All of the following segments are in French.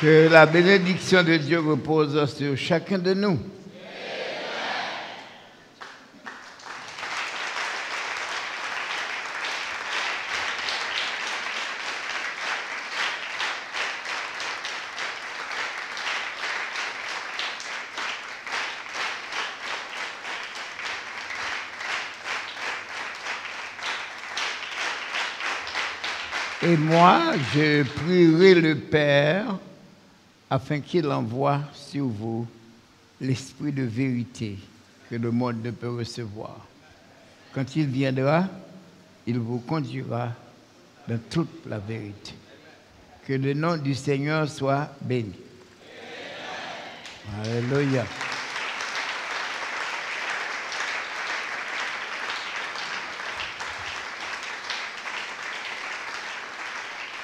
Que la bénédiction de Dieu repose sur chacun de nous. Et moi, je prierai le Père afin qu'il envoie sur vous l'esprit de vérité que le monde ne peut recevoir. Quand il viendra, il vous conduira dans toute la vérité. Que le nom du Seigneur soit béni. Alléluia.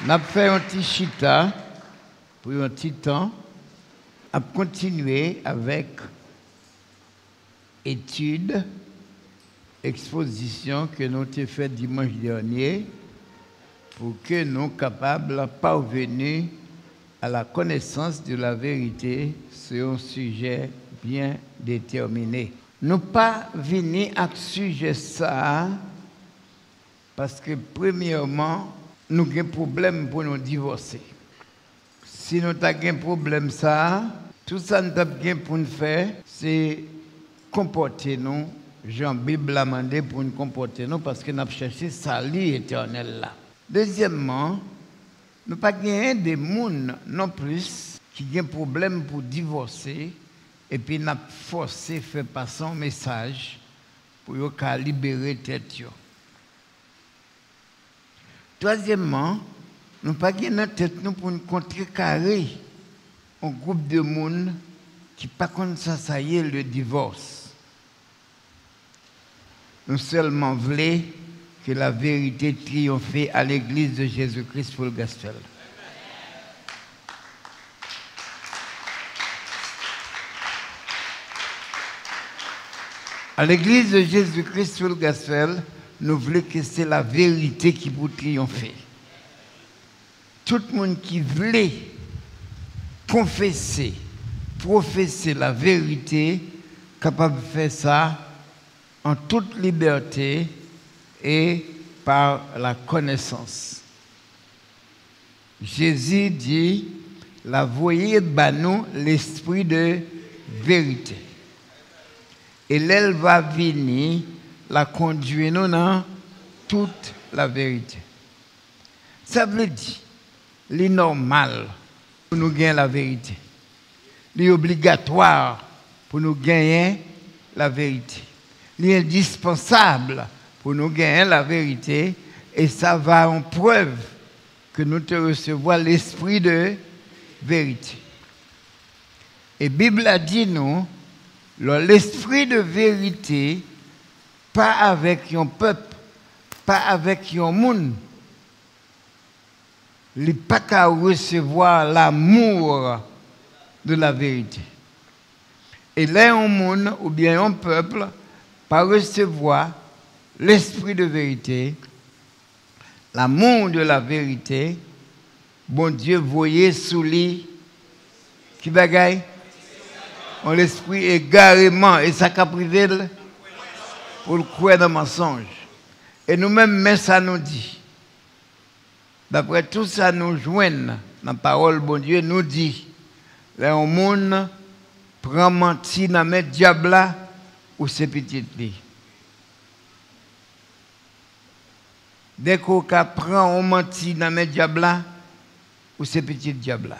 N'a fait pour un petit temps, à continuer avec étude, exposition que nous avons fait dimanche dernier pour que nous soyons capables de parvenir à la connaissance de la vérité sur un sujet bien déterminé. Nous pas venir à ce sujet ça parce que premièrement, nous avons un problème pour nous divorcer. Si nous avons un problème, ça, tout ça nous avons pour nous faire, c'est comporter nous. Jean Bible a demandé pour nous comporter nous parce que nous avons cherché salut éternel là. Deuxièmement, nous pas gagner des gens non plus qui ont un problème pour divorcer et puis nous forcé faire passer un message pour libérer tête. Troisièmement, nous pas notre tête nous pour nous contrecarrer un groupe de monde qui pas comme ça, ça y est, le divorce. Nous seulement voulons que la vérité triomphe à l'église de Jésus-Christ pour le gospel. À l'église de Jésus-Christ pour le gospel, nous voulons que c'est la vérité qui vous triompher. Tout le monde qui voulait confesser, professer la vérité, capable de faire ça en toute liberté et par la connaissance. Jésus dit, la voyez bah nous l'esprit de vérité. Et elle va venir la conduire dans toute la vérité. Ça veut dire, c'est normal pour nous gagner la vérité. C'est obligatoire pour nous gagner la vérité. C'est indispensable pour nous gagner la vérité. Et ça va en preuve que nous te recevons l'esprit de vérité. Et Bible a dit nous, l'esprit de vérité, pas avec un peuple, pas avec un monde. Il pas qu'à recevoir l'amour de la vérité. Et là, un monde ou bien un peuple, pas recevoir l'esprit de vérité, l'amour de la vérité, bon Dieu, voyez sous lui, qui bagaille, on l'esprit égarément, et ça qu'a privé pour le croire dans mensonge. Et nous-mêmes, mais ça nous dit. D'après tout ça, nous joignons la parole, bon Dieu nous dit, au monde prend menti dans le diable ou ses petites filles. Dès qu'on prend un menti dans le diable ou ses petites diables.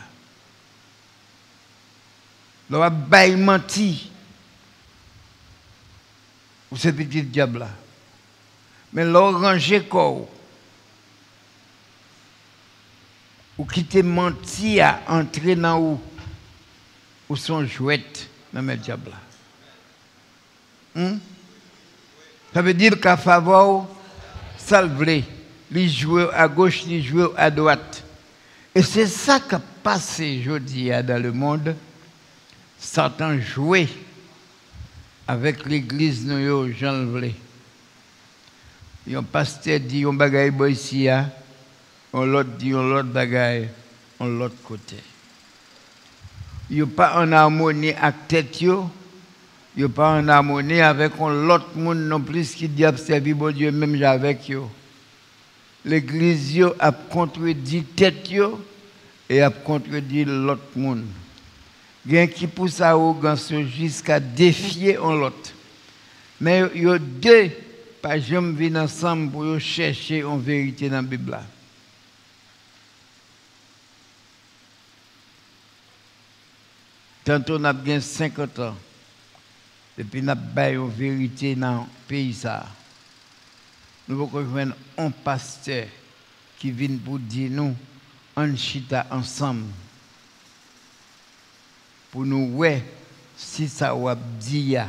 On va menti ou ce petit diable-là. Mais l'oranger corps, ou qui te menti à entrer dans où, ou son jouet dans le diable-là. Hmm? Ça veut dire qu'à faveur, ça le les joueurs à gauche, les joueurs à droite. Et c'est ça qui a passé aujourd'hui dans le monde. Satan jouait avec l'église nous yo Jean le Un pasteur dit un bagaille ici on l'autre dit on l'autre bagaille on l'autre côté. Yo pas en harmonie avec tête yo. Yo pas en harmonie avec l'autre monde non plus qui dit observer bon Dieu même avec yo. L'église yo a contredit tête yo et a contredit l'autre monde. Gen qui pousse arrogance jusqu'à défier l'autre. Mais il y a deux pas jamais venir ensemble pour chercher en vérité dans la Bible. Tantôt, on a bien 50 ans. Depuis qu'on a une vérité dans le pays. Nous pouvons jouer un pasteur qui vient pour dire nous, on chita ensemble. Pour nous voir si ça va dire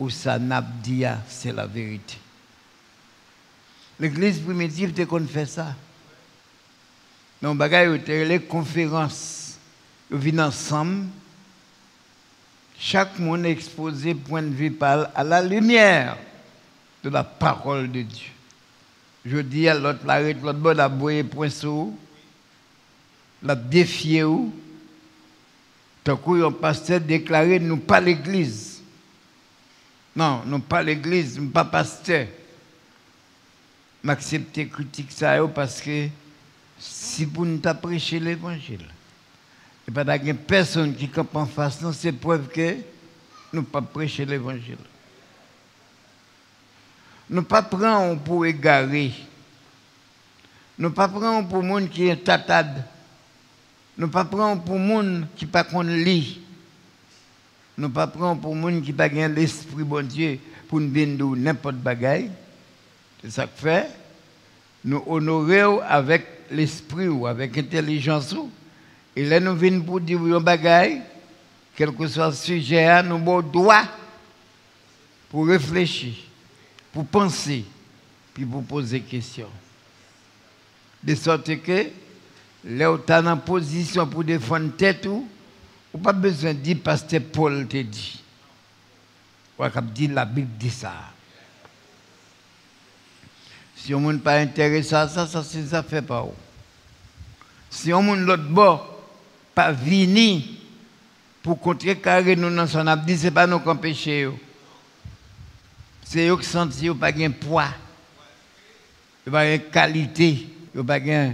ou ça n'a dit, c'est la vérité. L'église primitive, qu'on fait ça. Dans le les conférences, ils viennent ensemble. Chaque monde exposé point de vue par à la lumière de la parole de Dieu. Je dis à l'autre, l'autre bon, la boye point sous, la défier ou. Tant qu'on pasteur déclaré, nous pas l'église. Non, nous pas l'église, nous pas pasteur. M'accepter critique ça parce que si vous ne prêcher l'évangile, et pas de personne qui campe en face, c'est preuve que nous pas prêcher l'évangile. Nous pas prendre pour égarer. Nous pas prendre pour monde qui est tatade. Nous pas prendre pour monde qui pas qu'on lit. Nous pas prendre pour monde qui pas l'esprit bon Dieu pour nous bien n'importe bagaille. C'est ça que fait. Nous honorer avec l'esprit ou avec l'intelligence. Et là, nous venons pour dire un bagaille, quel que soit le sujet, nous avons droit pour réfléchir, pour penser, puis pour poser des questions. De sorte que, là où tu es en position pour défendre tête, ou pas besoin de dire parce que Paul te dit. Ou dit la Bible dit ça. Si on n'est pas intéressé à ça, ça, ça fait pas. Si on est l'autre bord, pas venir pour contrecarrer nous dans son abdi, ce n'est pas nous qui péché. C'est eux qui sentent qu'ils n'ont pas de poids, ils n'ont pas de qualité, ils n'ont pas de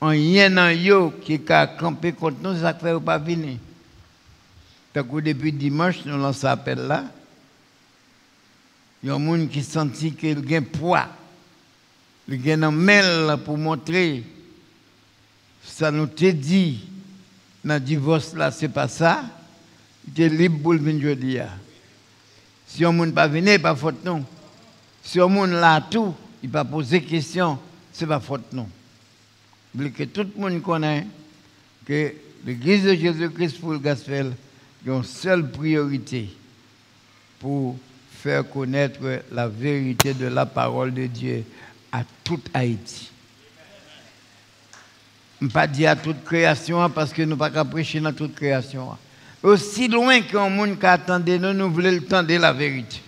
rien dans eux qui a campé contre nous, ça fait pas venir. Donc depuis dimanche, nous lançons appel là. Il y a des gens qui sentent qu'ils ont un poids. Ils ont un mail pour montrer. Ça nous te dit dans le divorce, ce n'est pas ça. Il est libre pour venir Si on ne pas venir, pas faute non. Si on est là tout, il pas poser question, ce n'est pas faute non. Que tout le monde connaît que l'Église de Jésus-Christ pour le gospel a une seule priorité pour faire connaître la vérité de la parole de Dieu à toute Haïti. Ne pas dire à toute création parce que nous ne pas prêcher dans toute création. Aussi loin qu'un monde qui attendait, nous, nous voulons le temps de la vérité.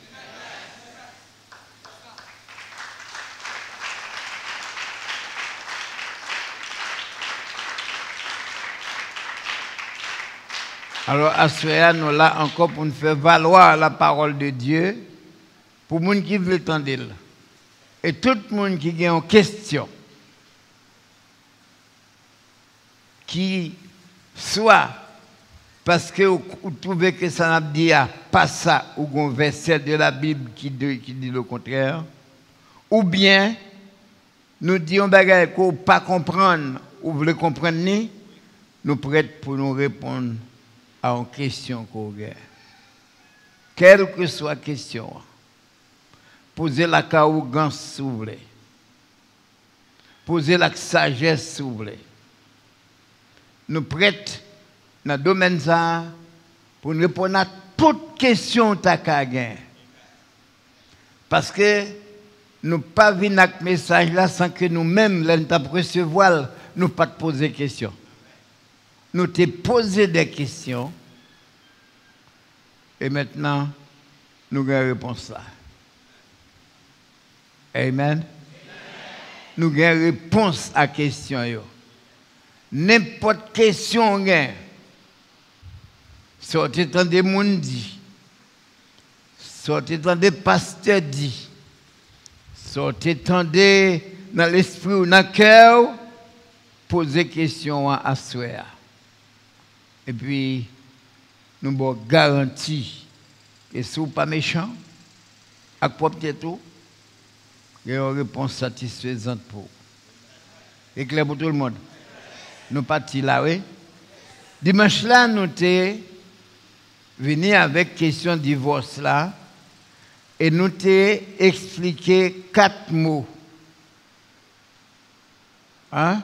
Alors, à ce nous là encore pour nous faire valoir la parole de Dieu pour les gens qui veulent entendre. Et tout le monde qui a une question. Qui soit parce que vous, trouvez que ça n'a dit pas ça ou un verset de la Bible qui, dit le contraire, ou bien nous disons des qu'on ne pas comprendre ou vous le comprendre, nous prêts pour nous répondre à une question qu'on. Quelle que soit la question, posez la arrogance si. Posez la sagesse si vous nous prêtons dans le domaine pour nous répondre à toutes questions que Parce que nous ne pas venir avec ce message là sans que nous-mêmes, nous recevoir, nous pas te poser des questions. Nous te poser des questions. Et maintenant, nous avons une réponse là. Amen. Nous avons une réponse à la question n'importe question Sortez dans des monde dit. Sortez dans des pasteurs dit. Sortez dans dans l'esprit ou dans le cœur. Posez question à soi. Et puis, nous avons garanti que si vous pas méchant, à quoi tout, il y une réponse satisfaisante pour. C'est clair pour tout le monde. Nous partons là, oui. Dimanche là, nous sommes venus avec question divorce là et nous t'ai expliqué quatre mots. Hein?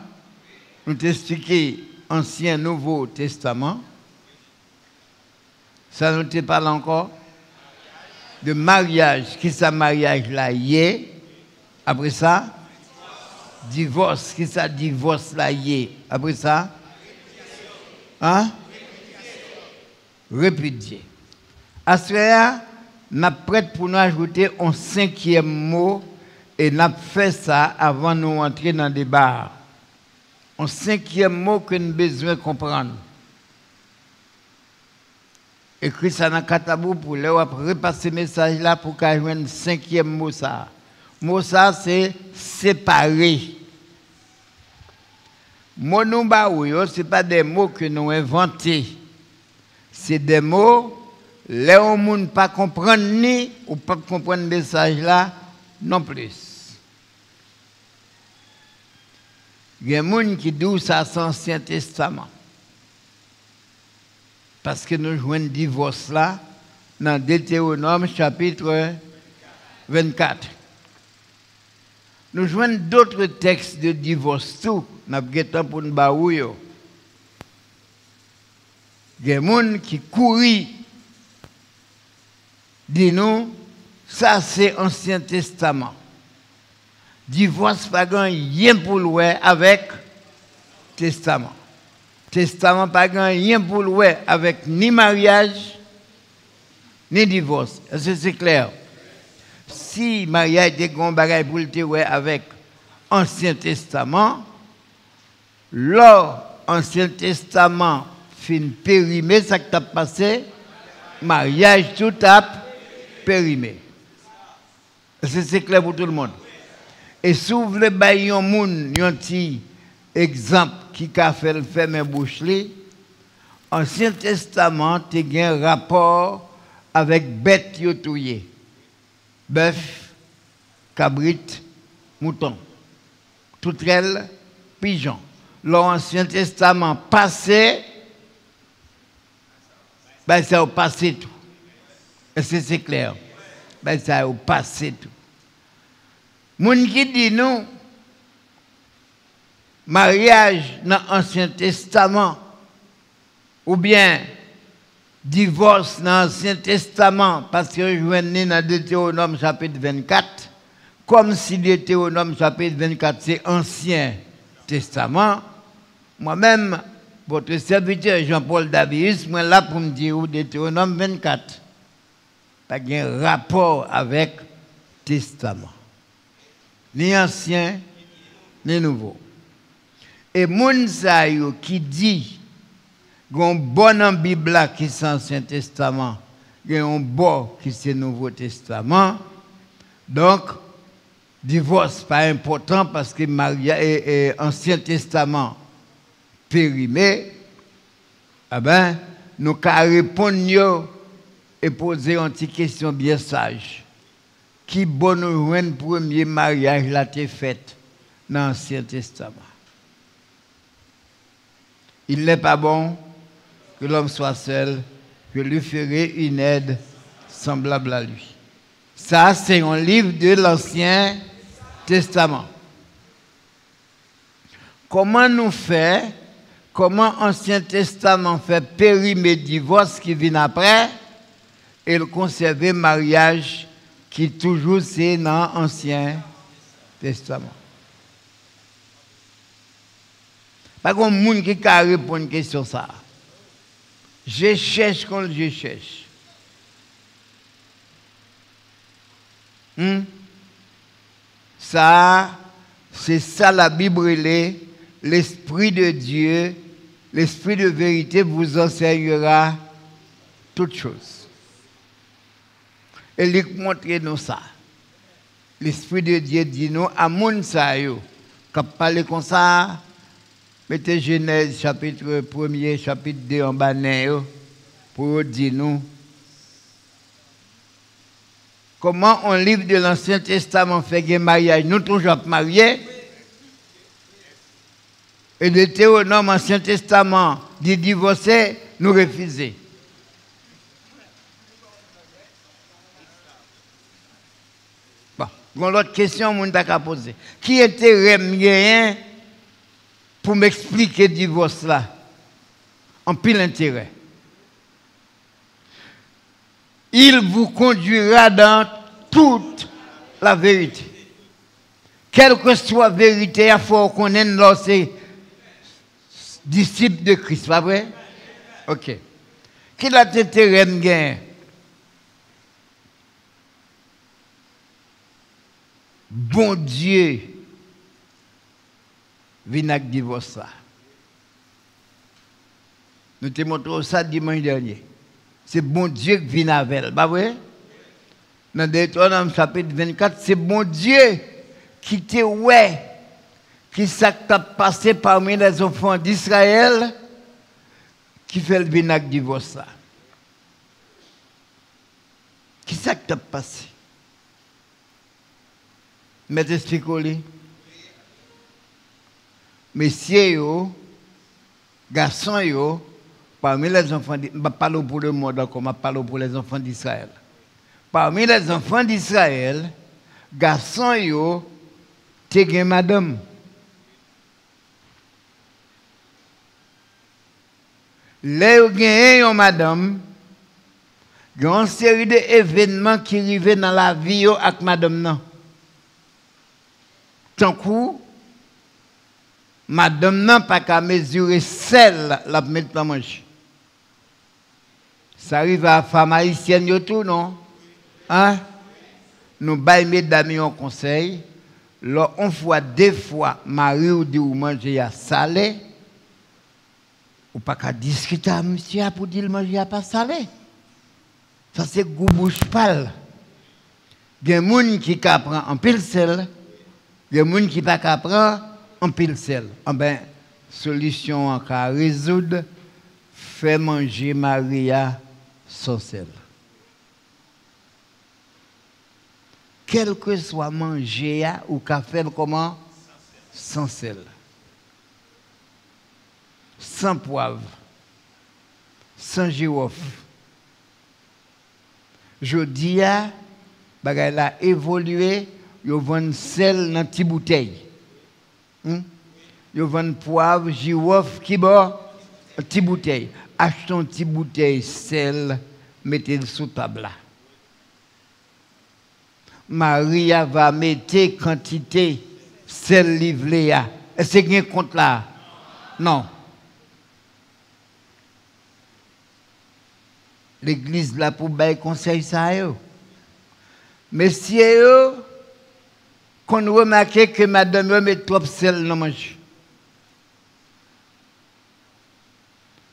Nous t'ai expliqué Ancien, Nouveau Testament. Ça nous te parle encore? De mariage. Qui ça mariage là? Y Après ça, divorce. Qui ça divorce là? Y Après ça, hein? Répudier. À ce nous prête pour nous ajouter un cinquième mot et nous fait ça avant de nous entrer dans le débat. Un cinquième mot que nous avons besoin de comprendre. Écris ça dans Katabou pour le repasser ce message là pour y ait un cinquième mot ça. Mot c'est séparer. Nous ce pas des mots que nous inventés. C'est des mots les gens ne pas comprendre ni ou pas comprendre le message là non plus. Il y a des gens qui disent ça c'est l'Ancien Testament. Parce que nous jouons un divorce là dans Deutéronome chapitre 24. Nous jouons d'autres textes de divorce tout. Nous avons pour nous baouiller. Il y a des gens qui courent, disent nous, ça c'est l'Ancien Testament divorce pas rien pour louer avec testament. Testament pas rien pour avec ni mariage ni divorce. Est-ce que c'est clair? Si mariage est grand bagage pour le avec Ancien Testament, lors Ancien Testament fin périmé, ça qui t'a passé, mariage tout a périmé. C'est clair pour tout le monde? Et si vous voulez bailler un exemple qui a fait le faire mes bouches, Ancien Testament, il a un rapport avec bête yotouye. Bœuf, cabrit, mouton. Toutrelle, pigeon. L'Ancien Testament passé, ben ça a passé tout. Est-ce que c'est clair? Ben ça a passé tout. Moun qui dit non, mariage dans l'Ancien Testament, ou bien divorce dans l'Ancien Testament, parce que je viens dans Deutéronome chapitre 24, comme si Deutéronome chapitre 24 c'est Ancien Testament, moi-même, votre serviteur Jean-Paul Davis, moi là pour me dire Deutéronome 24, pas de rapport avec Testament ni ancien, ni nouveau. Et moun qui dit qu'on bon en Bible qui c'est l'Ancien Testament, et un bon qui c'est Nouveau Testament. Donc, divorce pas important parce que Maria et, Ancien Testament périmé. Ah ben, nous pouvons répondre et poser une petite question bien sage qui bon le premier mariage là été fait dans l'Ancien Testament? Il n'est pas bon? Que l'homme soit seul, que lui ferait une aide semblable à lui. Ça, c'est un livre de l'Ancien Testament. Comment nous fait, comment l'Ancien Testament fait périmer divorce qui vient après et le conserver mariage qui toujours c'est dans l'Ancien Testament. Pas comme monde qui a répondre à question ça. Je cherche quand je cherche. Hmm? Ça, c'est ça la Bible, l'Esprit de Dieu, l'Esprit de vérité vous enseignera toutes choses. Et il montre nous ça. L'Esprit de Dieu dit nous, à mon quand parle comme ça, mettez Genèse chapitre 1er, chapitre 2 en bas, pour dire nous comment on livre de l'Ancien Testament fait un mariage, nous toujours mariés. Et de Théonome, Ancien Testament, dit divorcer, nous refuser. Bon, l'autre question, on t'a poser. Qui était rien pour m'expliquer le divorce là? En pile intérêt. Il vous conduira dans toute la vérité. Quelle que soit la vérité, il faut connaître dans ces disciples de Christ, pas vrai? Ok. Qui l'a été gain? Bon Dieu, vient avec divorce. Nous te montré ça dimanche dernier. C'est bon Dieu qui vient avec elle, pas vrai? Dans Deutéronome chapitre 24, c'est bon Dieu qui te ouais, qui s'est passé parmi les enfants d'Israël, qui fait le vinaigre divorce. Qui s'est passé? Mais expliquez-le. Messieurs, garçons, parmi les enfants, je pour le monde encore, je parle pour les enfants d'Israël. Parmi les enfants d'Israël, garçons, yo, te madame. Là, vous madame, il y a une série d'événements qui arrivent dans la vie avec madame. Tant que madame n'a pas qu'à mesurer celle la mettre dans manger. Ça arrive à la femme haïtienne tout, non? Hein? Nous baillons mesdames un conseil. Là, on fois, deux fois, Marie ou dit ou manger à salé. Ou pas qu'à discuter à monsieur pour dire manger à pas salé. Ça, c'est goût bouche pâle. Il y a des gens qui prennent en pile sel. Il y a des gens qui ne prennent en pile sel. Ah ben, solution à résoudre, fait manger Maria sans sel. Quel que soit manger ou café, comment? Sans sel. Sans poivre. Sans girofle. Je dis, elle a évolué, il vend sel dans une bouteille. Hmm? Il vend poivre, girofle, une petite bouteille. Achetons une petite bouteille sel, mettez-le sous table Maria va mettre quantité sel livré. Est-ce qu'il y a un compte là? Non. L'église là pour bailler conseil ça. Messieurs, qu'on remarque que madame met trop sel dans manger.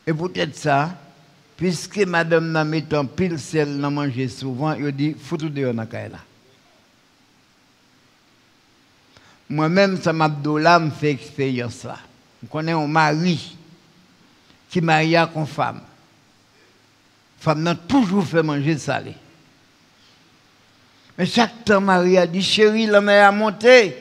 Et peut-être ça, puisque madame n'a mis un pile sel dans manger souvent, il dit, tout dehors dans là. Moi-même, ça m'a me fait expérience là. Je connais un mari qui marie avec une femme. La femme n'a toujours fait manger salé. Mais chaque temps, Marie a dit, chérie, la mère a monté.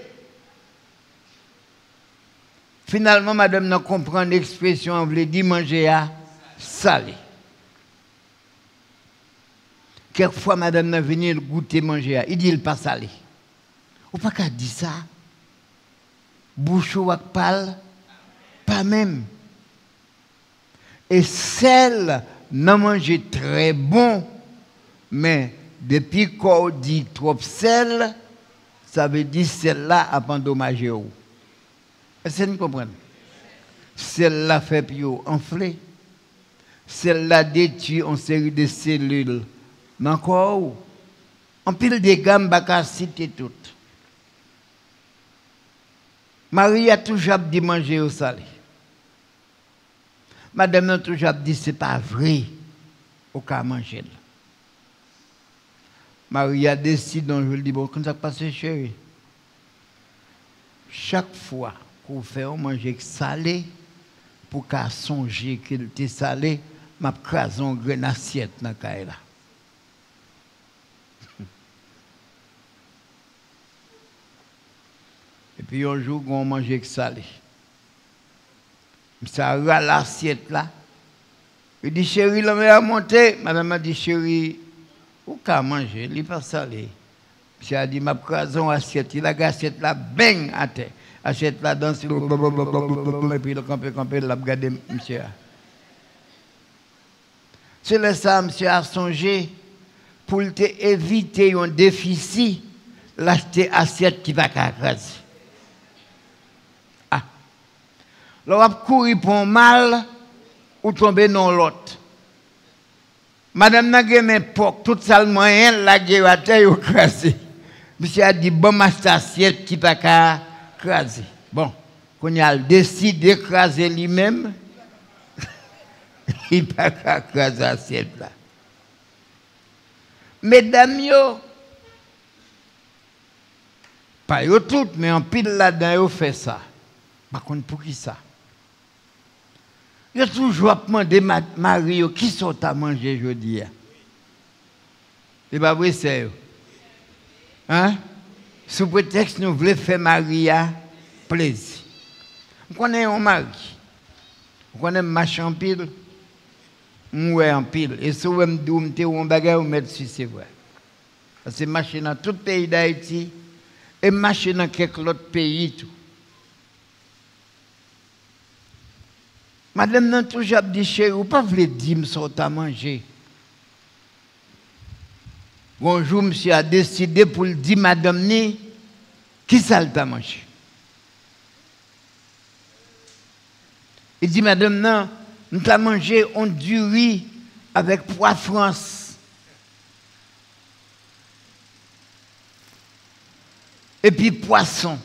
Finalement, madame n'a compris l'expression, elle voulait dire manger à salé. Quelquefois, madame n'a venu goûter manger à, il dit, il pas salé. Ou pas dire ça? Bouche ou parle, pas même. Et celle n'a mangé très bon, mais depuis qu'on dit trop sel, ça veut dire celle-là a endommagé. Est-ce que vous comprenez? Celle-là fait plus enfler. Celle-là détruit une série de cellules. Mais encore, en pile de gammes, je citer toutes. Marie a toujours dit manger au salé. Madame a toujours dit c'est pas vrai. au cas manger. Maria décide, donc je lui dis, bon, comment ça passe, chérie? Chaque fois qu'on fait un manger salé, pour qu'à songer qu'il était salé, m'a crasé un grain assiette dans la. Et puis un jour, on mangeait salé. Ça a l'assiette là. Il dit, chérie, l'homme a monté. Madame a dit, chérie, où qu'à manger, il n'est pas salé. Monsieur a dit, ma une assiette, il a l'assiette là, bang, à terre. Assiette là, dans et puis il a campé, campé, il a regardé, monsieur. C'est là ça, monsieur a songé, pour éviter un déficit, l'acheter assiette qui va craser. Là, on courir pour un mal ou tomber dans l'autre. Madame n'a pas pour tout ça le moyen, la guerre à terre écrasé. Monsieur a dit, bon, ma assiette qui pas qu'à écraser. Bon, quand il a décidé d'écraser lui-même, il pas qu'à l'assiette là. Mesdames, yo, pas yo toutes, mais en pile là-dedans, yo fait ça. Par contre, pour qui ça? Je a toujours demandé Marie qui sont à manger aujourd'hui. C'est pas vrai, c'est Hein? Sous prétexte nous voulons faire Maria plaisir. On connaît un mari. On connaît un machin pile. Ouais en pile. Et si vous me dites un bagage, vous mettez sur c'est vrai. Parce que marcher dans tout le pays d'Haïti et marcher dans quelques autres pays. Tout. Madame n'a toujours dit, chérie, vous pas voulez dire me à manger. Bonjour, monsieur a décidé pour le dire, madame ni, qui ça t'a mangé? Il dit, madame, non, nous avons mangé on du riz avec pois France. Et puis poisson.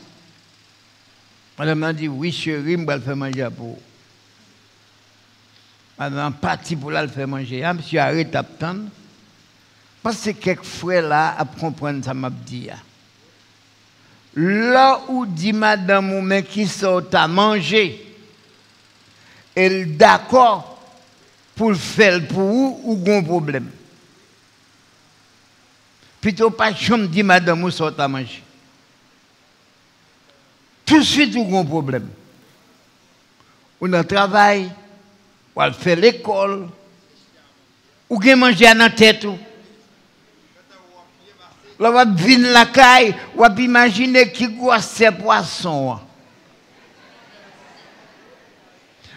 Madame a dit, oui, chérie, je vais faire manger pour vous. Madame parti pour la faire manger. Ah, monsieur arrête d'attendre. Parce que quelques frères là à comprendre ça m'a dit. Ah. Là où dit madame ou mais qui sort à manger, elle d'accord pour le faire pour vous ou un problème? Plutôt pas me dit madame ou sort à manger. Tout de suite, ou un problème? On a travail, ou elle fait l'école, ou bien manger à la tête. Là, on venir la caille, ou imaginer qui goûte ces poissons.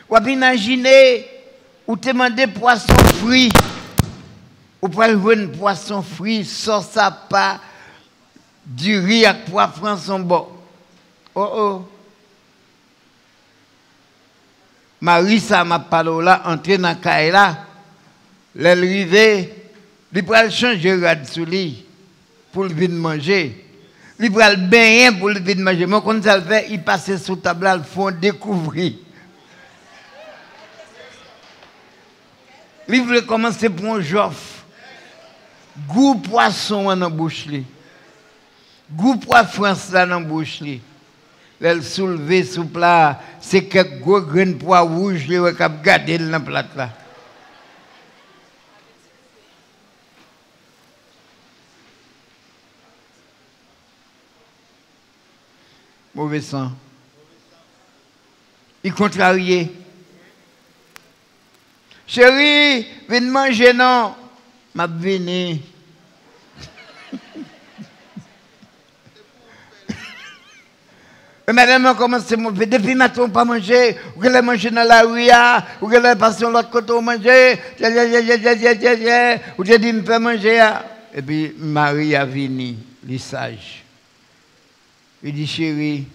Ou imaginer, ou te demander poisson frit. Ou pas un poisson frit, sans pas du riz avec son bon. Oh oh. Marisa m'a parlé là, entré dans la caille là, l'arrivée, il peut changer de sous lui pour le venir manger. Il peut baigner pour le venir manger. Mais quand ça le fait, il passe sous table le fond découvrir. Il veut commencer pour un joff. Goût poisson dans la bouche. Goût poisson dans la bouche elle soulever sous plat, c'est quelques gros grains de pois rouge qui ont gardé dans la plate là. Mauvais sang. Il contrarié. Chérie, viens manger non? M'a venu. madame a commencé à mauvais. Depuis matin, on pas manger. Ou qu'elle a mangé dans la rue, ou qu'elle a passé l'autre côté, on manger. Ou j'ai dit, me faire manger. Et puis, Marie a venu, les sages. Il dit, chérie,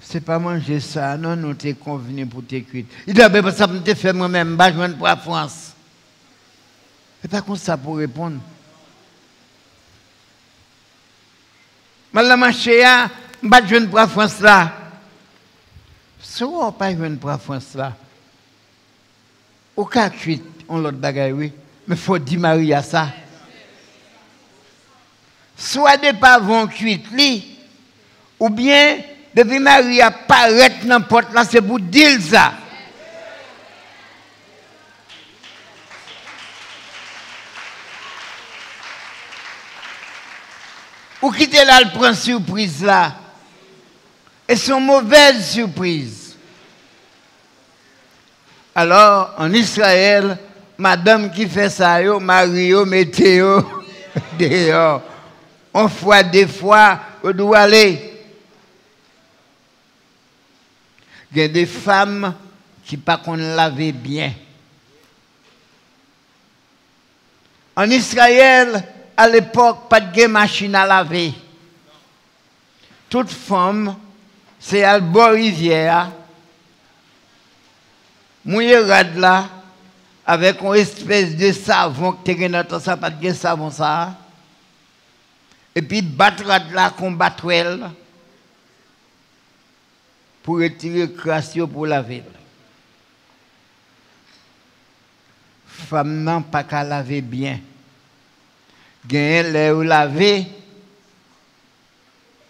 c'est pas manger ça, non, nous t'es convenu pour t'écrire. Il dit, ben, ça me fait moi-même, je vais pour la France. C'est pas comme ça pour répondre. Madame Machéa, pas jeune pour France là. Si n'a pas jeune pour France là, au cas cuit, on l'autre bagaille, oui. Mais il faut dire Maria ça. Soit des pavons cuits, ou bien depuis Marie apparaît dans la porte là, c'est pour dire ça. Ou quitter là, le prend surprise là. Et c'est une mauvaise surprise. Alors, en Israël, madame qui fait ça, yo, Mario, météo, dehors. On fois, des fois, on doit aller. Il y a des femmes qui pas qu'on laver bien. En Israël, à l'époque, pas de machine à laver. Toute femme, c'est à bord rivière, mouiller rad là, avec une espèce de savon que tu as ça, pas de savon ça. Et puis battre rad là, combattre elle pour retirer crasse pour laver. Femme n'a pas qu'à laver bien. Gagne ou laver,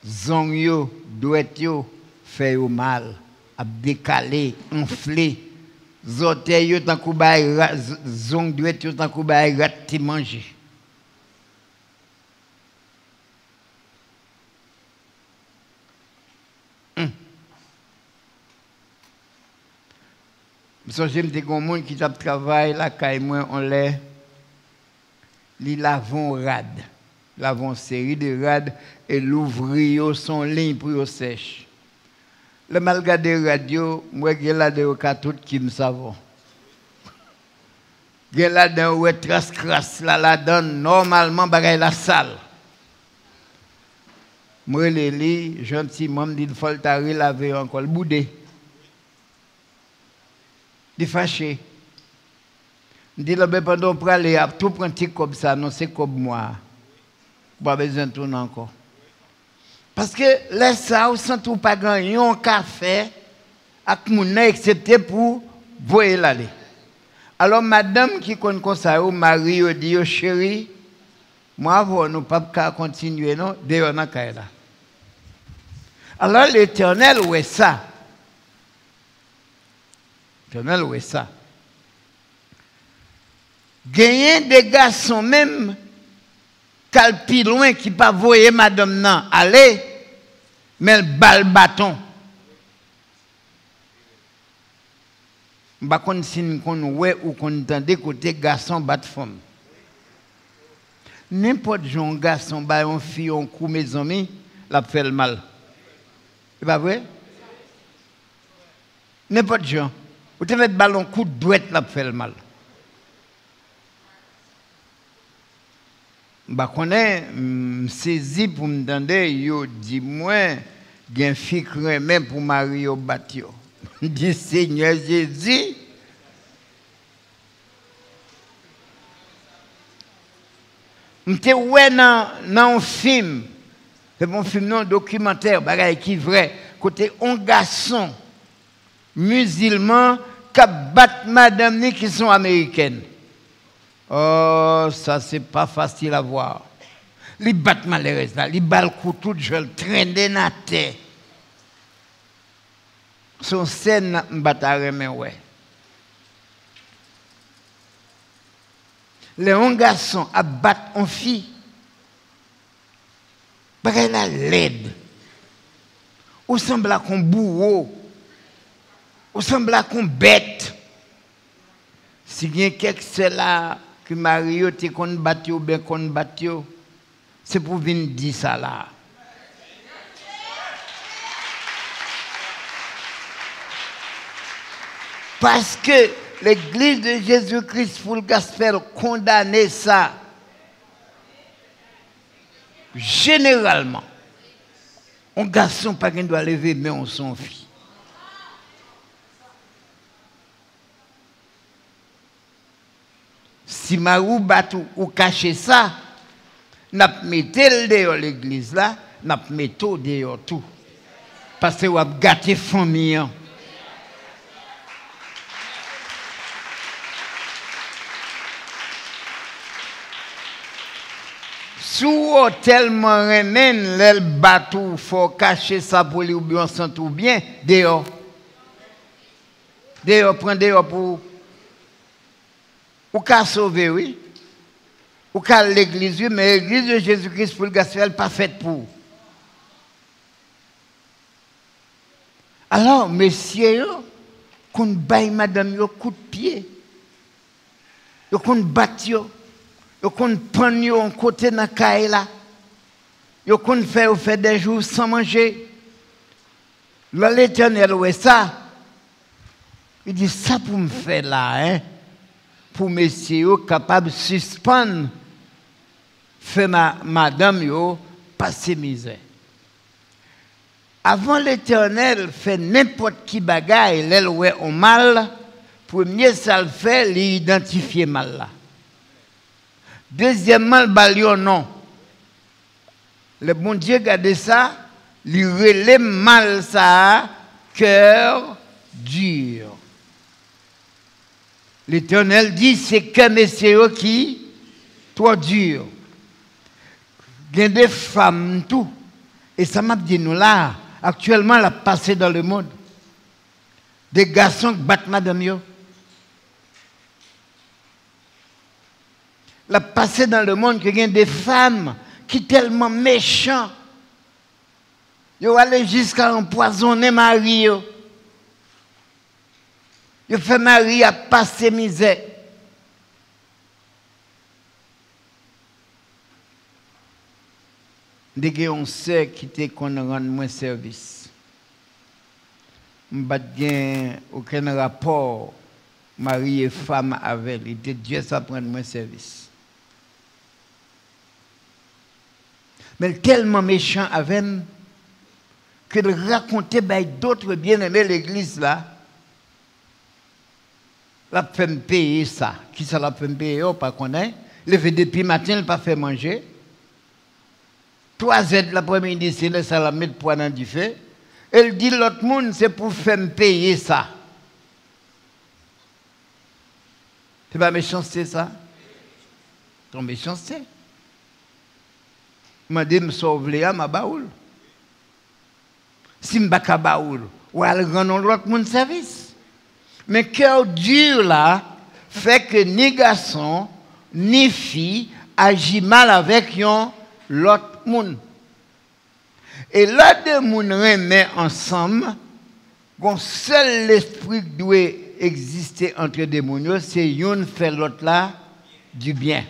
zong yo, douette yo, fait au mal, a décalé, enflé. Zote yo tan kou bay zong douette yo tan kou bay rat ti manger. Je j'aime des gens qui travaillent là, quand moi, on les, les lavons rad. Lavons série de rad et l'ouvrir son ligne pour au sèche. Le mal gardé radio, moi, j'ai là de tout qui me savent. J'ai là de ouais trace crasse là la donne normalement bagay la salle. Moi les li gentil m'm dit faut le laver encore le boudé de fâché. Je dis, pendant pour aller tout prendre comme ça, non, c'est comme moi. Pas besoin de tourner encore. Parce que là, ça, on sent tout pas gagner un café avec mon excepté pour voyer l'aller. Alors, madame qui connaît comme ça, au mari, dit, chérie, moi, vous, nous pas continuer, non, d'ailleurs, on a Alors, l'éternel, où est ça? L'éternel, où est ça? Gagner des garçons même, calpi loin qui pas voyer madame nan, aller, mais le bal bâton. Ba kon sin kon ouais ou kon tande côté garçon bat femme. N'importe genre garçon ba une fille un coup mes amis, la fait le mal. C'est pas vrai? N'importe genre. Ou te fait ballon coup de douette la fait le mal. Bah connais saisi pour me demander yo dis moi gen fikre même pour au bâtiment. Dit Seigneur Jésus M'te ouais dans un film. C'est un film non documentaire, bagaille qui vrai. Côté un garçon musulmans qui battent madame qui sont américaines. Oh, ça, c'est pas facile à voir. Les battent malheureusement, les balles tout je le traîne dans la terre. Son scène, m'batare, mais ouais. Les un garçon abattent une fille. Parce qu'elle a l'aide. Ou semble qu'on bourreau ou semble qu'on bête. Si bien quelque là que Mario te qu'on battu ou qu'on battu, c'est pour venir dire ça là. Parce que l'église de Jésus-Christ pour le condamner ça. Généralement, un garçon pas qu'il doit lever mais on s'en fille. Si Marou batou ou caché ça, n'a le dehors l'église là, n'a le dehors tout. Parce que vous avez gâté famille. Hein. Sous tellement remène l'aile bateau, faut cacher ça pour lui ou bien tout bien, dehors. Dehors, prends dehors pour. Ou qu'à sauver, oui. Ou qu'à l'église, oui, mais l'église de Jésus-Christ pour le gospel, pas faite pour. Alors, messieurs, qu'on baille madame yo coup de pied. Qu'on bat yo. Qu'on prend yo en côté dans caille là. Yo qu'on fait fait des jours sans manger. L'éternel ouais ça. Il dit ça pour me faire là hein. Pour messieurs capable de suspendre fait ma madame yo passer misère. Avant l'éternel fait n'importe qui bagaille, l'elle au mal, premier ça le fait, l'identifier mal là. Deuxièmement, le balion non. Le bon Dieu garde ça, lui relève mal ça, cœur dur. L'éternel dit, c'est que messieurs qui, toi dur. Il y a des femmes tout. Et ça m'a dit nous là, actuellement, la passé dans le monde. Des garçons qui battent madame. La passé dans le monde qu'il y a des femmes qui sont tellement méchants. Ils aller jusqu'à empoisonner Marie. Ils fait Marie à passer misère. Que on sait qui était qu'on rend moins service. M'bat bien aucun rapport mari et femme avec il était Dieu ça prendre moins service. Mais tellement méchant avec que de raconter d'autres bien-aimés l'église là. La fait me payer ça. Qui ça la fait me payer? Oh, pas connaît. Le fait depuis matin, il pas fait manger. Trois aides l'après-midi, c'est le ça la poids dans du feu. Elle dit l'autre monde, c'est pour faire payer ça. C'est pas méchanceté ça? C'est méchanceté. m'a dit me sauver à ma baoul. Si je suis baoul, ou elle l'autre monde service. Mais cœur dur là fait que ni garçon ni fille agit mal avec l'autre monde. Et là, deux monde remet ensemble, un seul esprit qui doit exister entre des mondes, c'est une fait l'autre là du bien.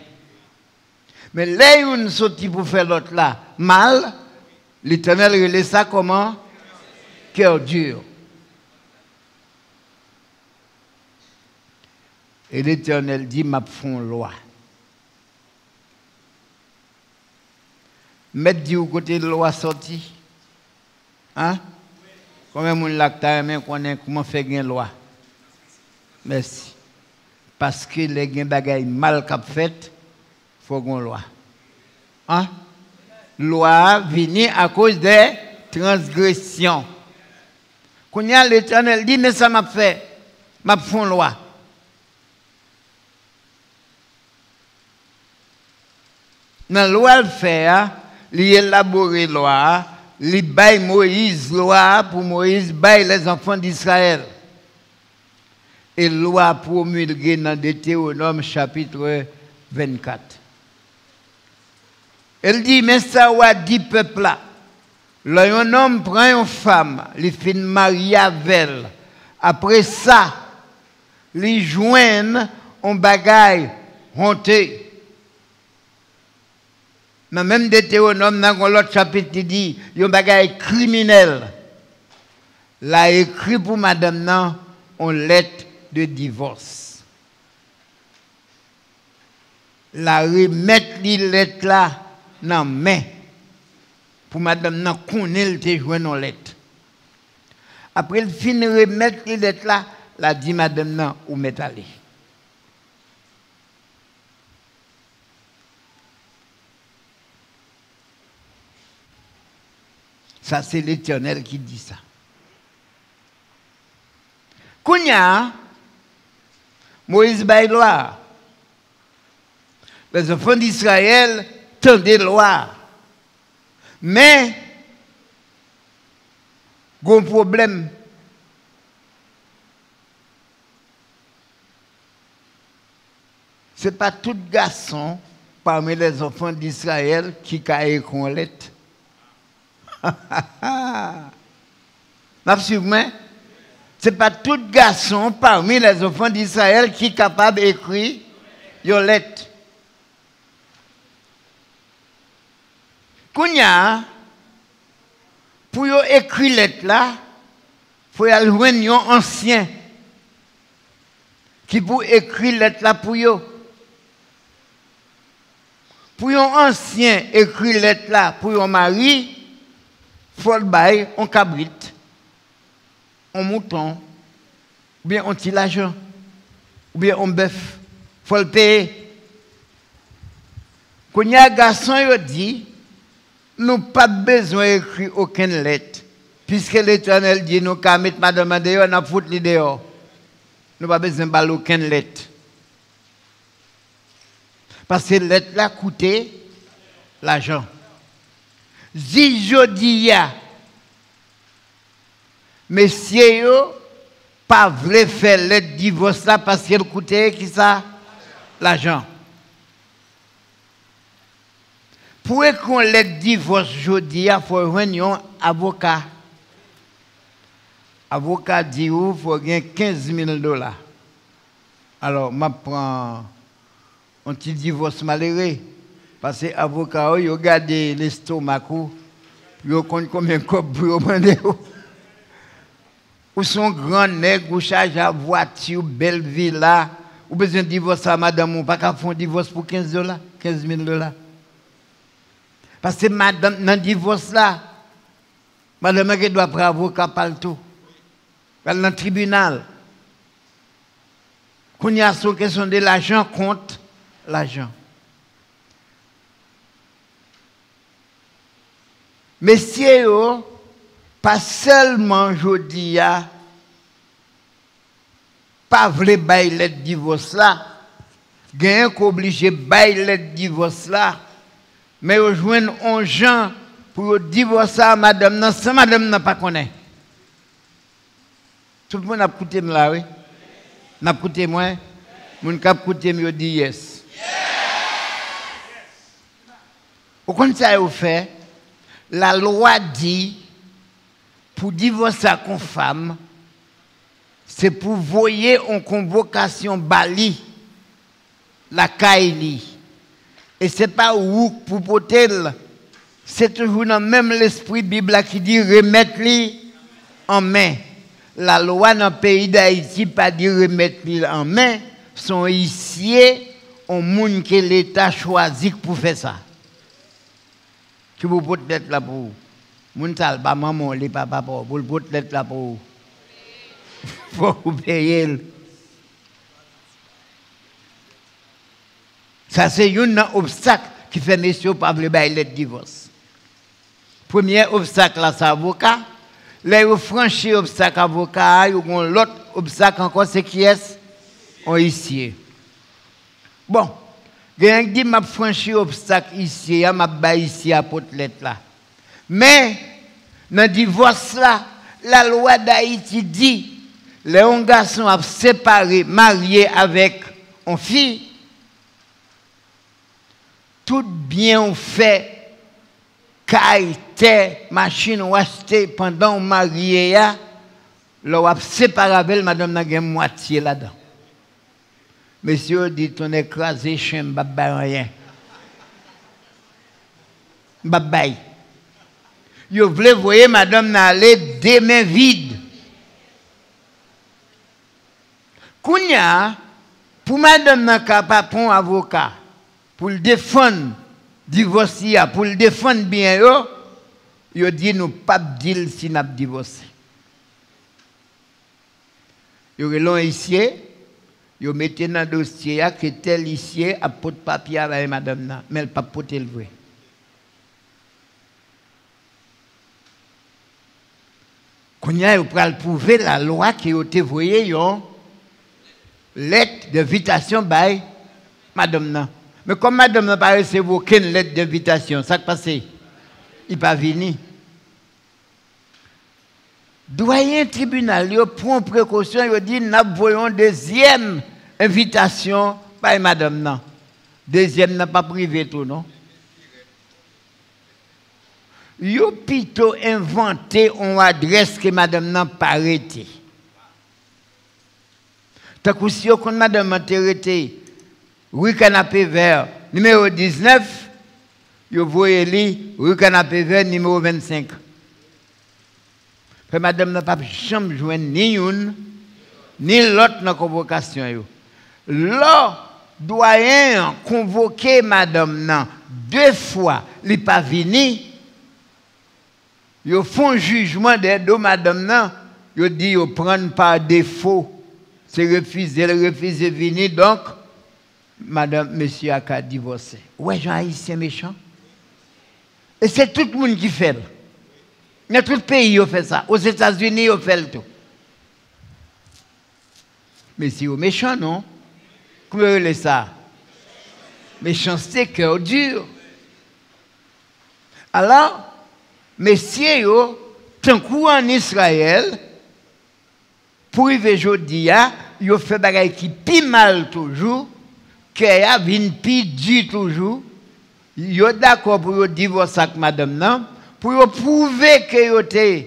Mais là, une sorti pour faire l'autre mal, l'éternel relève ça comment? Cœur dur. Et l'Éternel dit, m'a font loi. Mettre dit au côté de loi sortie. Hein? Combien de là connaît comment faire une loi? Merci. Parce que les gens bagaille mal cap fait, faut une loi. Hein? Loi vient à cause des transgressions. Quand l'Éternel dit, mais ça m'a fait, m'a font loi. Dans la loi le faire, il la loi, il baille Moïse loi pour Moïse baille les enfants d'Israël. Et loi promulguée dans Deutéronome chapitre 24. Elle dit, mais ça a dit peuple là. un homme prend une femme, il fait marier avec Après ça, il joignent un bagage honté. Mais même Deutéronome, dans l'autre chapitre, il dit, il y a un bagage criminel. L'a écrit pour madame, non, en lettre de divorce. La remettre les lettres là, non, mais, pour madame, non, qu'on elle te joué dans lettre. Après, finit de remettre les lettres là, la dit madame, non, où m'est allé. Ça, c'est l'Éternel qui dit ça. Kounya, Moïse Baïloa, les enfants d'Israël de lois. Mais, gros problème. Ce n'est pas tout garçon parmi les enfants d'Israël qui a écrit lettre. Ce n'est pas tout garçon parmi les enfants d'Israël qui est capable d'écrire une lettre. Kounya, pour écrire lettre là, il faut aller un ancien qui pour écrire lettre là pour eux. Pour un ancien écrire lettre là pour un mari, faut le bail un cabrit, un mouton, ou bien un petit l'argent, ou bien un bœuf. Faut le payer. Quand il y a un garçon, il dit, nous n'avons pas besoin d'écrire aucune lettre. Puisque l'Éternel dit, nous avons mettre madame dehors, nous dehors. Nous n'avons pas besoin de aucune lettre. Parce que lettre là coûtait l'argent. Si je dis, messieurs, pas voulu faire lettre divorce parce qu'elle coûtait L'argent. Pour qu'on lettre divorce aujourd'hui, il faut un avocat. Avocat dit qu'il faut gagner 15 000 dollars. Alors, je prends un petit divorce malheureux. Parce que l'avocat, il regarde l'estomac, il compte combien de copes pour demander. Ou son grand nègre, ou charge à voiture, belle villa, ou besoin de divorce à madame, ou pas qu'à faire un divorce pour 15 dollars, 15 000 dollars. Parce que madame, dans le divorce là, madame qui doit prendre avocat par le tout. Dans le tribunal. Quand il y a question de l'argent, compte l'argent. Messieurs, pas seulement aujourd'hui, pas vrai bail le divorce là, gagne qu'obligé bail le divorce là, mais vous joignent un gens pour divorcer à madame, non, sans madame n'a pas connaît. Tout le monde a écouté là, oui? N'a écouté moi? Mon cap écouté me dit yes. Au contraire, au fait, la loi dit, pour divorcer une femme, c'est pour voyer en convocation Bali, la Kaili. Et ce n'est pas où pour porter, c'est toujours dans même l'esprit Bible qui dit remettre en main. La loi dans le pays d'Haïti pas dit remettre en main, sont ici au monde que l'État choisit pour faire ça. Ki pou pot let la pou. Moun sal ba maman li pa pa pou. Pou pot let la pou. Pou pou peye l. Sa se yon nan obstak ki fe mesyo pa vle bay let divos. Premier obstak la sa avoka. Le yo franchi obstak avoka a, yo kon lot obstak ankon se ki es, an isye. Bon. Je dit m'a franchi obstacle ici, m'a ba ici à potelette là. Mais dans le divorce la loi d'Haïti dit les garçons a séparé, marié avec une fille, tout bien fait, terre, machine ou acheté pendant marié, là, a séparé avec madame n'a moitié là-dedans. Monsieur dit, on écrasé chien, babay rien. Babay. Vous voulez voir madame aller des mains vides. Kounya, pour madame n'a pas un avocat, pour le défendre, divorcer, pour le défendre bien, yo, yo dit nous pas dire si n'a divorcé. Yo relon ici, Yo mettez dans le dossier que tel ici a pot papier avec madame mais elle pas poté le vrai. Quand a pour prouver la loi qui a été voyée, lettre d'invitation by madame Mais comme madame n'a pas reçu aucune lettre d'invitation, ça qui passé Il pas venu. Doyen tribunal, il prend précaution, il dit nous voyons deuxième invitation par madame non. Deuxième n'a pas privé tout non? Yo plutôt inventé une adresse que madame n'a pas arrêté. Que si on madame a arrêté, rue canapé vert, numéro 19, vous voyez lui, rue canapé vert, numéro 25. Que madame n'a pas jamais joué ni une, ni l'autre dans la convocation. Là, doyen convoqué madame deux fois, il n'est pas venu. Ils font jugement de deux madame nan, ils dit ils prennent par défaut. C'est refusé, refusé venir donc madame monsieur a divorcé. Ouais, Jean haïtien méchant. Et c'est tout le monde qui Dans tout le pays, on fait ça. Aux États-Unis, on fait tout. Mais si vous méchant, non? Comment vous ça? Méchanceté, cœur dur. Alors, messieurs, tant en Israël, pour y aujourd'hui, yo fait des qui pi mal toujours, qui a vin pi du toujours. Yo d'accord pour divorcer avec madame non, pour prouver que yo te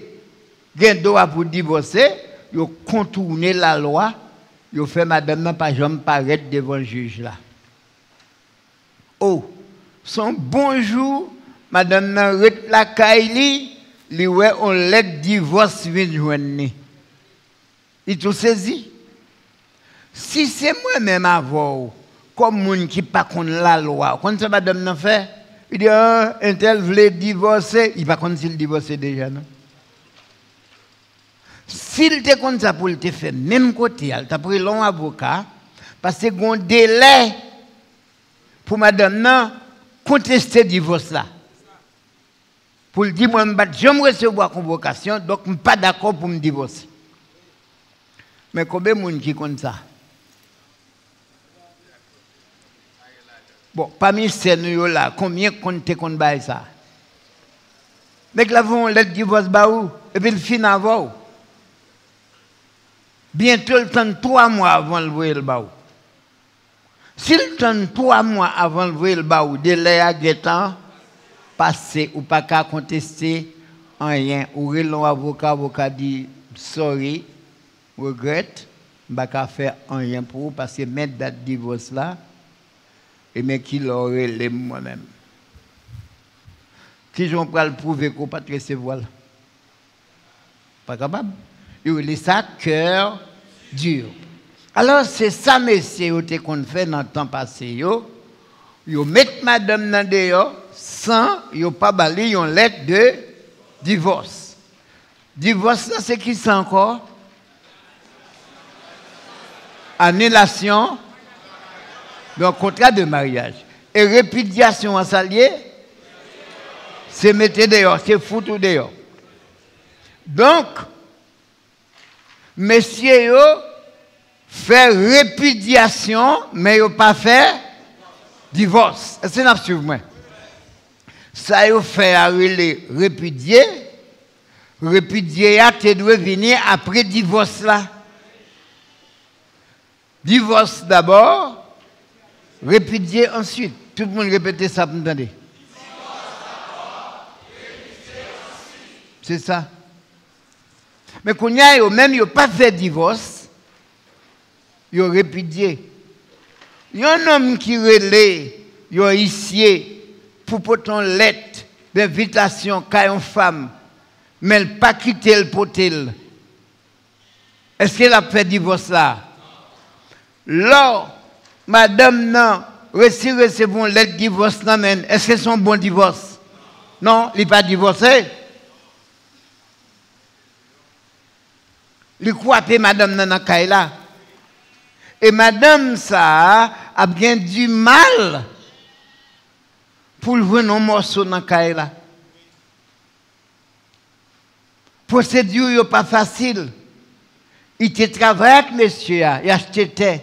gen droit pour divorcer, yo contourner la loi, yo fait madame non pas jamais paraître devant le juge là. Oh, son bonjour madame nan ret la kaili, li ouais on let divorce vient joindre. Il tout saisi. Si c'est moi-même avant, comme moun qui pas connaît la loi, quand ça madame nan fait, Il dit, ah, un tel voulait divorcer. Il va pas s'il divorcé déjà, non? S'il te compte ça pour le faire même côté, il t'a pris long avocat, parce que un délai pour madame, non, contester le divorce là. Pour le dire, moi, je ne recevoir convocation, donc je ne suis pas d'accord pour me divorcer. Mais combien de monde qui compte ça? Bon, parmi ces nous là, combien compte qu'on bail ça? Mais là, vous le divorce baou, et puis le fin avant. Bientôt, le temps trois mois avant le voir le baou. S'il temps trois mois avant le voir le baou, délai à guettant, passer ou pas qu'à contester rien ou un avocat avocat dit sorry regrette pas qu'à faire rien pour vous parce que mettre date divorce là et mais qui l'aurait les moi-même? Qui j'en pas le prouver qu'on pas recevoir pas capable. Il est ça cœur dur. Alors c'est ça messieurs qu'on fait dans le temps passé yo. Yo mettre madame dans dehors sans yo pas bali une lettre de divorce. Divorce c'est qui ça encore? Annulation d'un contrat de mariage. Et répudiation en salier, c'est mettre dehors, c'est foutre dehors. Donc, messieurs, fait répudiation, mais yo pas fait divorce. Vous moi? Ça y fait à répudier. Répudier, tu dois venir après divorce là. Divorce d'abord, répudier ensuite. Tout le monde répète ça, vous entendez? C'est ça. Mais quand y a même yo pas fait divorce, yo répudié. Il y a un homme qui relève, yo ici pour porter une lettre d'invitation à une femme, mais elle n'a pas quitté le potel. Est-ce qu'elle a fait divorce là? Là, madame non, reçu recevons lettre divorce est-ce que c'est un bon divorce? Non, il n'est pas divorcé. Il croit madame nan là. Et madame ça a bien du mal pour le voir morceau dans la La procédure n'est pas facile. Il te travaille avec monsieur, il a acheté terre,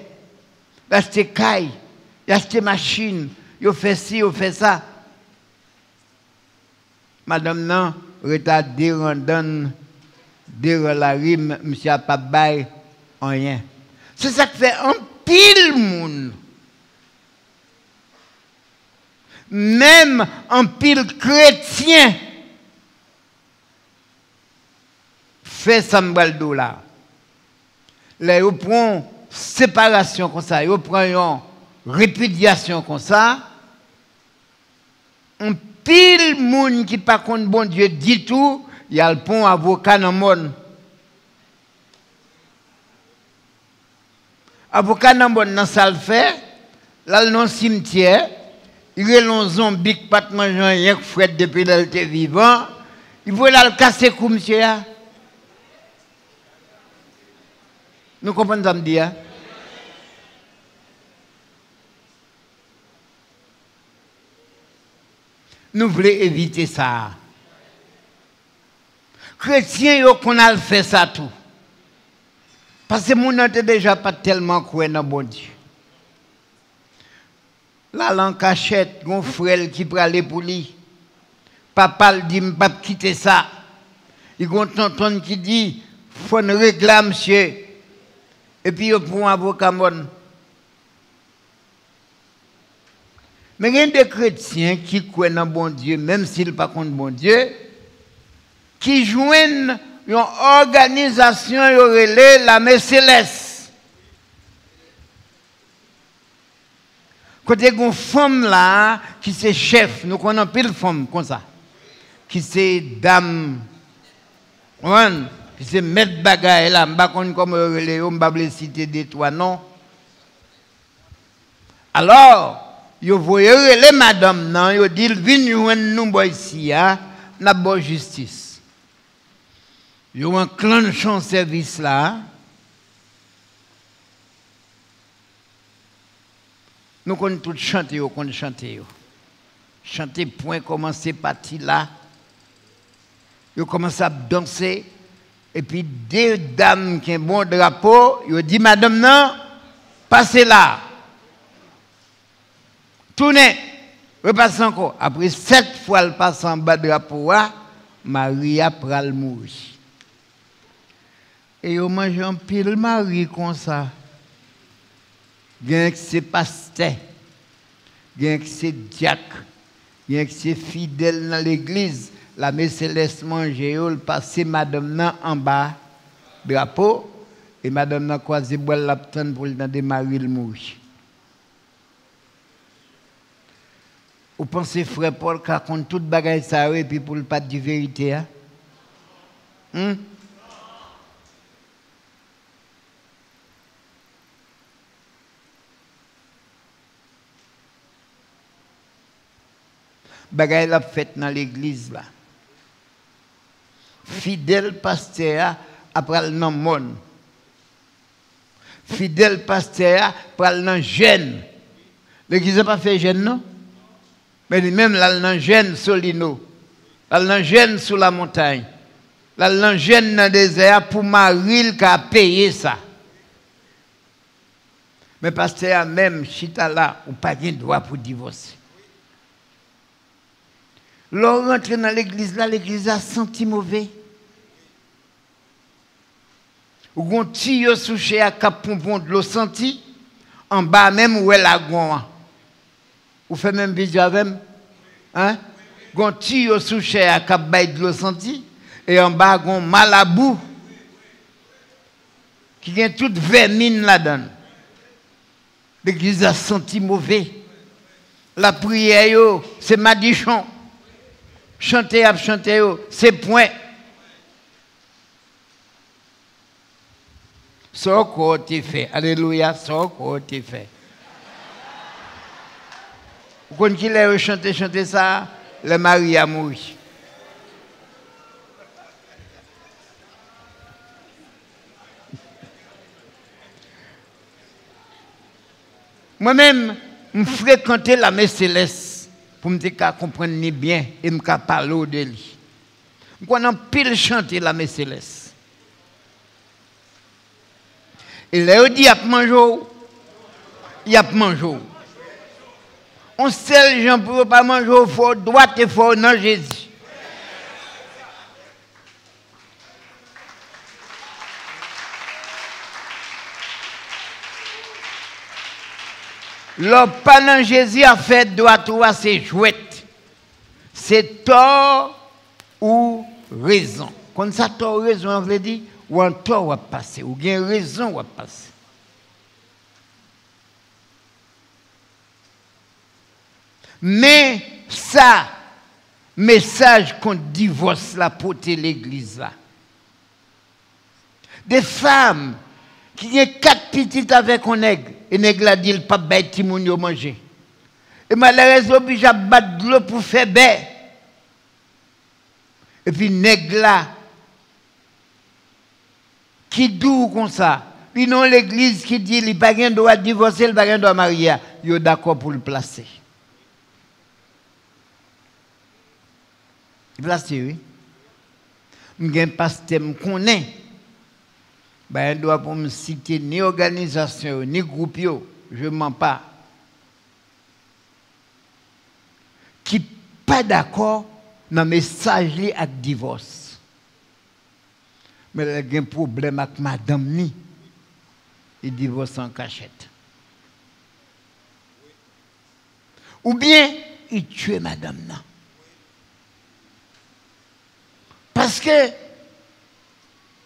il a acheté caille, il a acheté machine, Yo fait ci, yo fait ça. Madame non, reta dérandan, déran la rime, monsieur a pas bail rien. C'est ça qui fait un pile monde. Même un pile chrétien fait sambaldo là. Là, ils prend séparation comme ça, ils prend une répudiation comme ça. Un pile monde qui pas contre bon Dieu dit tout, il y a le pont avocat dans le monde. Avocat dans le monde, dans ça le fait, là, le cimetière, il a un zombie qui pas manger rien que Fred depuis qu'il était vivant. Il veut le casser comme monsieur. Nous comprenons ce que je Nous voulons éviter ça. Chrétiens, qu'on a fait ça tout. Parce que mon n'était déjà pas tellement croyant dans bon Dieu. Là, l'en cachette, mon frère qui aller pour lui. Papa dit, pas quitter ça. Il y a un tonton qui dit, faut ne réclamer, monsieur. Et puis, il prend un avocat. Mais il y a des chrétiens qui croient dans bon Dieu, même s'ils ne pas contre bon Dieu, qui joignent une organisation relais la messe céleste. Côté une femme là, qui c'est chef, nous connaissons pile femme comme ça, qui c'est dame, qui c'est maître bagaille là, je ne sais pas comment je citer des toi, non. Alors, yo voyez les madame non yo dit vinn nous ici n'a bonne justice. Yo enclenchon service là nous connaissons tout chanter yo connaissons chanter chanter point commencer partie là. Yo commence à danser et puis deux dames qui ont un bon drapeau yo dit madame non passez là Tournez, repasse encore. Après sept fois, elle passe en bas de la poire, Maria pral mourir. Et on mange un pile Marie comme ça. Bien que c'est pasteur, bien que c'est diacre, bien que c'est fidèle dans l'église, la messe céleste mange, le passe madame en bas, drapeau, et madame n'a croisé boire la pour le Marie le mourir. Vous pensez, frère Paul, qu'il compte toute bagaille ça et puis pour le pas de vérité hein? Hmm? Bagaille la fête dans l'église là. Fidèle pasteur après le monde. Fidèle pasteur le nom jeune. L'église n'a pas fait jeune non? Mais même là, dans jeune solino, là, dans jeune sous la montagne, là, dans jeune dans le désert pour Marie qui a payé ça. Mais pasteur, même chita là, ou pas de droit pour divorcer. L'on rentre dans l'église là, l'église a senti mauvais. Ou on tire sous chez à cap pompon de l'eau senti, en bas même où est la gomme. Vous faites même vision avec Hein? Gon tire sous cher à cap de l'eau senti et en bas gon malabou qui a toute vermine là-dedans. L'église a senti mauvais. La prière c'est madichon. Chanter à chanter c'est point. Ça quoi fait. Alléluia, ça quoi fait. Vous connaissez qui l'a chanté, chanté ça Le mari a mouru. Moi-même, je fréquentais la messe céleste pour me comprendre bien et me parler de lui. Je connais pile chanter la messe céleste. Et là, il dit, il mangé. Il mangé. On seul gens pour pas manger au fort, droite et fort, non Jésus. Le pas Jésus a fait droit ou c'est chouette. C'est tort ou raison. Quand ça tort ou raison, on veut dire, ou un tort va passer, ou bien raison va passer. Mais ça, message qu'on divorce la porter l'église là. Des femmes qui ont quatre petites avec un aigle, et nègre la dit, pas bête timoun manger. Et malheureusement, obligé à battre de l'eau pour faire bête. Et puis nègre là, qui doux comme ça, puis non l'église qui dit, il pas droit de divorcer, il pas droit de marier, il est d'accord pour le placer. Placer, oui. Je pasteur me connaît. Ben, il doit pour me citer ni organisation, ni groupe, je ne mens pas. Qui pas d'accord dans le message avec divorce. Mais il y a un problème avec madame ni. Il divorce en cachette. Ou bien, il tue madame. Parce que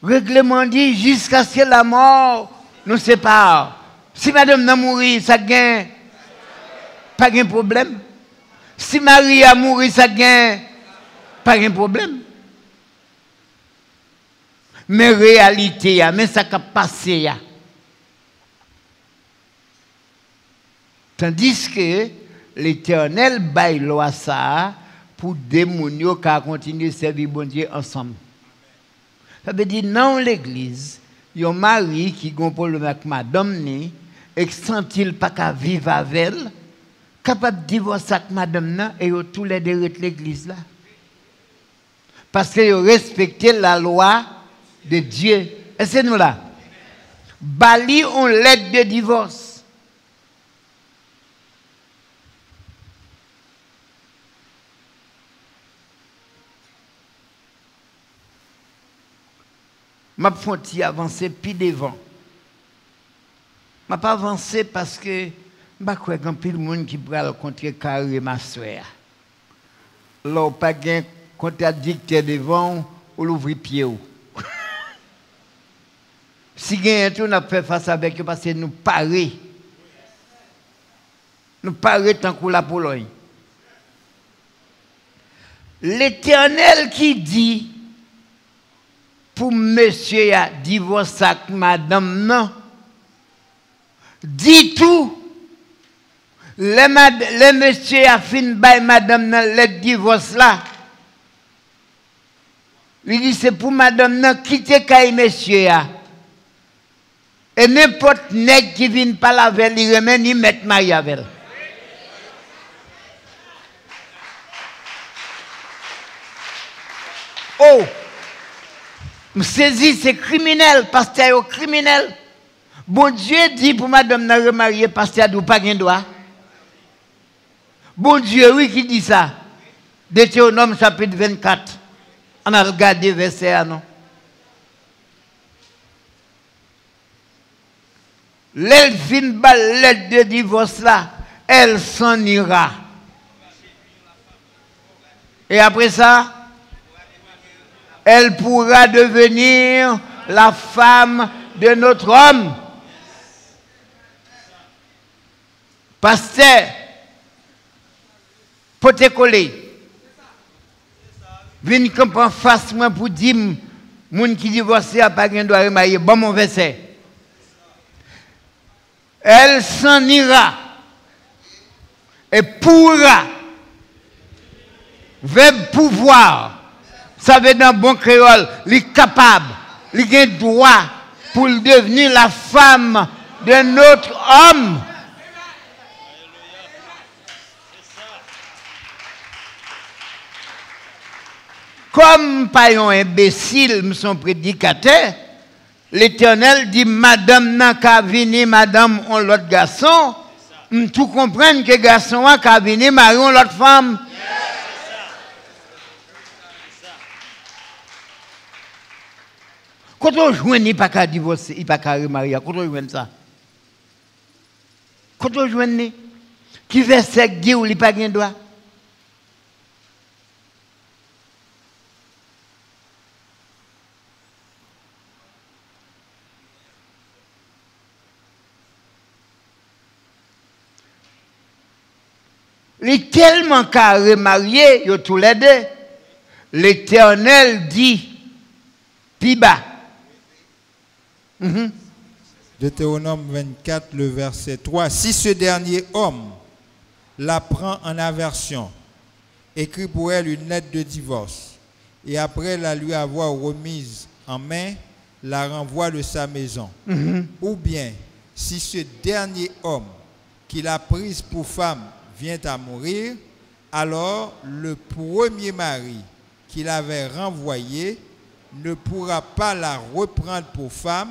règlement dit jusqu'à ce que la mort nous sépare. Si madame n'a mouru, ça gagne pas de problème. Si Marie a mouru, ça gagne pas de problème. Mais réalité, mais ça a passé. Tandis que l'éternel baille loi ça pour gens qui continuer à servir bon Dieu ensemble. Ça veut dire, dans l'église, il y a un mari qui a un problème avec madame, et qui sent-il pas qu'à vivre avec elle, capable de divorcer avec madame, et tous les deux de l'église là. Parce qu'ils respecté la loi de Dieu. Et c'est nous là. Bali on l'aide de divorce. m'a font avancer puis devant. m'a pas avancé parce que m'a crois grand pile monde qui pourra rencontrer carré ma soeur. Là pas gain contradicteur devant ou l'ouvrir pied si gain tout fait face avec eux parce que nous parer. Nous parer tant que la Pologne. L'Éternel qui dit pour monsieur a divorcé avec madame, non. Dis tout. Le, monsieur a fini by madame le divorce là. Il dit c'est pour madame non quitter monsieur a. Et n'importe nèg qui vient pas la veille, il remet ni mettre marié avec Oh! Je saisis, c'est criminel, pasteur criminel. Bon Dieu dit pour madame de remarier, pasteur n'a pas de droit. Bon Dieu, oui, qui dit ça? Deutéronome chapitre 24. On a regardé verset non. L'elfine balette de divorce là, elle s'en ira. Et après ça, elle pourra devenir la femme de notre homme. Pasteur, pour te coller, viens en face moi pour dire, moun qui divorce a pas de droit remarier, bon mon verset. Elle s'en ira et pourra, vers pouvoir, ça veut dire bon créole, il est capable, il a droit pour devenir la femme de notre homme. Comme pas un imbécile, son prédicateur, l'Éternel dit, Madame n'a qu'à venir, Madame, on l'autre garçon, tout comprendre que garçon a venir marier l'autre femme? Quand on joue, il n'y a pas qu'à divorcer, il n'y a pas qu'à remarier. Quand on joue ça? Quand on joue, qui verset dit ou il n'y a pas de droit? Il est tellement carré marié, ils tous les deux. L'Éternel dit, Piba. Mm Deutéronome 24, le verset 3. Si ce dernier homme la prend en aversion, écrit pour elle une lettre de divorce, et après la lui avoir remise en main, la renvoie de sa maison. Mhm. Ou bien, si ce dernier homme qui l'a prise pour femme vient à mourir, alors le premier mari qu'il avait renvoyé ne pourra pas la reprendre pour femme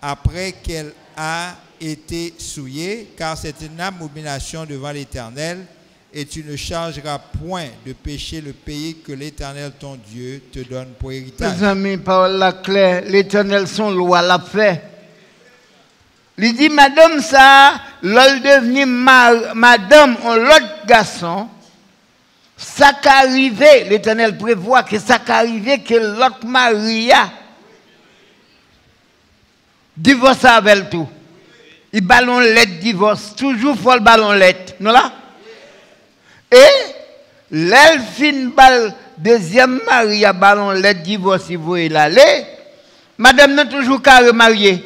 après qu'elle a été souillée, car c'est une abomination devant l'Éternel, et tu ne chargeras point de pécher le pays que l'Éternel ton Dieu te donne pour héritage. Mes amis, parole la claire, l'Éternel son loi l'a fait. Il dit, madame, ça, l'ol devenu madame, on l'autre garçon, ça qu'arrivé, l'Éternel prévoit que ça qu'arrivé que l'autre Maria divorce avec tout. Il ballon lettre divorce, toujours faut le ballon lettre, non là? Et l'elfine bal deuxième Maria ballon lettre divorce, il voulait l'aller, madame n'a toujours qu'à remarier.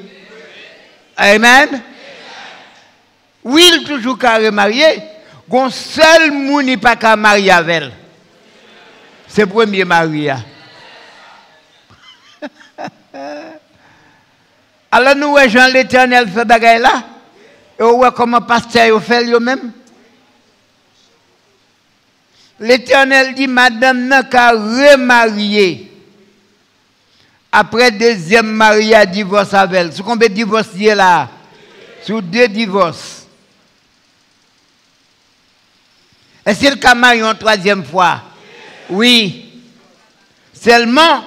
Amen. Oui, il toujours qu'à remarier. Un seul monde n'est pas qu'à marier avec elle. C'est le premier Maria. Alors nous, Jean l'Éternel fait bagaille là. Et on voit comment pasteur fait lui-même. L'Éternel dit, Madame n'a qu'à remarier après deuxième mariage, divorce avec elle. Sur combien de divorces il là? Sur deux divorces. Est-ce qu'il a marié une troisième fois? Oui. Seulement,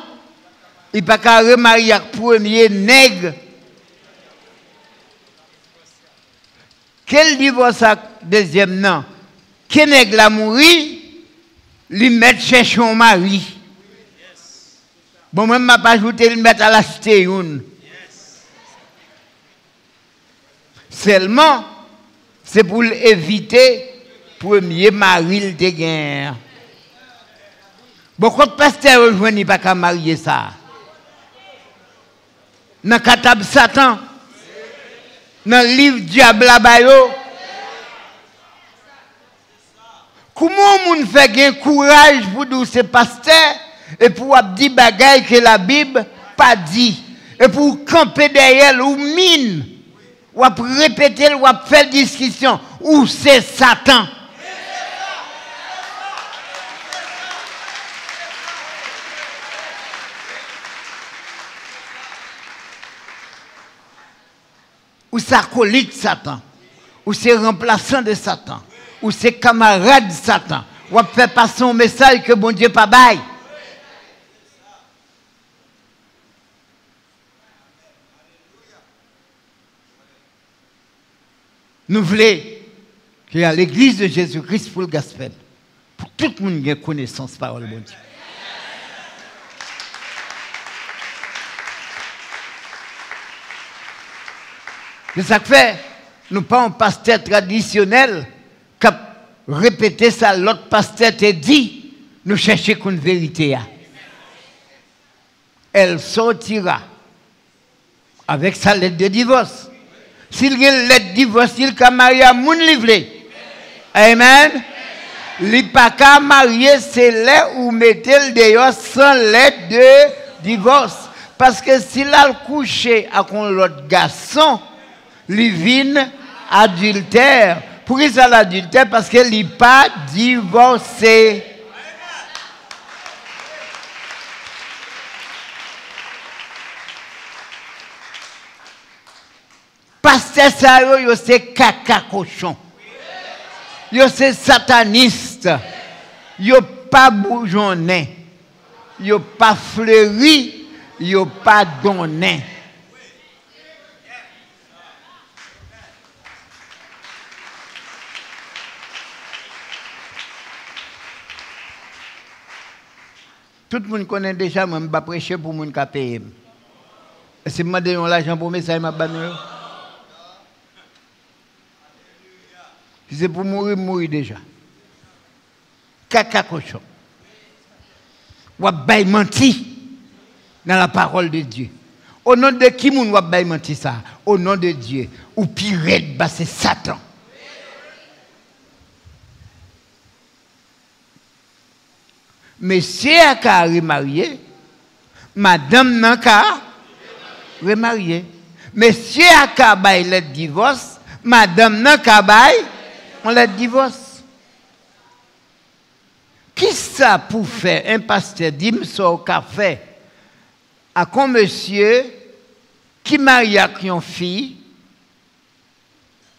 il n'a pas remarier avec premier nègre. Quel divorce avec deuxième? Non Quel nègre a mouru, lui met chercher un mari. Bon, même, je pas ajouté le mettre à la cité. Seulement, c'est pour éviter premier mari de guerre. Beaucoup de pasteurs rejoignent pas qu'à marier ça. Dans le katab Satan, dans le livre Diable Bayo, comment on fait un courage pour dire ce pasteur et pour dire bagaille que la Bible pas dit. Et pour camper derrière ou mine. Ou répéter ou faire discussion. Ou c'est Satan. Ou c'est acolyte Satan, ou c'est remplaçant de Satan, ou c'est camarade de Satan, ou fait passer un message que bon Dieu pas bail. Nous voulons qu'il y ait l'église de Jésus-Christ pour le gospel. Pour tout le monde qui connaissance parole de Dieu. C'est ça que fait, nous pas un pasteur traditionnel qui a répété ça, l'autre pasteur t'a dit, nous cherchons une vérité. Elle sortira avec sa lettre de divorce. S'il y a une lettre divorce, il a marié mon livre. Amen. Il pas marier, c'est là où mettez dehors sans lettre de divorce. Parce que s'il a couché avec l'autre garçon, il adultère. Pourquoi ça l'adultère? Parce qu'il n'est pas divorcé. Pasteur ça c'est caca cochon. Yo c'est sataniste. Yo pas bourgeonné. Yo pas fleuri. Yo pas donné. Tout le monde connaît déjà, moi, je ne vais pas prêcher pour les gens qui payent. Si je demande l'argent pour mes ça, je vais C'est pour mourir, mourir déjà. Caca cochon. Ou vais menti dans la parole de Dieu. Au nom de qui moun ou menti ça? Au nom de Dieu. Ou pire, bah, c'est Satan. Monsieur a qu'à remarier, madame n'a qu'à remarier. Monsieur a qu'à le divorce, madame n'a qu'à on le divorce. Qui ça pour faire? Un pasteur dit au café à un monsieur? Qui marie avec une fille?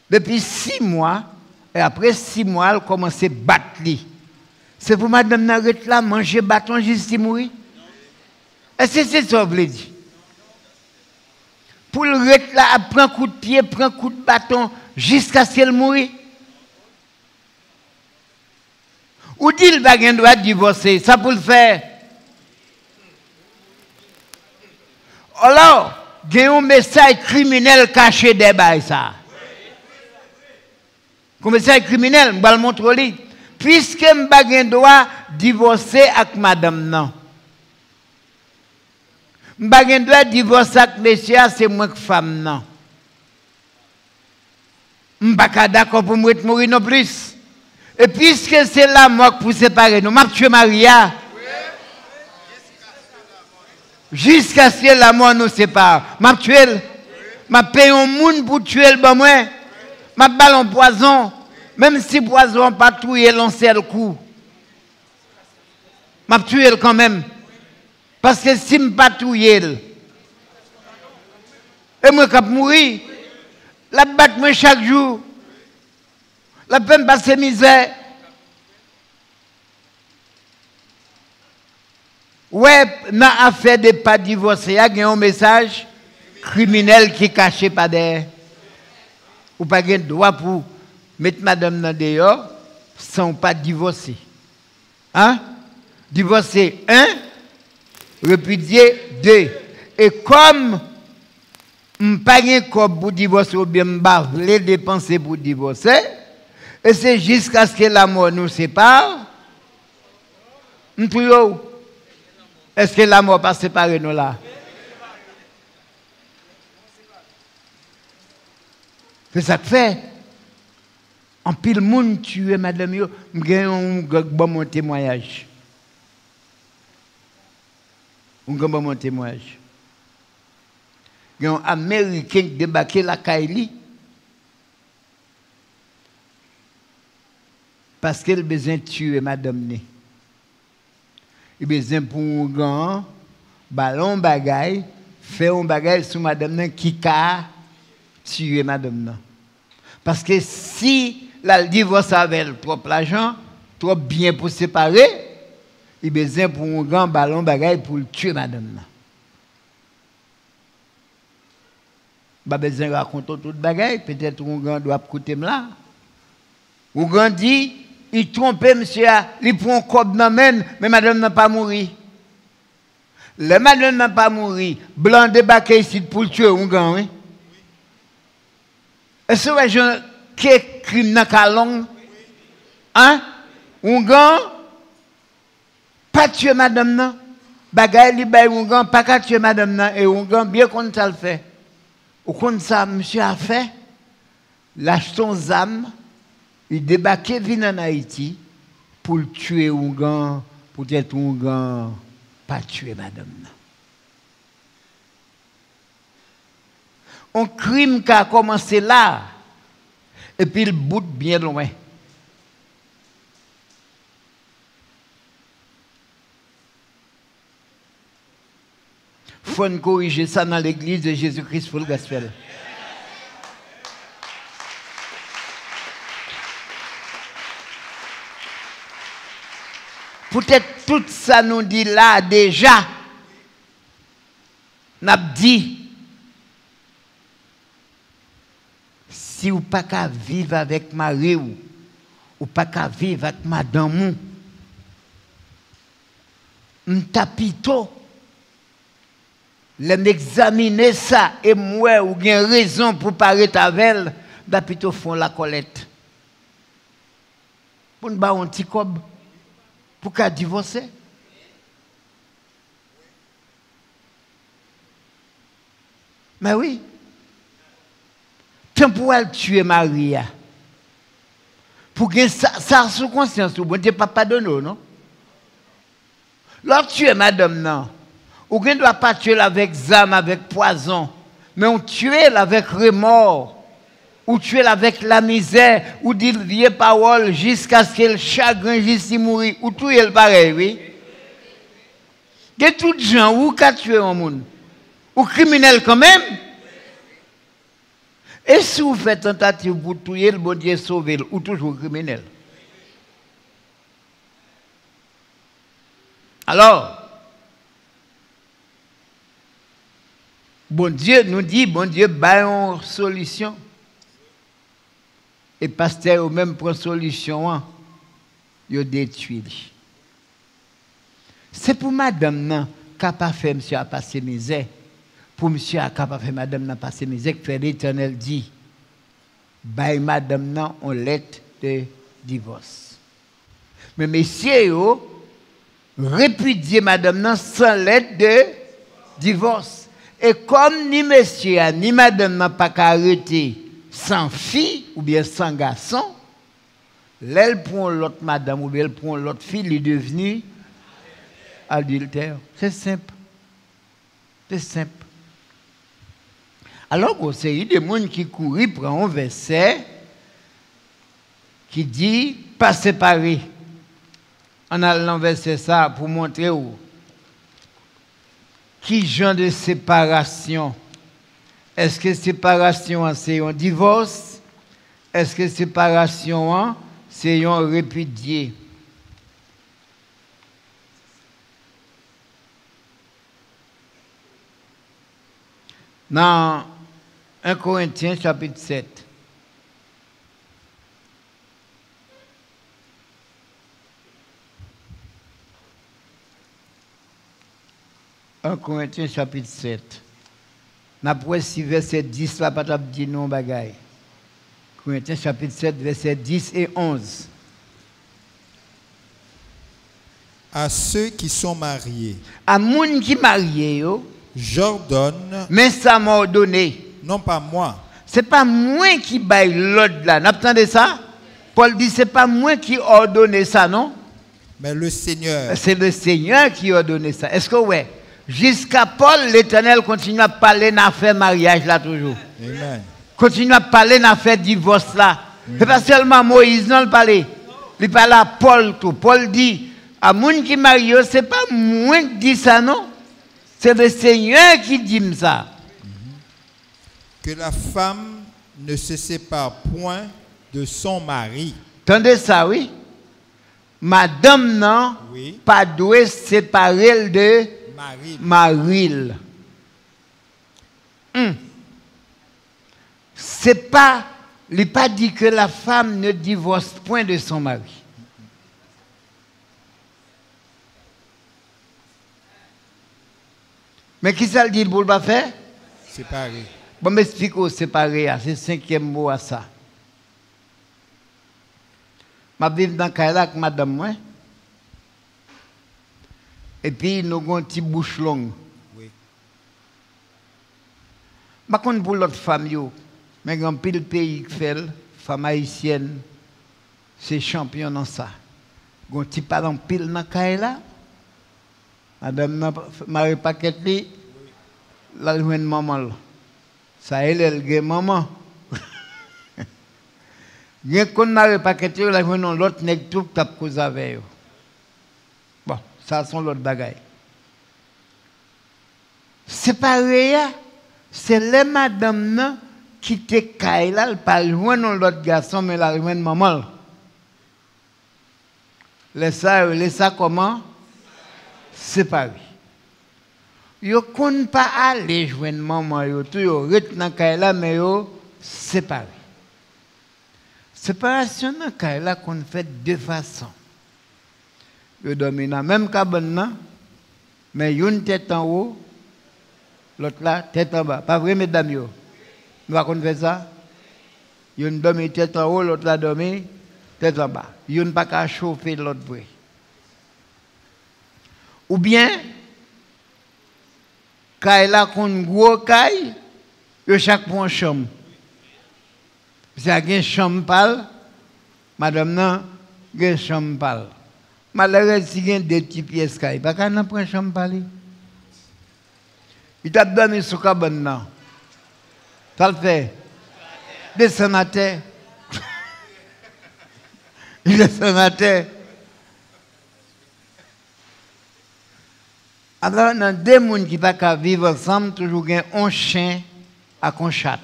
Depuis six mois et après six mois elle commence à battre c'est pour madame Narette là, manger bâton jusqu'à mourir? Est-ce que c'est ça que vous dire? Pour le rete là, prend coup de pied, prend coup de bâton jusqu'à ce qu'elle mourit? Ou dit le bagage doit divorcer, ça pour le faire. Alors, il y a un message criminel caché derrière ça. Un message criminel, je vais le montrer puisque je dois divorcer avec madame non. Je dois divorcer avec monsieur, c'est moi que femme non. Je ne suis pas d'accord pour mourir non plus. Et puisque c'est la mort pour séparer nous, je tué Maria. Jusqu'à ce que la mort nous sépare. Je tué. Je paye un monde pour tuer le moi. Je balle en poison. Même si poison pas tué l'on le coup. M'a tué quand même. Parce que si je pas tué et moi je mourir, la batte moi chaque jour. La peine passer misère. Ouais, dans l'affaire de pas divorcer, il y a un message criminel qui est caché pas derrière. Ou pas de droit pour mettre madame dans dehors sans pas divorcer. Hein? Divorcer, un, répudier, deux. Et comme je pas comme pour divorcer ou bien les dépenser pour divorcer, et c'est jusqu'à ce que la mort nous sépare, est-ce que la mort pas séparer nous là? C'est ça que fait. En pile monde tué madame yo, j'ai un bon témoignage. Un bon témoignage. Il y a un Américain qui débarqué la Kaili parce qu'il a besoin de tuer madame Il besoin pour un grand ballon bagaille, faire un bagaille sur madame qui a tué madame Parce que si la divorce avec le propre trop bien pour séparer, il a besoin pour un grand ballon bagaille pour tuer madame. Pas besoin de raconter toute bagaille, peut-être un grand doit coûter là. Un grand dit, il trompe monsieur, il prend un corps dans mais madame n'a pas mouru. Le madame n'a pas mouru, blanc débarqué ici pour le tuer un grand, oui. Est-ce que que crime dans calon hein? Gant? Pas tuer madame non. Bagay li bay gant pas tuer madame non. Et gant bien qu'on ça le fait ou qu'on ça monsieur a fait lâche son âme il débarquait vient en Haïti pour tuer un gant pour être un gant pas tuer madame un crime qui a commencé là et puis il bout bien loin. Il faut corriger ça dans l'église de Jésus-Christ pour le gospel. Peut-être tout ça nous dit là déjà. N'a dit si ou pas qu'à vivre avec Marie ou, ou pas qu'à vivre avec madame ou, m'tapito l'examiner ça et moi ou bien raison pour paraître avec elle, bah plutôt font la collecte. Pour nous un petit cob pour qu'à divorcer. Mais oui. Tant pour elle tuer Maria. Pour que ça, ça sous conscience, bon Dieu pas pardonner, non? Lorsque tuer madame, non. Ou ne doit pas tuer avec zame, avec poison. Mais on tue avec remords. Ou tuer avec la misère. Ou dire des paroles jusqu'à ce qu'elle chagrin, jusqu'à mourir. Ou tout est pareil, oui? De tout gens, ou qu'a tué un monde? Ou criminel quand même? Et si vous faites tentative pour tuer le bon Dieu sauver, ou toujours criminel. Alors, bon Dieu nous dit, bon Dieu, bah une solution. Et pasteur, même pour solution, hein, il détruit. C'est pour madame, non, qu'a pas fait monsieur à passer misère. Pour monsieur à capable faire madame n'a passé misère que l'éternel dit bah madame n'a on lettre de divorce. Mais messieurs yo répudier madame n'a sans lettre de divorce. Et comme ni monsieur ni madame n'a pas arrêté sans fille ou bien sans garçon l'elle prend l'autre madame ou bien elle prend l'autre fille il est devenu adultère c'est simple c'est simple alors y a des gens qui courent pour un verset qui dit pas séparer. On a l'enversé ça pour montrer où. Qui genre de séparation? Est-ce que séparation c'est un divorce? Est-ce que séparation c'est un répudié Non. 1 Corinthiens chapitre 7. 1 Corinthiens chapitre 7. N'a pas verset 10 là, pas dit non bagaille. Corinthiens chapitre 7, verset 10 et 11. À ceux qui sont mariés. À moun qui marié J'ordonne. Mais ça m'a ordonné non pas moi. C'est pas moi qui baille l'ordre là. N'attendez ça? Paul dit c'est pas moi qui ordonne ça, non? Mais le Seigneur. C'est le Seigneur qui ordonne ça. Est-ce que ouais? Jusqu'à Paul, l'Éternel continue à parler d'affaire mariage là toujours. Amen. Continue à parler d'affaire divorce là. Ce C'est pas seulement Moïse non le parler. Il parle à Paul tout. Paul dit à moun qui marie, c'est pas moi qui dis ça non? C'est le Seigneur qui dit ça que la femme ne se sépare point de son mari. Tendez ça, oui. Madame, non, oui. pas doué séparer de Maril. Hum. C'est pas, il pas dit que la femme ne divorce point de son mari. Mais qui ça le dit pour le faire Séparer. Bon, m'explique au séparé, c'est le cinquième mot à ça. Je vis dans le avec madame, moi. Et puis, nous avons une petite bouche longue. Oui. Je ne pour l'autre femme, mais a un pays qui fait, femme haïtienne, c'est champion dans ça. Un petit parent pile dans là. Madame Marie Paquet, la maman. Ça elle est maman. Bien qu'on n'a pas quitté, là, non, l'autre n'est tout tap cause avec ça sont l'autre bagaille. Hein. c'est les madame qui te caille là, elle pas loin l'autre garçon, mais la loin maman. Les ça, les ça comment? Séparés. Yo ne pas aller joindre maman yo tout yo ret dans là mais yo séparés. Séparation dans là qu'on fait de deux façons. Yo dormi dans même cabane mais une tête en haut, l'autre là tête en bas. Pas vrai mesdames yo? Nous va faire ça Une dormi tête en haut, l'autre là dormi tête en bas. Une pas qu'à chauffer l'autre vrai. Ou bien quand la kon gros caille, yo chaque point chambre. A une chambre pâle, madame nan une chambre pâle. Malheureusement, si y a des petites pièces caille, pas qu'on prend chambre. Il t'a donné sous cabane nan. Ça le fait? Descend à terre. Il descend à terre. Alors, dans deux personnes qui ne vivre ensemble, toujours un chien à un chat.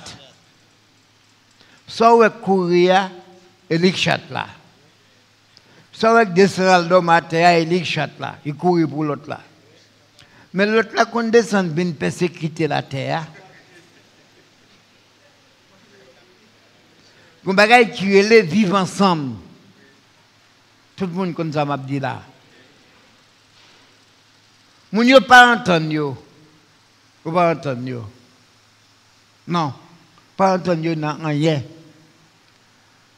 Soit courir et le chat là? Sa wèk desan al do matè a elik chat la, i kouri pou lot la. Men lot la kon desan bin pese kite la tè a. Kon bagay ki ele vive ansam. Tout moun kon sa mabdi la. Moun yo pa anton yo. Ou pa anton yo. Non, pa anton yo nan anye.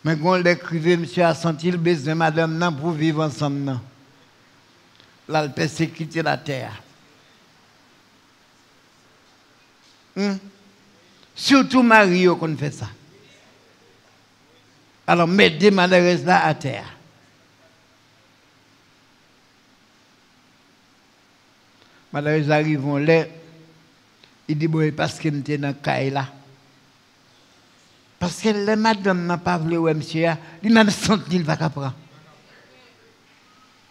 Mais quand l'écrivain, monsieur a senti le besoin madame nan pour vivre ensemble nan. Là, le persécuter la terre. Hmm? Surtout Marie qu'on fait ça. Alors, mettez malheureusement là à terre. Malheureusement, ils arrivent là. Il dit, bon, parce qu'il était dans le là. Parce que les madame n'a pas voulu, ouais, monsieur, il n'a pas senti qu'il va prendre.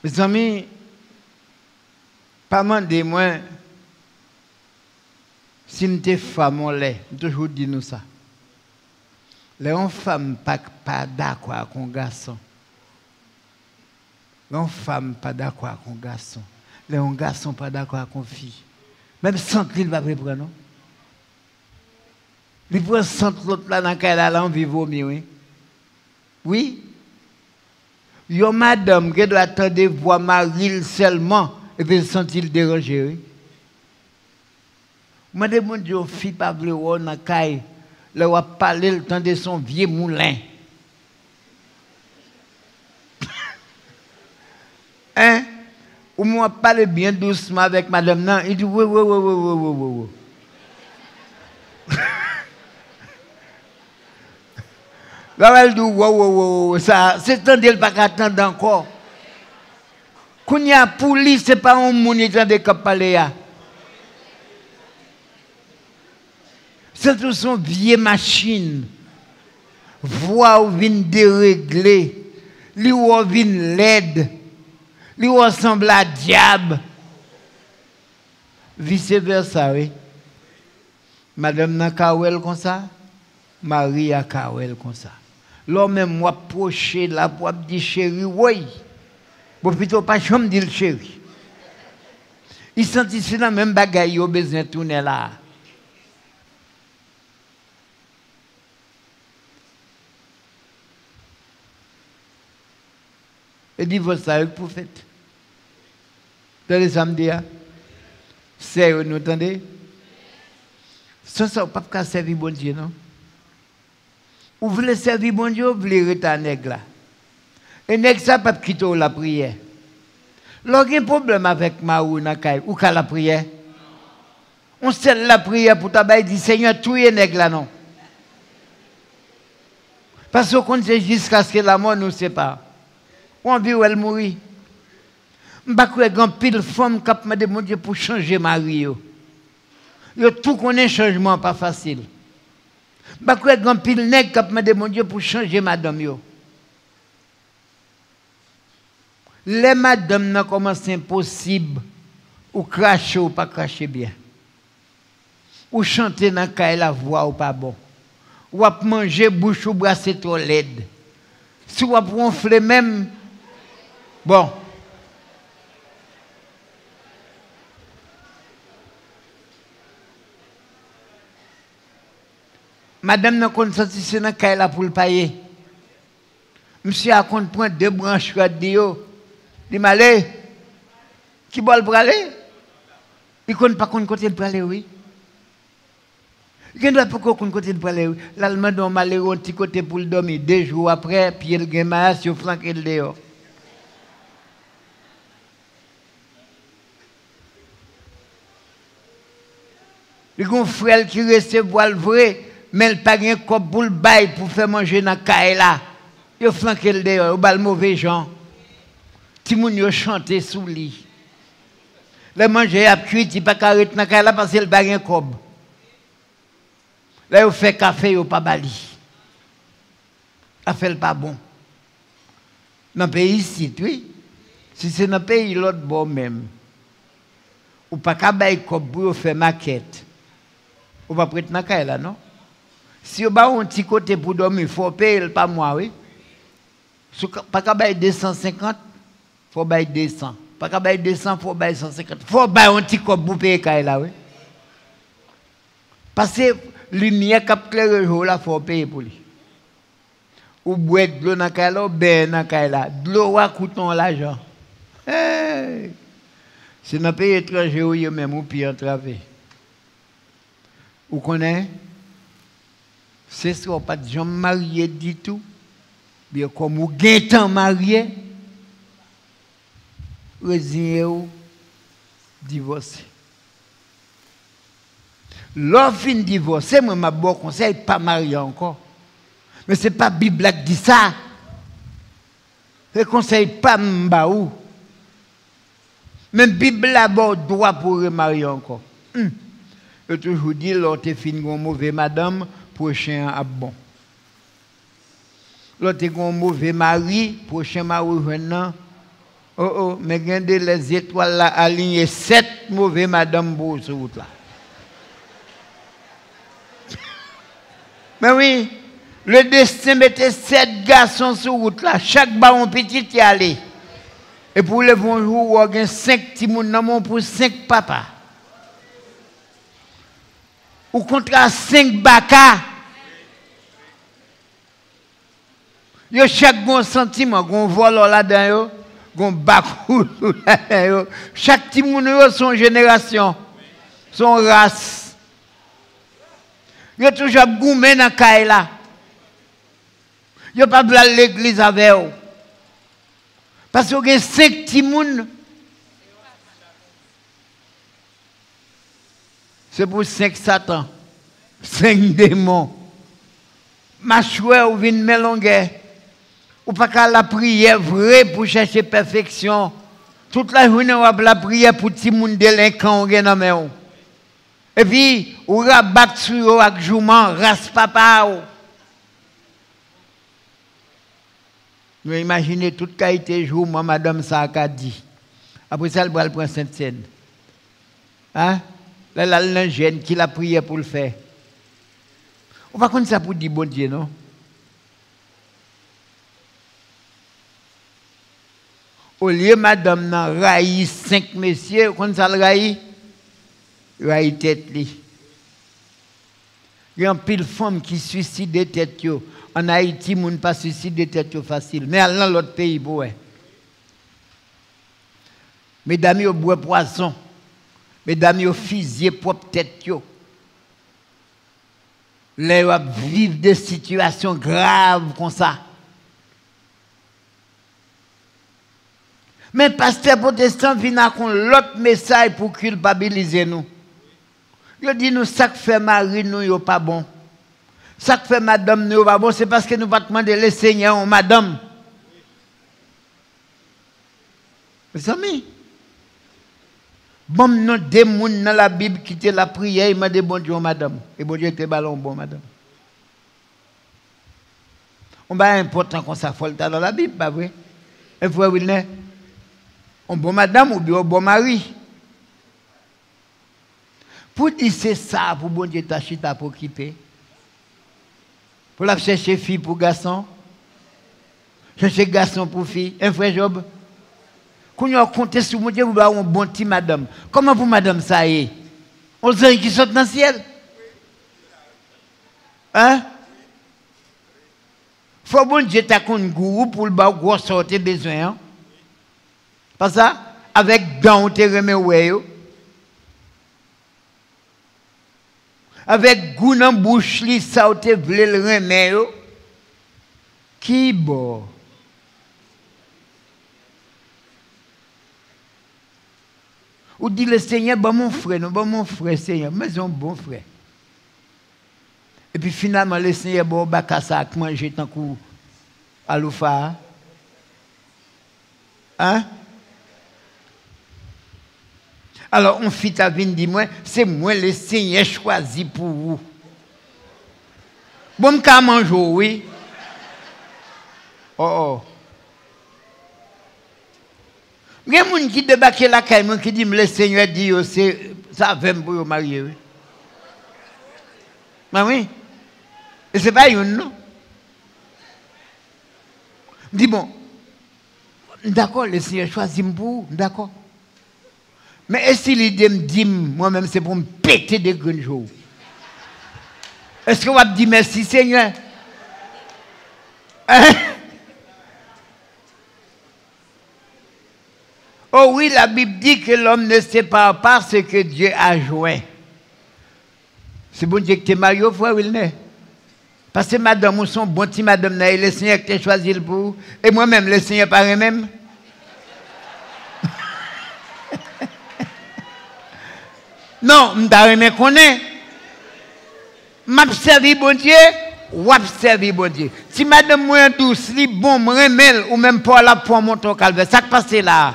Mes amis, pas de moi, si nous sommes femmes, on l'est. toujours dit nous ça. Les femmes pas, pas d'accord avec un garçon. Les femmes pas d'accord avec un garçon les sont pas d'accord avec une fille. Même sans qu'il va prendre, non? Il prend sans l'autre là dans lequel elle a envie de vomir, oui. Oui. Il y a madame qui doit attendre voir Marie seulement et puis sentir dérangé, oui. Moi, je me dis, fille pas bleu, a caille, le va parler le temps de son vieux moulin. hein? Ou moi parle bien doucement avec madame non, il dit oui oui oui oui oui oui oui. elle dit oui oui oui ça c'est tant d'elle pas attendre encore. Quand il y a pour lui c'est pas un monde qui de cap parler C'est tout son vieille machine. Voix ou vient dérégler, lui ou vient l'aide lui ressemble à diable. Vice-versa, oui. Madame n'a comme ça, Marie a comme ça. Lò mèm wap proche la wap di chéri, woy. Bo pito pa chom di l chéri. I senti si nan mèm bagay yo bezne toune la. E divos la yon pou fèt. Tè de samdi ya. Se yon nou tande. Sò sa wap ka sevi bon diye nan. Vous voulez servir bon Dieu, vous voulez nègre là. Et nègre ça, pas quitter la prière. Lorsqu'il y un problème avec Maou Nakai, ou qu'à la prière? On sait la prière pour tabac, dit Seigneur, tout est nègre là, non? Parce qu'on sait jusqu'à ce que la mort nous sépare. On vit où elle mourit. Je ne sais pile femme qui m'a demandé pour changer mari. Yo tout connaît changement pas facile. Je ne sais pile nèg qui m'a demandé pour changer madame yo. Les madame n'a commencé impossible ou cracher ou pas cracher bien. Ou chanter dans la voix ou pas bon. Ou manger bouche ou brasser trop laide. Si vous ronfler même Bon. Madame n'a pas senti c'est dans caille là pour le payer. Monsieur a compte point deux branches de yo. Dit malé. Qui bol pour aller Il compte pas compte côté pour aller oui. Il doit pas compte côté pour aller oui. L'allemand don malé un petit côté pour le dormir deux jours après puis il gagne masse sur flanquer le dehors. Il y a un frère qui recevoir le vrai mais il pas de cop pour le bail pour faire manger dans la là. Il flanqué le dehors, a le mauvais gens. Ti moun yo chanté sous lit. Le manger a cuit, il pas arrêter dans la là parce qu'il pas de cob. Là il fait café, il pas bali. Ça fait pas bon. Dans le pays ici, oui. Si c'est dans le pays l'autre bon même. Ou pas qu'à bail cob pour faire maquette. Ou pas prêter dans la là non? Si yo ba ou an ti kote pou domi, fò pe el pa mwa we. Sou pa ka bay 250, fò bay 200. Pa ka bay 200, fò bay 150. Fò bay an ti kote pou pe e kay la we. Pase lumiye kap kler yo la fò pe e pou li. Ou bwe dlo nan kay e la, ou be nan kay e la. Dlo wakouton la jan. Hey! Se nan pe etranje ou yo men, ou pi an trave. Ou konen? C'est ce qu'on pas de gens mariés du tout. Bien comme vous temps marié, résigné ou divorcé. L'homme fin divorcé, moi, ma bon conseil, pas marié encore. Mais ce n'est pas la Bible qui dit ça. Je ne conseille pas m'baou. Même la Bible a bon droit pour remarier encore. Je toujours dit, l'autre fin une mauvaise madame, prochain a bon. L'autre est un mauvais mari, prochain mari venant. Oh oh, mais regardez les étoiles là alignées, sept mauvais madame pour ce route là. mais oui, le destin mettait sept garçons sur route là, chaque baron petit y allait. Et pour le bonjour, y a cinq petits moun pour cinq papas. Ou contre cinq baka. Yo chaque bon sentiment, gon vol là-dedans, gon bakou là Chaque petit monde son génération, son race. Yo toujours goumé dans là. Yo pas bla l'église avec eux. Parce que a cinq petits. C'est pour cinq Satan, cinq démons. Ma chouette ou vin mélangé ou pas qu'à la prière vraie pour chercher perfection. Toute la journée, on va la prière pour tout le monde délinquant Et puis, on va battre sur eux avec jouement, race papa. Vous imaginez toute qualité jour, moi, madame ça a dit. Après ça, elle va prendre Sainte-Seine. Hein? Là, là, le jeune qui l'a prié pour le faire. On va connaître ça pour dire bon Dieu, non? Au lieu madame nan raï cinq messieurs, quand ça le raï tête li. Il y a pile femme qui suicide des têtes En Haïti, moun pas suicide des têtes facile, mais dans l'autre pays boue. Mesdames yo bois poisson. Mesdames yo fusillé propre tête yo. Les vivent des situations graves comme ça. Mais pasteur protestant vient avec l'autre message pour culpabiliser nous. Il dit nous, ça que fait Marie, nous, n'est pas bon. Ça que fait madame, nous, pas bon. C'est parce que nous pas demander le Seigneur, madame. Mes amis, bon, nous, des gens dans la Bible qui étaient la prière, ils m'ont dit bon madame. Et bon Dieu était ballon bon, madame. On va important qu'on s'affole dans la Bible, pas vrai? Et frère Wilner, un bon madame ou bien un bon mari? Pour dire ça, pour bon Dieu t'achita pour occuper. Pour la chercher fille pour garçon. Chercher garçon pour fille. Un frère Job. Quand vous comptez sur mon Dieu, vous avez un bon petit madame. Comment vous, madame, ça y est? On sait qui saute dans le ciel Hein? Faut bon Dieu t'a un pour le bas gros sortir besoin. Hein? Pas sa, avek gan te reme we yo. Avek goun an bouch li sa bon? ou te vle l reme yo. Ki bo? Ou di le Seigneur, ba mon frè, non ba mon frè Seigneur, mè zon bon frè. E pi finalman le Seigneur bo baka sa ak manje tankou alou fa. An? Alors, on fit à vin, dit moi, c'est moi le Seigneur choisi pour vous. Bon, me manger, oui. Oh, oh. Il y a des gens qui débarquent caille, qui disent, le Seigneur dit, c'est ça va pour vous marier. Oui. Ben oui. Et ce n'est pas une, non. Dis bon, d'accord, le Seigneur choisit pour d'accord. Mais est-ce qu'il dit, dit moi-même, c'est pour me péter des grands jours? Est-ce que vous avez dit merci, Seigneur? Hein? Oh oui, la Bible dit que l'homme ne sépare pas ce que Dieu a joint. C'est bon Dieu que tu es marié, frère Wilner. Parce que madame, ou son bon petit madame, et le Seigneur qui t'a choisi pour. Et moi-même, le Seigneur paraît même. Non, je ne connais. M'observe bon Dieu, ou observe bon Dieu. Si madame moi douce, li bon, me remel, ou même pas la pour monter au calvaire, ça qui passe là.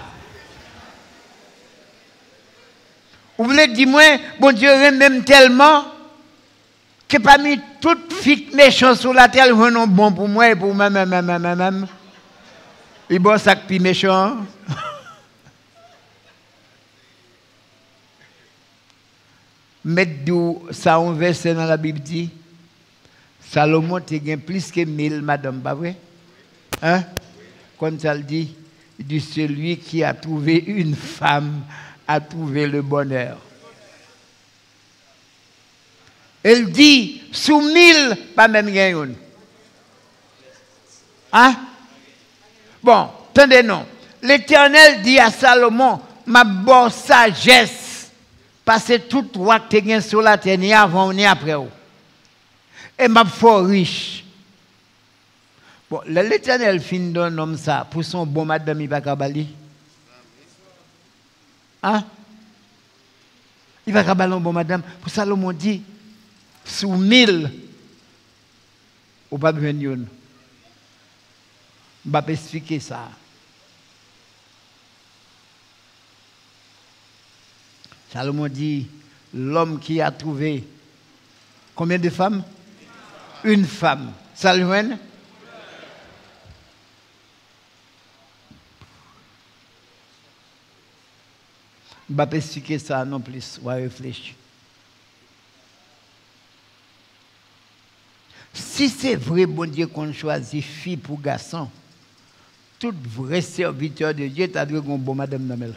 Vous voulez dire, moi, bon Dieu même tellement que parmi toutes filles méchantes sur la terre, ils sont bon pour moi et pour moi-même, même, même, même. Et bon, ça qui méchant. Mettre ça en verset dans la Bible dit, Salomon a plus que mille madame, pas vrai? Hein? Comme ça le dit, dit celui qui a trouvé une femme a trouvé le bonheur. Elle dit, sous mille, pas même une. Hein? Bon, attendez non. L'Éternel dit à Salomon, ma bonne sagesse, parce que tout roi que tu sur la terre, ni avant ni après. Et ma fort riche. Bon, l'Éternel fin d'un homme ça, pour son bon madame, il va Hein? Il va cabaler un bon madame. Pour Salomon dit, sous mille, ou pas besoin Je vais expliquer ça. Salomon dit, l'homme qui a trouvé combien de femmes? Une femme. Salomon? Je ne vais pas expliquer ça non plus, on va réfléchir. Si c'est vrai, bon Dieu, qu'on choisit fille pour garçon, tout vrai serviteur de Dieu, tu as dit bon madame Namel.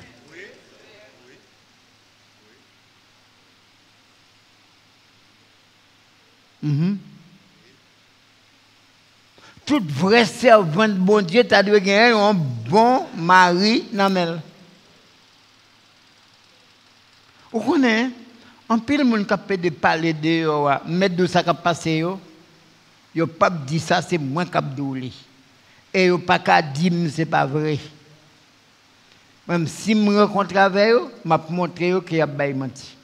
Mm Tout vrai servant de bon Dieu, tu as dit un bon mari Namel. Vous connaissez, en pile, mon capé de parler de mettre de ça qui passé yo? Yo pas dit ça, c'est moins cap douli. Et yo pas qu'à dire c'est pas vrai. Même si je rencontre avec eux, je vais montrer que a pas menti.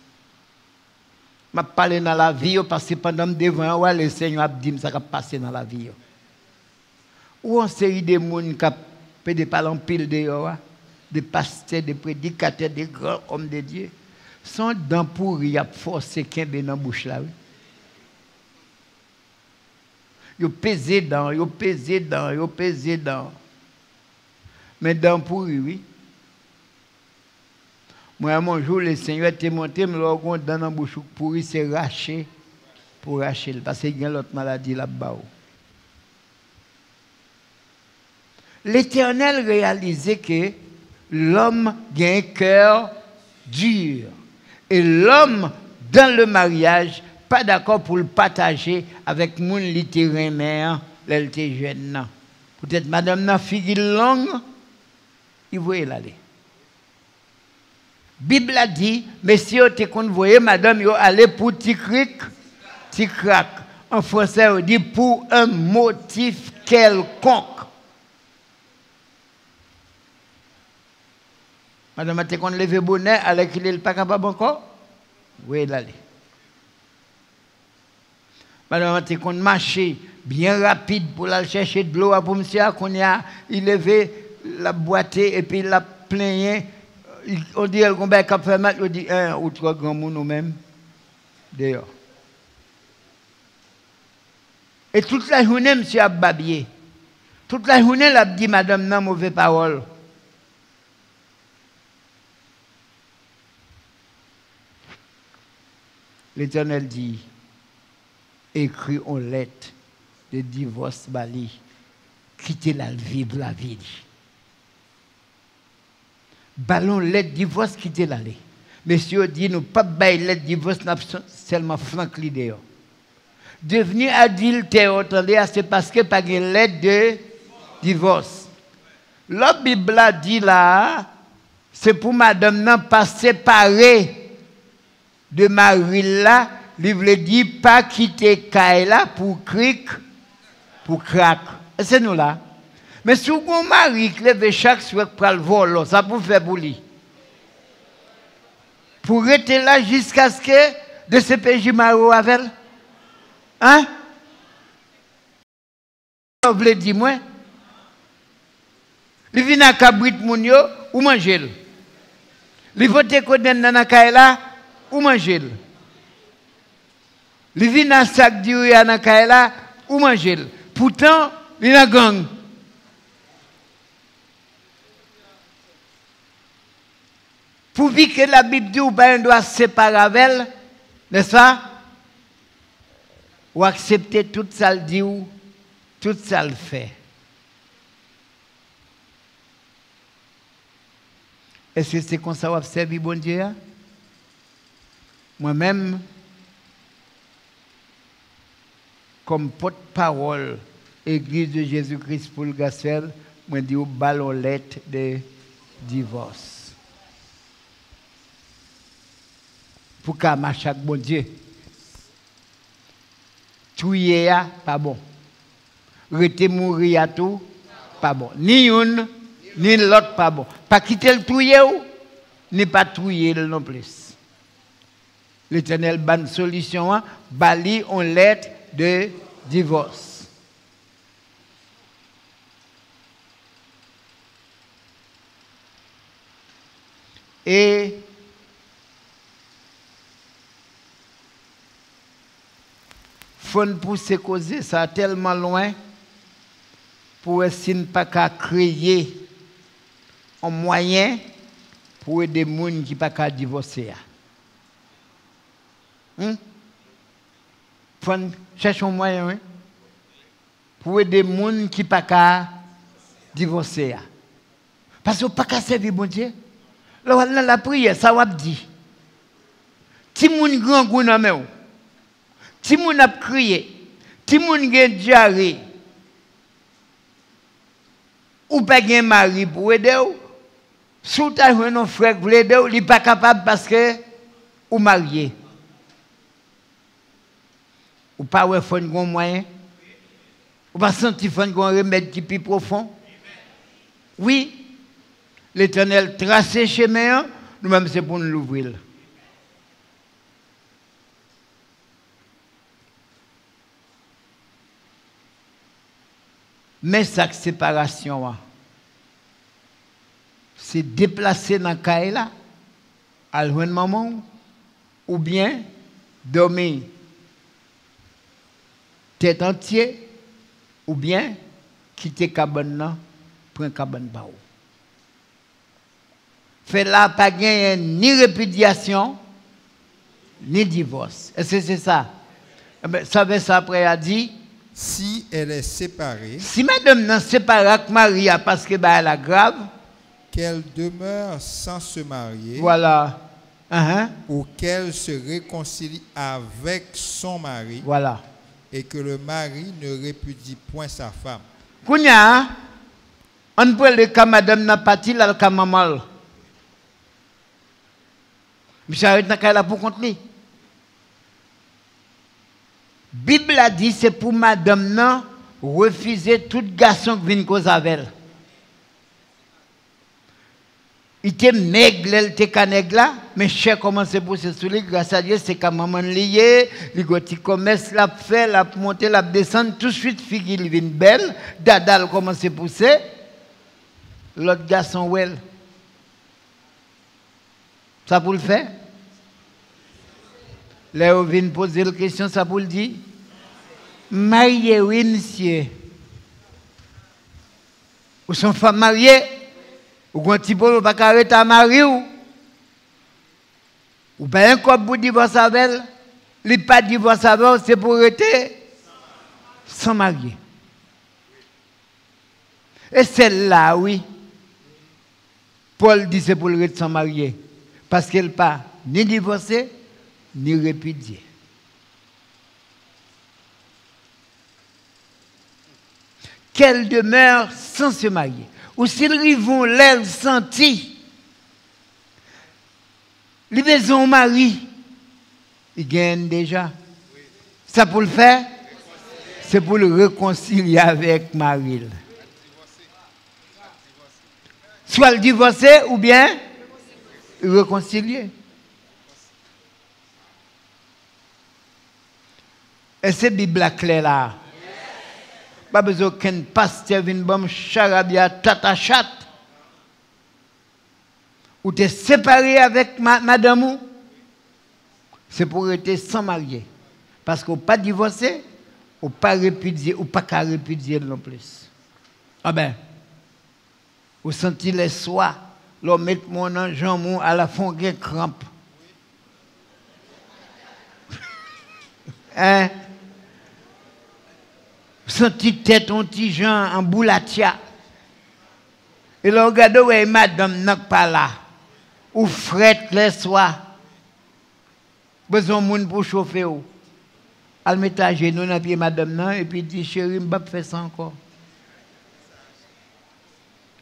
Je parler dans la vie parce que pendant devant le Seigneur a dit ça qui passé dans la vie. Ou en série de gens qui peut parler en pile de yo, de pasteurs, de prédicateurs, de grands hommes de Dieu. Sans dents pourries, a forcé qu'un dans la bouche là. Yo pesé dans, yo pesé dans, yo pesé dans. Mais dents pourries, oui. Moi, mon jour, le Seigneur t'a monté, mais le dans la bouche pourri, c'est raché pour racher, parce qu'il y a l'autre maladie là-bas. L'Éternel réalisait que l'homme a un cœur dur. Et l'homme, dans le mariage, pas d'accord pour le partager avec mon littéraire mère, l'elle jeune. Peut-être madame n'a figure longue, il voulait l'aller. Bible a dit, messieurs, tu voyez madame, yo aller pour ticric, ticrac. En français, on dit pour un motif quelconque. Madame a qu'on levé bonnet, alors qu'il n'est pas capable encore? Oui, l'aller. Madame a qu'on marché bien rapide pour aller chercher de l'eau pour monsieur, qu'on a il levé la boîte et puis la plaigné. On dit qu'on va faire mal, on dit un ou trois grands mots nous-mêmes dehors. Et toute la journée, monsieur a babillé. Toute la journée, il a dit, madame, non, mauvaise parole. L'Éternel dit, écrit en lettre de divorce Bali, quittez la vie, la vie. Ballon lettre divorce, quittez la vie. Monsieur dit, nous pas bailler lettre divorce, seulement franc l'idée. Devenir adultère, c'est parce que pas une lettre de divorce. La Bible dit là, c'est pour madame non pas séparer de Marie là, il veut dire pas quitter Kaila pour cric, pour crack. C'est nous là. Mais si vous mari qui chaque soir pour le vol, ça vous fait boulir. Pour rester là jusqu'à ce que de ce PJ Maro avec Hein? Vous voulez dire moi? Il vient à Cabrit Mounio ou manger. Il vote qu'on dans la Kaila ou manger. Il vient à sac d'huile à la Kaila ou manger. Pourtant, il a gang. Pour que la Bible dit qu'on doit se séparer avec n'est-ce pas? ou accepter tout ça le dit ou tout ça le fait. Est-ce que c'est comme ça qu'on servi bon Dieu? Moi-même, comme porte-parole, Église de Jésus-Christ pour le Gaspel, je dis au ballolette de divorce. Pour qu'à chaque bon Dieu tuer pas bon. Rester mourir à tout, pas bon. Ni une, ni l'autre, pas bon. Pas quitter le tuer ni pas tuer non plus. L'éternel bonne solution, hein, bali on lettre de divorce. Et faut pousser causer ça tellement loin pour essayer de pas créer un moyen pour aider les gens qui ne pas divorcer. Hum? Faut chercher un moyen hein? pour aider les gens qui ne pas divorcer. Parce que pas servir bon Dieu. Là, la prière, ça va dire. Si gens grand goût si moun a crié, si moun gen diarrhée, ou pas gen mari pour aider ou, sous ta un frère pour aider ou, il n'est pas capable parce que ou marié. Ou pas ouais fon gon moyen. Ou pas senti fon gon remède qui plus profond? Oui, l'Éternel trace chemin, nous-mêmes c'est pour nous l'ouvrir. Mais cette séparation, c'est déplacer dans le là, à loin de maman, ou bien dormir tête entière, ou bien quitter cabane là, prendre cabane. Fait là, pas gagner ni répudiation, ni divorce. Est-ce que c'est ça? Eh ben, ça veut ça après, a dit, si elle est séparée. Si madame n'est séparée avec Maria parce que bah, elle est grave. qu'elle demeure sans se marier Voilà. Hein, ou qu'elle se réconcilie avec son mari Voilà. et que le mari ne répudie point sa femme. Kounya, on peut le cas madame n'a pas dit le cas maman. Monsieur arrête n'a là pour compte lui. Bible a dit c'est pour madame non refuser tout garçon qui vient cause avec elle. Il était maigre, il était canègue là, mais cher commencé pour se soulever, grâce à Dieu, c'est quand maman lié, il a petit commerce, l'a fait, l'a monté, l'a descendu, tout de suite, fille, il vient belle, dada, commence à pousser, l'autre garçon, well. Ça pour le faire? Là, on vient poser la question, ça pour le dire? Marié, oui, monsieur. Ou sont femmes mariées? Ou quand tu peux pas à marier ou pas un couple pour divorcer avec elle, les pas divorcer avec c'est pour rester sans marier. Et celle-là, oui, Paul dit c'est pour le sans marier. Parce qu'elle pas ni divorcée, ni répudiée. Qu'elle demeure sans se marier? Ou s'ils vont l'air senti, les maisons mari, ils gagnent déjà. Ça pour le faire, c'est pour le réconcilier avec Marie. Soit le divorcer ou bien le réconcilier. Et c'est Bible claire là pas besoin qu'un pasteur vienne bon charabia tata chat. Ou t'es séparé avec madame c'est pour être sans marié. Parce qu'on pas divorcé, ou pas répudié, ou pas qu'à répudier non plus. Ah ben, vous sentez les soirs, l'homme met mon ange à la fond crampe. hein? Senti tête un petit Jean en boulatia. Et là, regarde, ouais, madame n'a pas là. Ou frette les soirs. Besoin de pour chauffer. Elle met à genoux dans pied madame nan, et puis dit, chérie, je ne faire ça encore.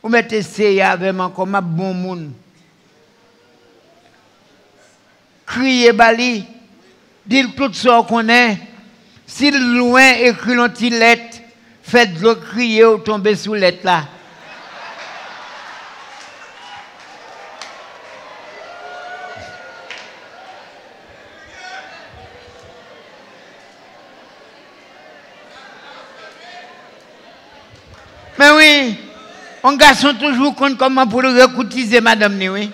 Ou mettez essayé avec moi comme un bon monde. Criez bali. Dites tout ce qu'on est. Si loin écrit une lettre, faites le crier ou tomber sous lettre là. Mais oui, on garçon toujours compte comment pour le recoutiser, madame, oui.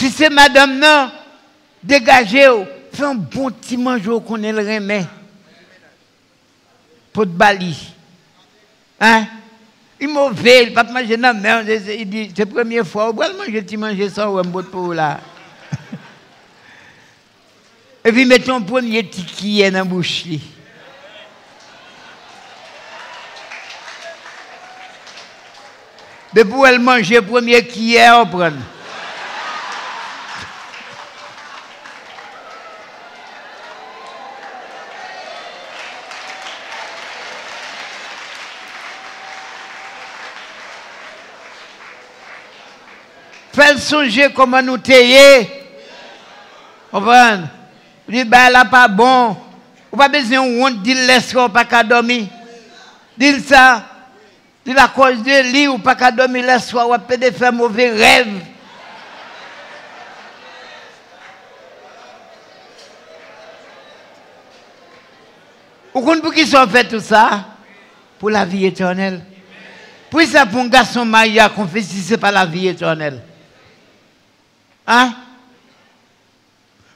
Si c'est madame, non, dégagez, faites un bon petit mangeau qu'on ait le remet. Pour de bali. Hein? Il est mauvais, il ne pas manger dans la Il dit, c'est la première fois, où va manger, tu manges ça ou un bout pour là. Et puis mettons un premier ticket dans la bouche. Depuis elle manger le premier qui est, on prend. Faites songer comment nous tailler. Comprenez? Vous dites, ben là, pas bon. Vous pas besoin de honte, dit laisse pas qu'à dormir. Dites ça. Dites la cause de lit ou pas qu'à dormir laisse soir, ou peut de faire mauvais rêve. Vous comprenez pour qui sont fait tout ça? Pour la vie éternelle. Pour ça, pour un garçon marié à confesser, ce n'est pas la vie éternelle. Hein?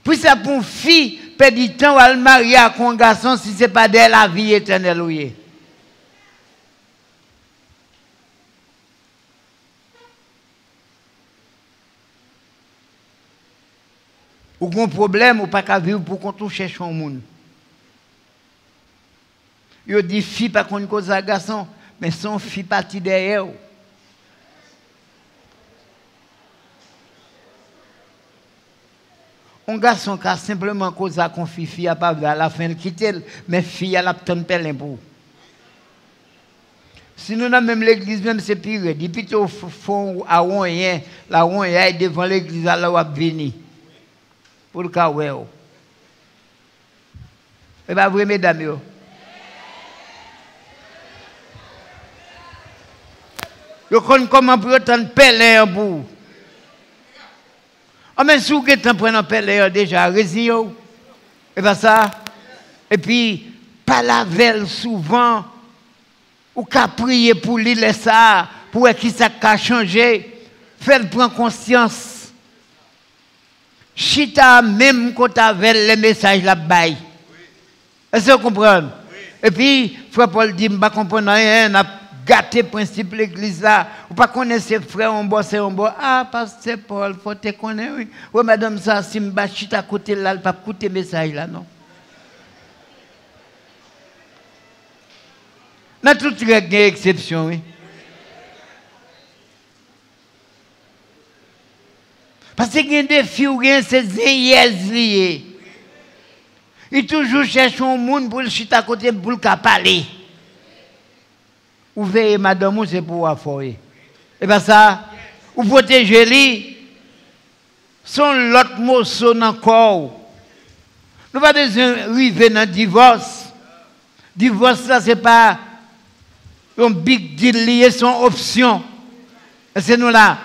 Puis ça pour une fille, perdre du temps à le marier à un garçon si ce n'est pas de la vie éternelle. Oui. Ou un problème, ou pas qu'à vivre pour qu'on touche un monde. Yo dit fille pas qu'on cause à garçon, mais son fille partie derrière. Un gason ka simplement koza kon fi fi a pa vla la fin kitel, men fi a la pton pelen pou. Sinon nan menm l'eglise menm se pire, di pito fon a on yen, la on yen devan l'eglise ala wap vini. Pou l'ka we yo. E eh ba vwe medam yo. Yo kon koman pou yo tan pelen pou. Ah, mais si vous êtes en prenant pelle déjà, résigno. Et pas ça? Et puis, pas la veille souvent ou qu'à prier pour lui, ça, pour qui ça a changé, faire prendre conscience. Chita même quand avec les messages là-bas. Est-ce que vous comprenez? Et puis, frère Paul dit, je ne comprends rien, gâté principe l'église là. Ou pas connaître ses frères, on c'est on boit. Ah, pasteur Paul, faut te connaître, oui. Madame, ça, si je suis à côté là, pas écouter message là, non. Dans toute règle, exception, oui. Parce qu'il y a des filles où c'est zéyez lié. Ils toujours cherchent un monde pour le chita à côté pour le parler. Ou veillez madame, c'est pour affoyer. Et bien ça, ou protéger lui, son l'autre mot son encore. Nous pas besoin d'arriver dans le divorce. Divorce, là, c'est pas un big deal lié son option. C'est nous là?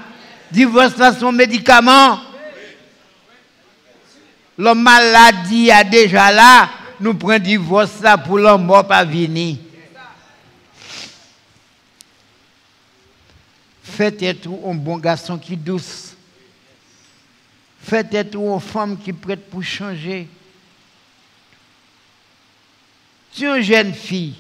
Divorce là son médicament. La maladie a déjà là. Nous prenons divorce pour l'homme mort pas venir. Faites être un bon garçon qui douce. Faites être une femme qui prête pour changer. Si une jeune fille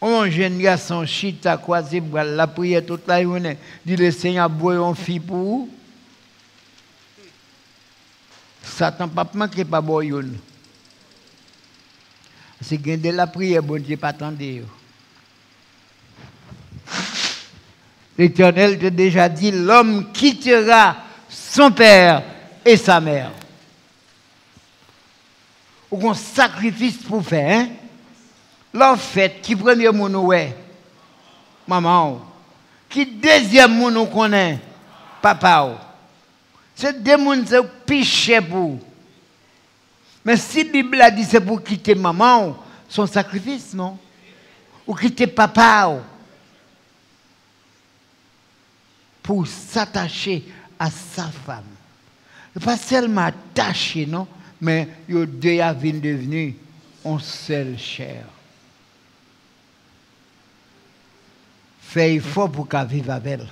un jeune garçon chita croisé la prière toute la journée, dit le Seigneur boit une fille pour vous. Satan pas manqué pas boyon. C'est de la prière, bon Dieu pas attendre. L'Éternel t'a déjà dit, l'homme quittera son père et sa mère. Ou un sacrifice pour faire, hein? L'en fait, qui premier moun ouais, maman, qui deuxième moun connaît, papa. C'est deux moun c'est piché pour. Mais si la Bible a dit c'est pour quitter maman, son sacrifice, non? Ou quitter papa. Pour s'attacher à sa femme. Pas seulement attaché, non? Mais ils deux a devenu en seule chair. fait effort pour qu'elle vive avec elle.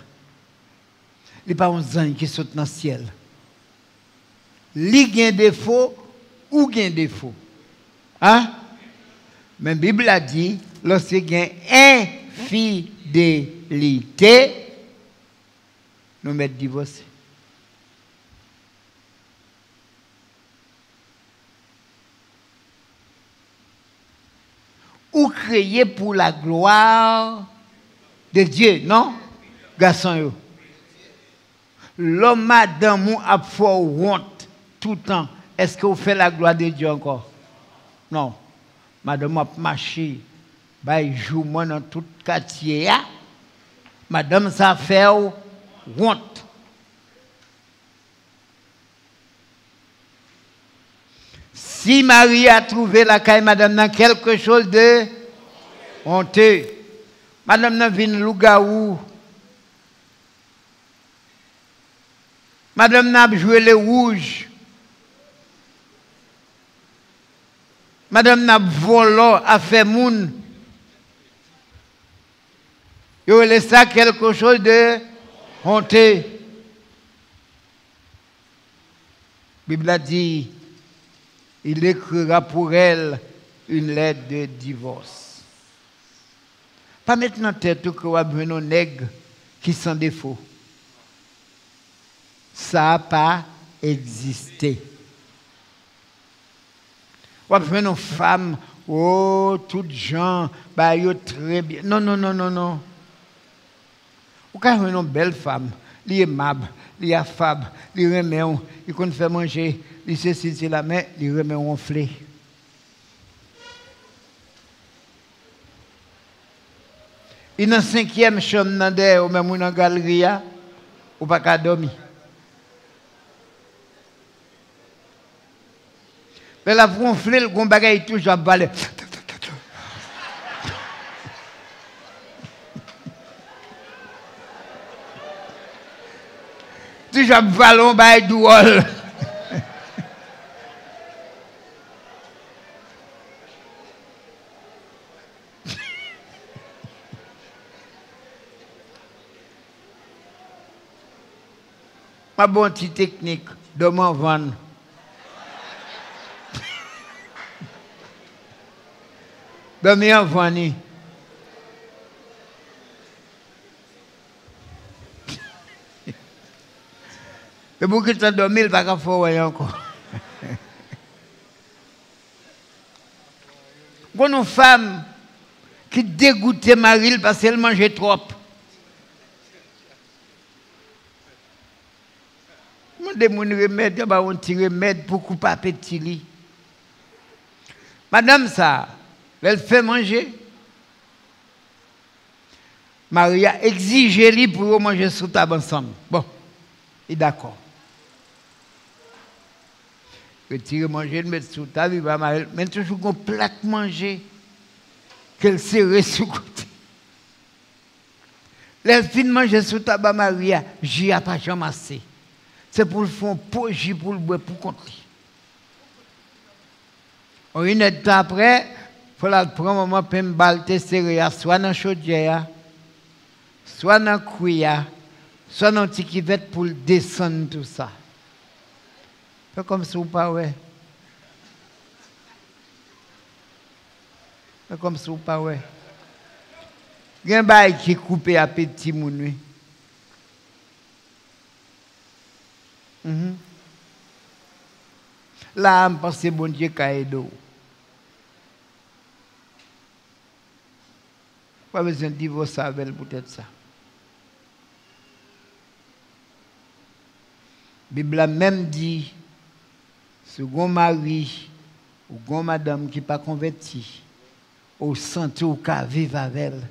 Il n'y a pas un ange qui saute dans le ciel. Il y a ou un défaut. Hein? Mais la Bible a dit, lorsqu'il y a infidélité, nous mettons divorcer. Ou créer pour la gloire de Dieu, non? Garçon, l'homme mon a fort honte tout le temps. Est-ce que vous faites la gloire de Dieu encore? Non. Madame a marché, bah, joue moi dans tout quartier. Madame, ça fait Si Marie a trouvé la caille, madame, dans quelque chose de honteux, Madame n'a vin lougaou. Madame n'a joué les rouges. Madame n'a volé à faire moun. Yo laissé ça quelque chose de honteux. La Bible a dit, il écrira pour elle une lettre de divorce. Pas maintenant tête que vous avez un nègre qui sans défaut. Ça n'a pas existé. On va une femme, oh, toutes gens, bah, très bien. Non, non, non, non, non. Ou ka jwen yon bel fam, li emab, li afab, li remen, li kon fè manje, li se siti la men, li remen ronfle. I nan senkyem chom nan de ou men moun nan galria, ou pa ka domi. Pe la ronfle, l kon bagay touj ap bale. Pfff! Toujours à ballon, bah, douol. Ma bonne petite technique de m'en vendre. de m'en vendre. Et pour que tu dormi, il va pas faire encore. Quand une femme qui dégoûtait Marie parce qu'elle mangeait trop. de mon remède, il y a un petit remède pour couper appétit. lit. Madame ça, elle fait manger. Maria exige lui pour manger sous table ensemble. Bon, il est d'accord. Retire manger, le mettre sous table, il va manger. Mais toujours un plat manger qu'elle serre sous côté. Elle fin manger sous table Maria, j'y ai pas jamais assez c'est pour le fond pour pour le boire pour compter. Une heure après, il faut prendre un moment pour me balter soit dans la chaudière, soit dans la cuillère, soit dans le kivette pour descendre tout ça. Fè kom sou pa wè. Fè kom sou pa wè. Gen bay ki koupe apeti moun wè. Mm -hmm. La m pase bon diye ka edo. Pa bezon divo sa vel pou tèt sa. Bibla menm di second mari ou grand madame qui n'est pas converti, au santé ou qu'à vivre avec elle,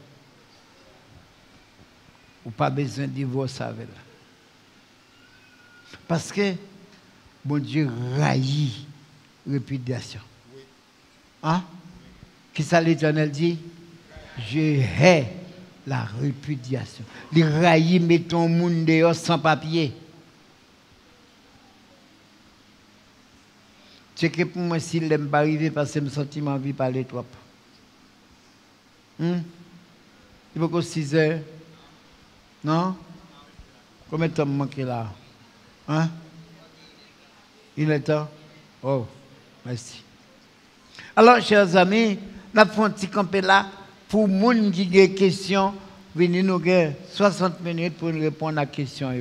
ou pas besoin de divorcer avec elle. Parce que bon Dieu raillit répudiation. Hein? Qui ça l'Éternel dit? Je hais la répudiation. Les raillit mettons monde dehors sans papier. C'est que pour moi, s'il n'aime pas arriver parce que je me sens envie de parler trop. Hum? Il faut que 6 heures? Non? Combien de temps manque là? Hein? Il est temps? Oh, merci. Alors, chers amis, nous un petit là pour les gens qui ont des questions. Venez nous 60 minutes pour répondre à la question.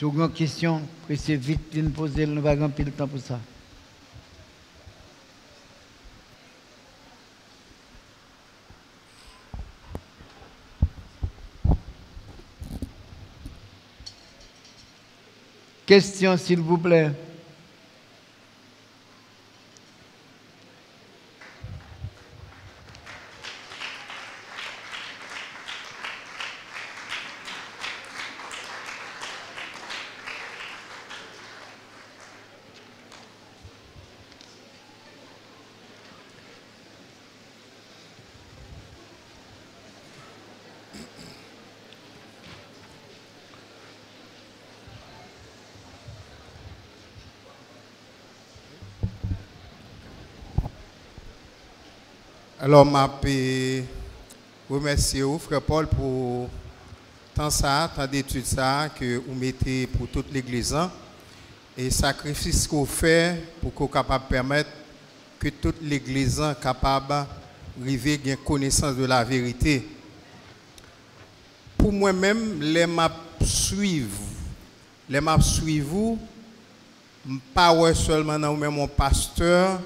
Si une question, c'est vite de nous poser, nous allons avoir le temps pour ça. Question, s'il vous plaît. Alors, je remercie vous, frère Paul, pour tant ça, tant d'études ça que vous mettez pour toute l'Église. Hein. Et sacrifice qu'on fait pour qu'on capable permettre que toute l'Église soit hein, capable d'arriver à connaissance de la vérité. Pour moi-même, les m'a suivre les m'a suivi, pas ouais seulement dans même mon pasteur,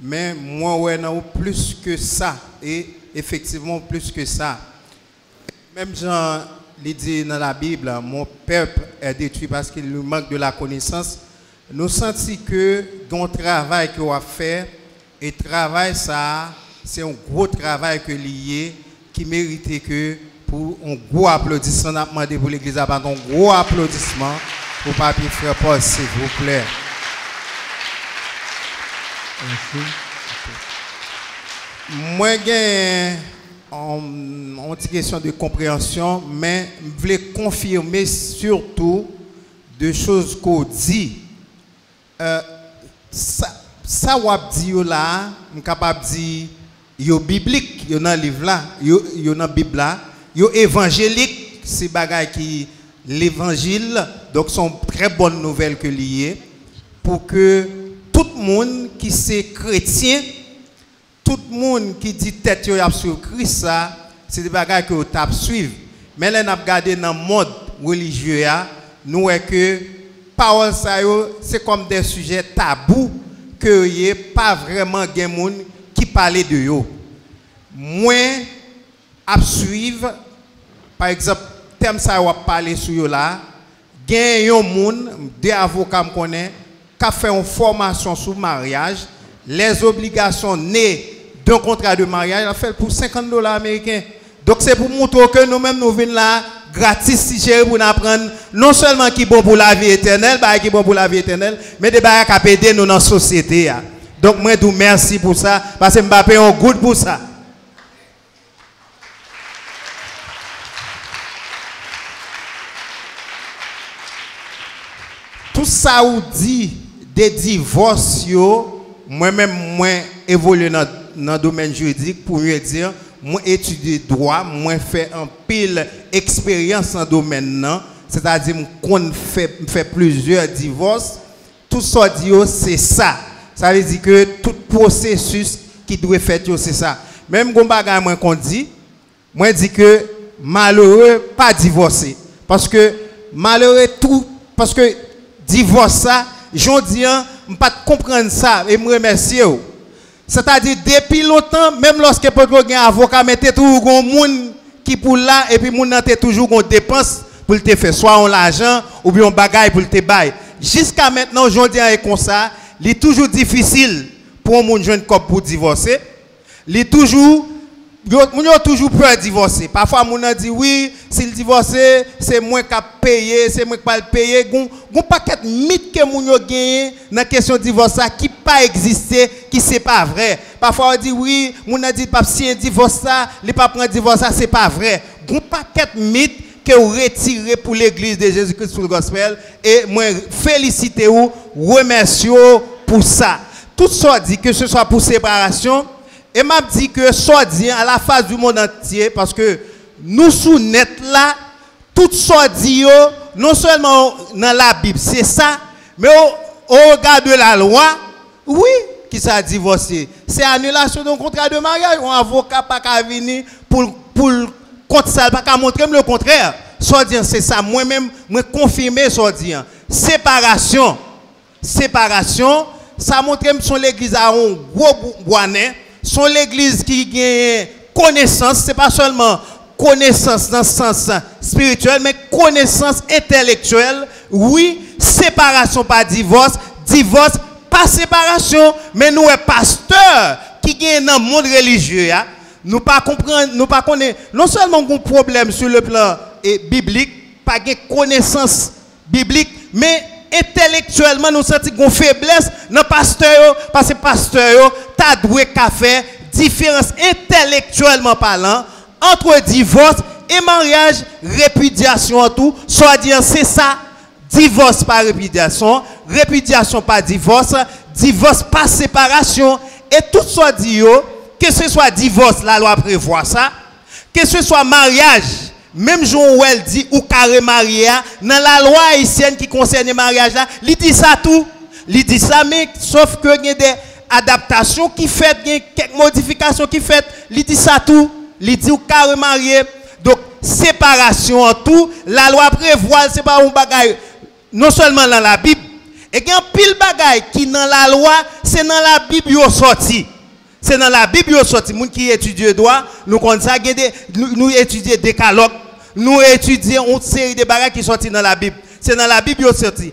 mais moi ouais non plus que ça et effectivement plus que ça. Même Jean il dit dans la Bible, mon peuple est détruit parce qu'il lui manque de la connaissance. Nous sentons que dans travail qu'on a fait, et travail ça, c'est un gros travail que lié qui méritait que pour un gros applaudissement, demandé pour l'église un gros applaudissement pour papier frère Paul, s'il vous plaît. Moi, j'ai une question de compréhension, mais je voulais confirmer surtout deux choses qu'on dit. Euh, ça, ça, dit là, je suis capable de dire, yo biblique, yo dans livre là, yo yo dans Bible là, yo évangélique, c'est bagaille qui l'évangile, donc sont très bonnes nouvelles que liées pour que tout le monde qui c'est chrétien, tout le monde qui dit tête yo sur Christ ça, c'est des bagages que tape suivre. Mais là n'a regardé dans le monde religieux nous voyons que parole ça c'est comme des sujets tabous que y a pas vraiment de monde qui parle de yo. Moi à suivre par exemple thème ça va parler sur yo là, gen yon moun des avocats me connaît qui fait une formation sur mariage, les obligations nées d'un contrat de mariage, a fait pour 50 dollars américains. Donc c'est pour montrer que nous-mêmes nous venons là gratis si j'ai pour apprendre non seulement qui est bon pour la vie éternelle, bah qui est bon pour la vie éternelle, mais des bagages qui aider nous dans la société. Donc moi je vous merci pour ça parce que Mbappé un goût pour ça. Tout ça ou dit des divorces moi-même moi évolué dans le domaine juridique pour mieux dire moi étudier droit, moi fait un pile expérience dans le domaine c'est-à-dire qu'on fait fait plusieurs divorces, tout ça dit c'est ça. Ça veut dire que tout processus qui doit faire c'est ça. Même quand moi qu'on dit, moi dit que malheureux pas divorcer parce que malheureux tout parce que divorce ça, j'en dis je pas comprendre ça et me remercier c'est-à-dire, depuis longtemps, même lorsque peut un avocat, mettez toujours un monde qui pour là, et puis moun toujours une dépense pour te faire soit l'argent ou bien un bagage pour te bailler. Jusqu'à maintenant, aujourd'hui, est comme ça, il est toujours difficile pour un jeune pour divorcer. Il est toujours Moun a toujours peur divorcer. Parfois, moun a dit oui, s'il divorce, c'est moi qui payer, c'est moi qui pas le payer. Gon, gon paquet mythe que moun a gagné dans la question divorce qui pas existé, qui c'est pas vrai. Parfois, on dit oui, moun a dit pas si un divorce ça, il pas prendre divorce ça, c'est pas vrai. Gon paquet mythe que vous retirez pour l'église de Jésus-Christ pour le gospel et moi félicitez vous, remercie pour ça. Tout ça dit que ce soit pour séparation et m'a dit que soit dit à la face du monde entier, parce que nous sous net là, tout soit dit, non seulement dans la Bible, c'est ça, mais au, regard de la loi, oui, qui s'est divorcé. C'est annulation d'un contrat de mariage. Un avocat pas qu'à venir pour, pour contre ça, pas qu'à montrer le contraire. Soit dit, c'est ça. Moi-même, moi confirmer, soit dit. Séparation. Séparation. Ça montre que l'église a un gros boinet sont l'église qui gagne connaissance, ce n'est pas seulement connaissance dans le sens spirituel, mais connaissance intellectuelle. Oui, séparation par divorce, divorce pas séparation, mais nous, pasteurs qui gagnent dans le monde religieux, hein, nous pas comprendre, nous pas connaître, non seulement un problème sur le plan biblique, pas de connaissance biblique, mais intellectuellement nous sentons une faiblesse dans pasteur parce que pasteur t'a doué qu'à faire différence intellectuellement parlant entre divorce et mariage, répudiation en tout, soit dire c'est ça, divorce par répudiation, répudiation par divorce, divorce par séparation. Et tout soit dit que ce soit divorce, la loi prévoit ça, que ce soit mariage, même Jean Well dit ou carré marié, dans la loi haïtienne qui concerne le mariage là, il dit ça tout. Il dit ça, mais sauf que il y a des adaptations qui fait, il y a quelques modifications qui fait, il dit ça tout. Il dit ou carré marié. Donc, séparation en tout, la loi prévoit, c'est pas un bagage non seulement dans la Bible, et qu'il y a pile bagaille qui dans la loi, c'est dans la Bible sorti. C'est dans la Bible sorti. Moun qui étudie le droit, nous nous, étudions décalogue, nous étudions une série de bagages qui sont dans la Bible. C'est dans la Bible yo sorti.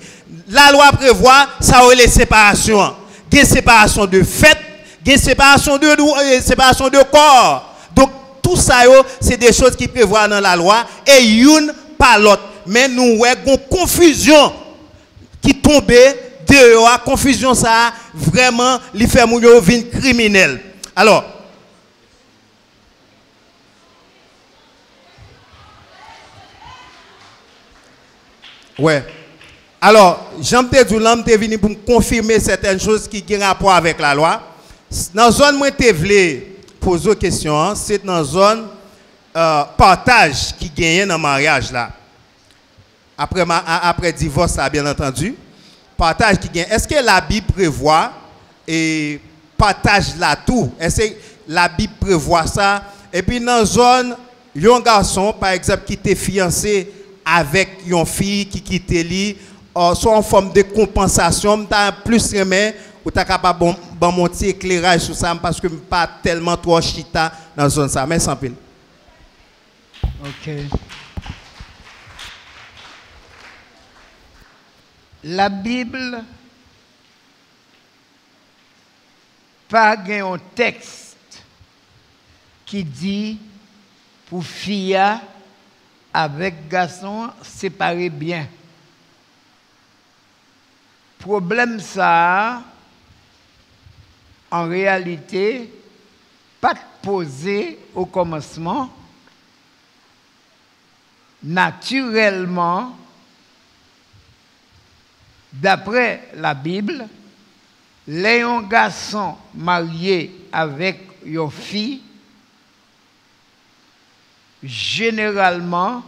La loi prévoit ça les séparations. Des séparation de fait, des séparation de euh, séparation de corps. Donc tout ça c'est des choses qui prévoient dans la loi et une pas l'autre. Mais nous avons une confusion qui tombait dehors, confusion ça vraiment li fait moun criminel. Alors Ouais. Alors, te dit, l'homme est venu pour confirmer certaines choses qui ont rapport avec la loi. Dans la zone où je voulais poser une question, hein, c'est dans la zone euh, partage qui gagne dans le mariage là. Après, divorce, bien entendu. Partage qui gagne. Est-ce que la Bible prévoit et partage là tout? Est-ce que la Bible prévoit ça? Et puis dans la zone, un garçon, par exemple, qui était fiancé avec une fille qui quitte lui, soit en forme de compensation, tu plus aimé ou tu capable de monter éclairage sur ça parce que je pas tellement trop chita dans la zone ça. Merci en pile. OK. La Bible pas un texte qui dit pour fille avec garçon séparer bien. Problème ça, en réalité, pas posé au commencement. Naturellement, d'après la Bible, les garçons mariés avec une fille généralement,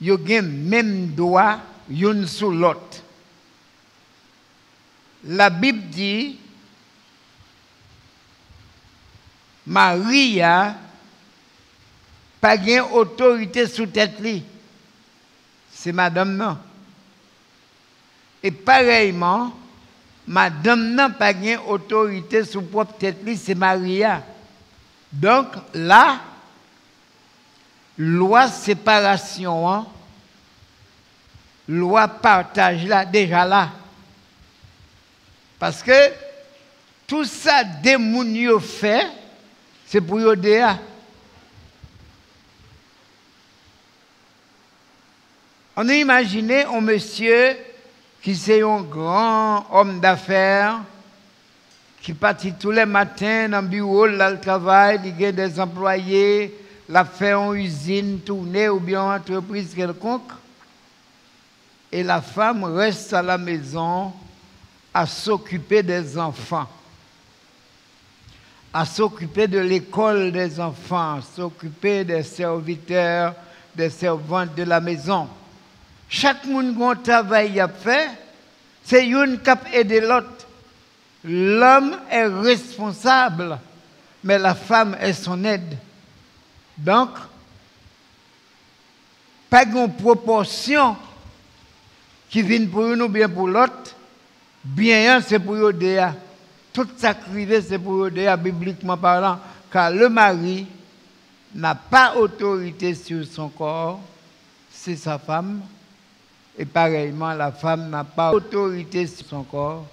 ils ont même droit l'une sur l'autre. La Bible dit, Maria pas gain autorité sous tête C'est madame non. Et pareillement, madame n'a pas gain autorité sous propre tête c'est Maria. Donc là, loi séparation, hein, loi partage là, déjà là. Parce que tout ça, des fait, c'est pour eux On a imaginé un monsieur qui c'est un grand homme d'affaires qui partit tous les matins dans le bureau, là, le travail, il a des employés, la fait en usine, tourner ou bien en entreprise quelconque. Et la femme reste à la maison à s'occuper des enfants, à s'occuper de l'école des enfants, à s'occuper des serviteurs, des servantes de la maison. Chaque monde qui a travail à faire, c'est une qui aide l'autre. L'homme est responsable, mais la femme est son aide. Donc, pas une proportion qui vient pour une ou bien pour l'autre. Bien, c'est pour aider. Tout sacrifice, c'est pour aider, bibliquement parlant, car le mari n'a pas autorité sur son corps, c'est sa femme. Et pareillement, la femme n'a pas autorité sur son corps,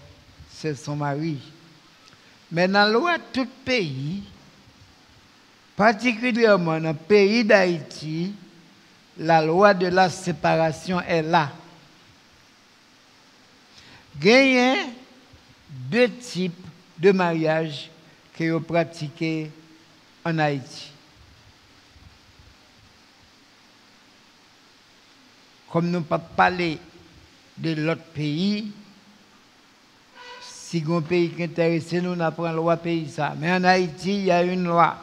c'est son mari. Mais dans la loi de tout pays, particulièrement dans le pays d'Haïti, la loi de la séparation est là. Il y a deux types de mariage que vous pratiquez en Haïti. Comme nous ne pas parler de l'autre pays, si un pays qui est intéressé, nous n'apprenons la loi pays ça. Mais en Haïti, il y a une loi.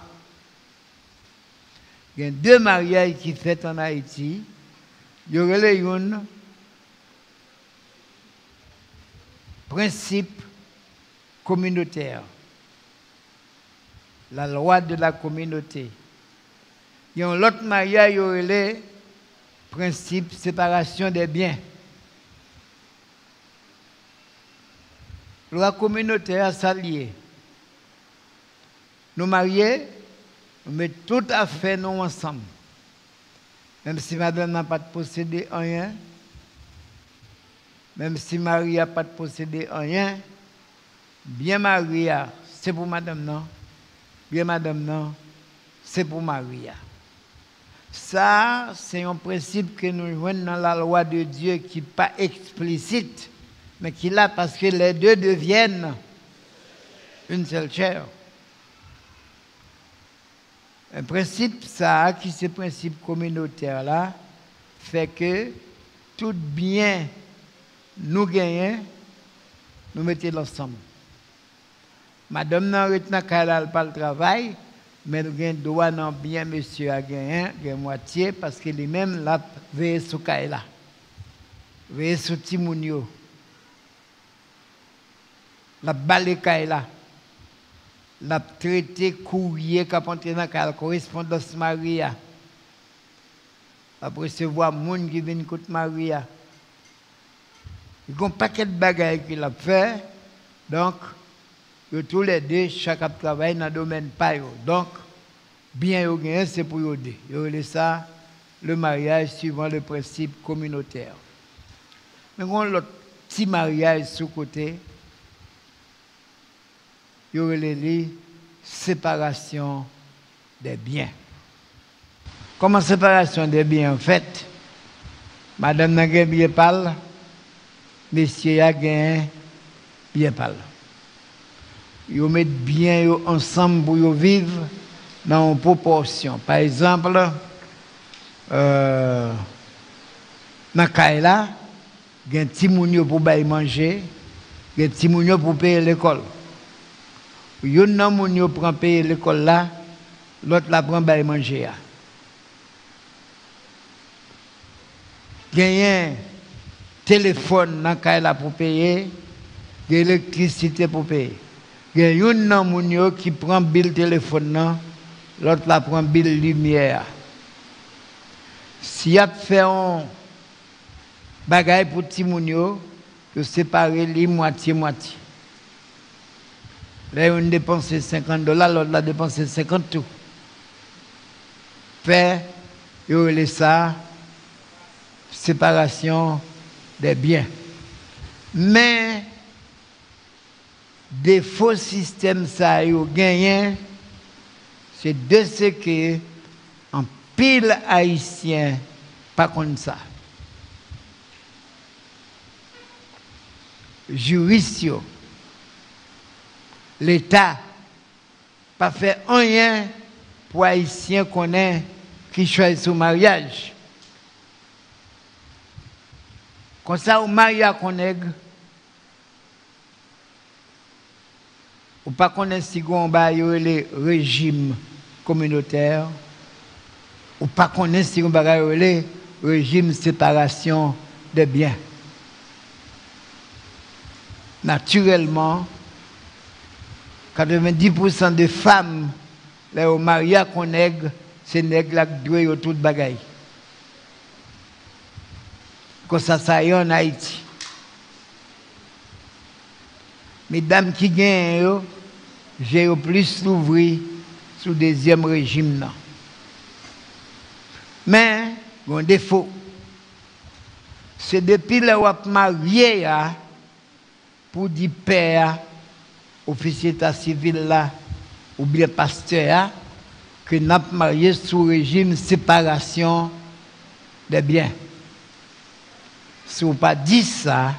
Il y a deux mariages qui sont faits en Haïti. Il y aurait une principe communautaire. La loi de la communauté. Il y a un autre mariage, il y aurait principe séparation des biens. Loi communautaire s'allier. Nous mariés, nous tout à fait nous ensemble. Même si madame n'a pas de posséder rien, même si Marie n'a pas de posséder rien, bien Maria, c'est pour madame non? Bien madame non, c'est pour Maria. Ça, c'est un principe que nous jouons dans la loi de Dieu qui n'est pas explicite, mais qui est là parce que les deux deviennent une seule chair. Un principe, ça, qui ce principe communautaire là, fait que tout bien nous gagnons, nous mettons ensemble. Madame n'a pas le travail, mais nous avons droit non bien monsieur à gagner moitié, parce que lui-même l'a veillé sur Kaila. Veillé sur Timounio. La balé Kaila. La traité courrier qui a entré dans la correspondance Maria. La recevoir gens qui viennent contre Maria. Il y a un paquet de bagages qu'il a fait. Donc, tous les deux, chaque travail dans le domaine pas. Donc, bien c'est pour aider. Il ça le mariage suivant le principe communautaire. Mais on l'autre petit mariage sous côté, il y séparation des biens. Comment séparation des biens en fait? Madame n'a bien monsieur a bien parle ils mettent bien ensemble pour vivre dans une proportion. Par exemple, euh, dans Kaila, il y a un petit pour manger, il y a un petit pour payer l'école. Il y a un moun payer l'école là, l'autre la prend pour manger. A un téléphone Kaila pour payer, l'électricité pour payer. Il y a un nan qui prend bill téléphone, l'autre la prend bill lumière. Si y fait un bagage pour petit moun yo, yo séparer les moitié moitié. Là on dépense 50 dollars, l'autre la dépense 50 tout. Fait yo laisse ça séparation des biens. Mais des faux systèmes ça y gagné, c'est de ce que en pile haïtien pas comme ça. Juriste, l'État pas fait rien pour haïtien qu'on qui choisit son mariage. Comme ça, au mariage qu'on est, ou pas connaître si on les régimes communautaires, ou pas connaître si on les régime séparation des biens. Naturellement, 90% des femmes, les mariés qu'on nègre, c'est nègre qui doivent tout bagaille. Comme ça, ça y en Haïti. Mesdames qui gagnent, j'ai plus l'ouvrir sous le deuxième régime. Mais, un défaut, c'est depuis le marié pour dire père, officier d'état civil là, ou bien pasteur, que nous avons marié sous régime séparation des biens. Si vous pas dit ça,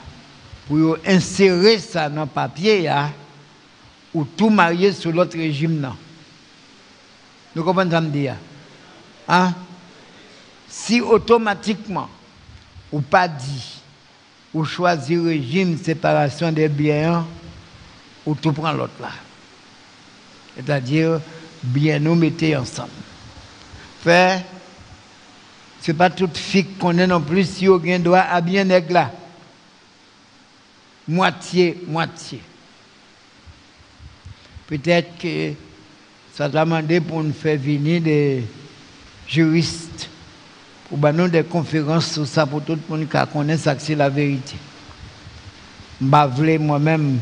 pour insérer ça dans le papier, ou tout marier sur l'autre régime. Non. Nous ce que dire hein? Si automatiquement, ou pas dit, ou choisir régime séparation des biens, ou tout prend l'autre là. C'est-à-dire, bien nous mettez ensemble. Fait, ce n'est pas toute fille qu'on est non plus si on a droit à bien être là moitié, moitié. Peut-être que ça demandé pour nous faire venir des juristes ou ben nous des conférences sur ça pour tout le monde qui connaît ça c'est la vérité. Je moi-même,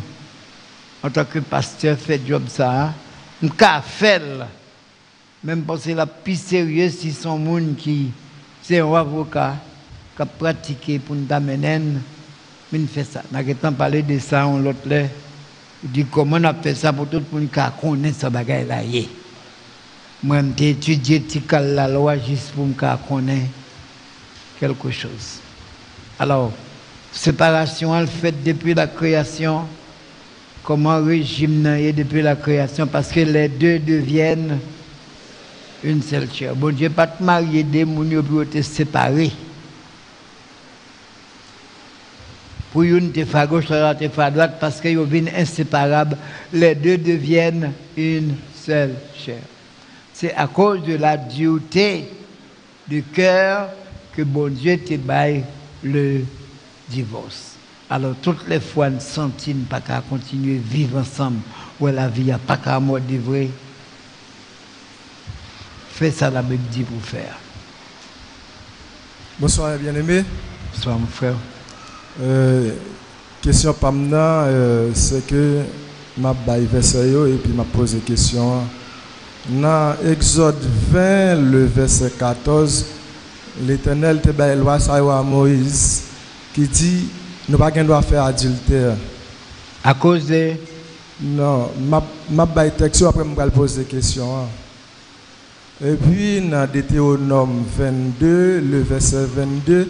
en tant que pasteur, faire job ça. Je faire même parce que la plus sérieuse, si son monde qui, c'est un avocat, qui a pratiqué pour nous amener, mais fait ça. Nous avons parlé de ça en l'autre là. dit comment on a fait ça pour tout le monde qui connaît ce bagage là. Moi, j'ai étudié la loi juste pour me connaître quelque chose. Alors, séparation, elle fait depuis la création. Comment régime est depuis la création Parce que les deux deviennent une seule chair. Bon Dieu, pas te marier des gens pour te séparer. Pour une te faire gauche, l'autre te faire droite, parce qu'ils viennent inséparables. Les deux deviennent une seule chair. C'est à cause de la dureté du cœur que bon Dieu te baille le divorce. Alors toutes les fois, nous sentons pas qu'à continuer à vivre ensemble, où la vie n'a pas qu'à mort de vrai. Fais ça la Bible dit pour faire. Bonsoir bien-aimé. Bonsoir mon frère. Euh, question Pamna, euh, c'est que m'a baille verset et puis m'a posé question. Dans Exode 20, le verset 14, l'Éternel te baille loi à Moïse qui dit nous pas droit faire adultère. À cause de Non, m'a m'a baille texte après me poser des questions. Hein. Et puis dans Deutéronome 22, le verset 22,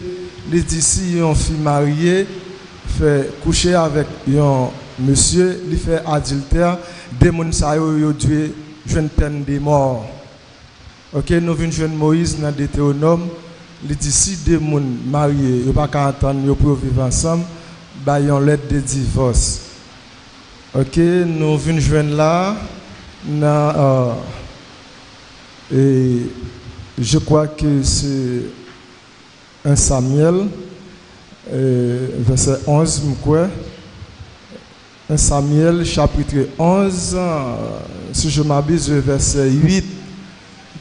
il dit si une fille mariée fait coucher avec un monsieur, il fait adultère, des gens sa yo tué jeune peine de mort. OK, nous venons jeune Moïse dans Deutéronome, il dit si des gens mariés, ils pas attendre pour vivre ensemble, bah ont lettre de divorce. OK, nous venons joindre là euh, et je crois que c'est un Samuel, euh, verset 11, quoi. Un Samuel, chapitre 11, si je m'abuse, verset 8.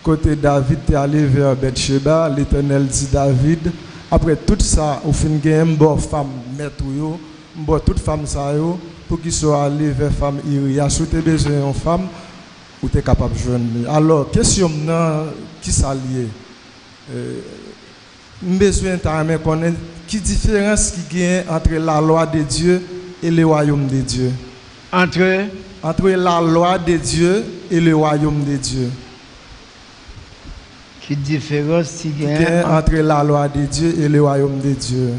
Côté David est allé vers Bethsheba, l'Éternel dit David, après tout ça, au fin de une bonne femme, maître, une bonne toute femme, ça, pour qu'il soit allé vers femme Iria. Si tu besoin d'une femme, ou tu es capable de joindre. Alors, question qui s'allie euh, besoin de connaître qui différence qui gagne entre la loi de Dieu et le royaume de Dieu? Entre? Entre la loi de Dieu et le royaume de Dieu. Qui différence entre la loi de Dieu et le royaume de Dieu.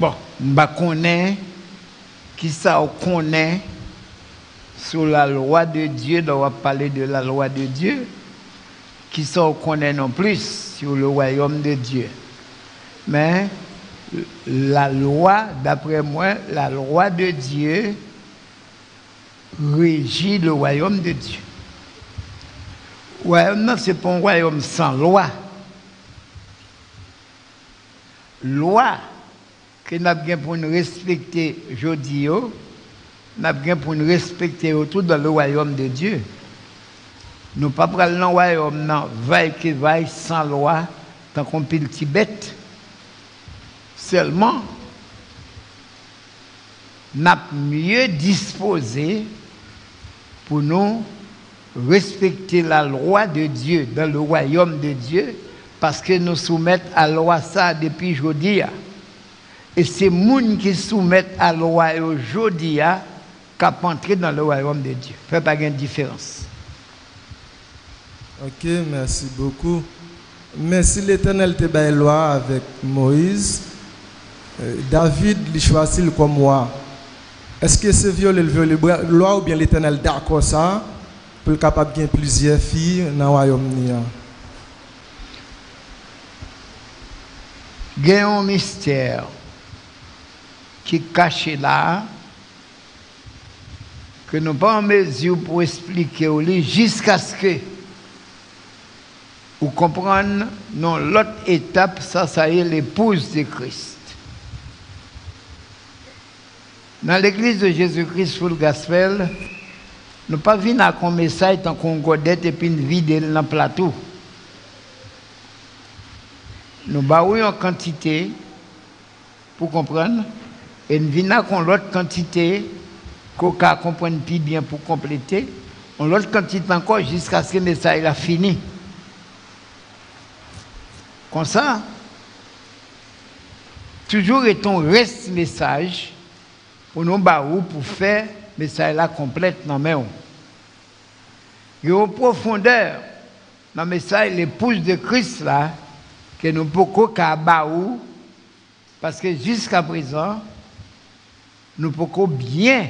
Bon, je connais qui ça connaît sur la loi de Dieu, on va parler de la loi de Dieu, qui sont connaît non plus sur le royaume de Dieu. Mais la loi, d'après moi, la loi de Dieu régit le royaume de Dieu. Royaume, ce n'est pas un royaume sans loi. Loi que nous avons pour nous respecter aujourd'hui, nous avons pour nous respecter autour dans le royaume de Dieu. Nous ne pas prendre le royaume, non, sans loi, tant qu'on pile Tibet. Seulement, nous avons mieux disposé pour nous respecter la loi de Dieu dans le royaume de Dieu, parce que nous soumettons à la loi ça depuis aujourd'hui. Et c'est gens qui soumettent à la loi aujourd'hui qu'à entrer dans le royaume de Dieu. Fait pas de différence. Ok, merci beaucoup. Mais si l'Éternel te la loi avec Moïse, euh, David l'a choisi comme moi. Est-ce que c'est violer le loi ou bien l'Éternel d'accord ça? Pour capable de gagner plusieurs filles dans le royaume Il y a un mystère qui est caché là que nous pas en mesure pour expliquer jusqu'à ce que vous compreniez non l'autre étape ça ça est l'épouse de Christ. Dans l'église de Jésus-Christ full gospel nous pas venir avec un message tant qu'on godette et puis une vide dans le plateau. Nous avons en quantité pour comprendre et nous venons l'autre quantité qu'on comprendre plus bien pour compléter on l'autre quantité encore jusqu'à ce que le message a fini. Comme ça toujours est on reste message pour nous pour faire complète dans mais il y a dans le message l'épouse de Christ là que nous pouvons qu'à parce que jusqu'à présent nous pouvons bien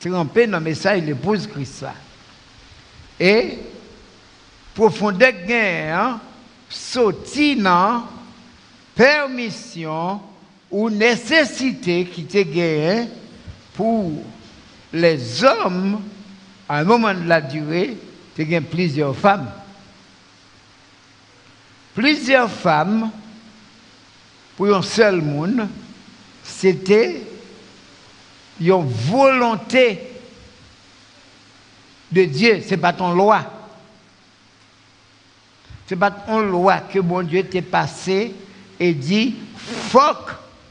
tremper dans le message l'épouse Christ là. Et profondeur gain hein, sorti dans permission ou nécessité qui te gagne pour les hommes à un moment de la durée, tu as plusieurs femmes. Plusieurs femmes, pour un seul monde, c'était une volonté de Dieu, ce n'est pas ton loi. Ce n'est pas ton loi que bon Dieu t'est passé et dit, fuck,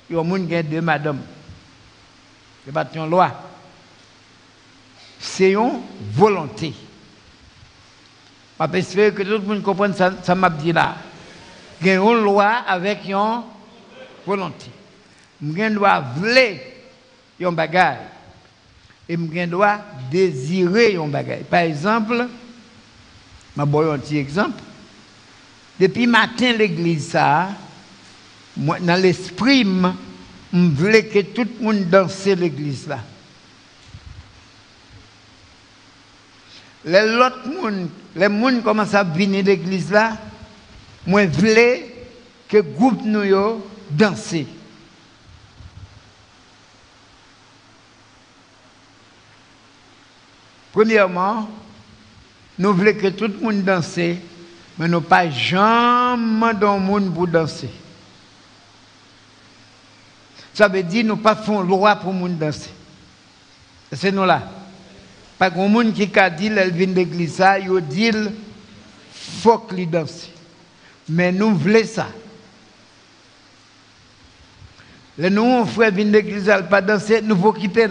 il y a deux madame. Ce n'est pas ton loi. C'est une volonté. Je espère que tout le monde comprenne ça, ça m'a dit là. Il y a une loi avec une volonté. Je dois vouloir un bagage et je dois désirer un bagage. Par exemple, je vais un petit exemple. Depuis matin, l'église, dans l'esprit, je voulais que tout le monde danse l'église là. Les autres les gens commencent à venir l'église là, moi voulais que groupe nous danse. Premièrement, nous voulons que tout le monde danse, mais nous pas jamais dans le monde pour danser. Ça veut dire que nous pas faisons loi pour le monde danser. C'est nous là. Pas grand monde qui a dit, elle vient de l'église, il dit, faut qu'il danse. Mais nous voulons ça. Les nous, frères viennent de l'église, elle pas danser, nous faut quitter.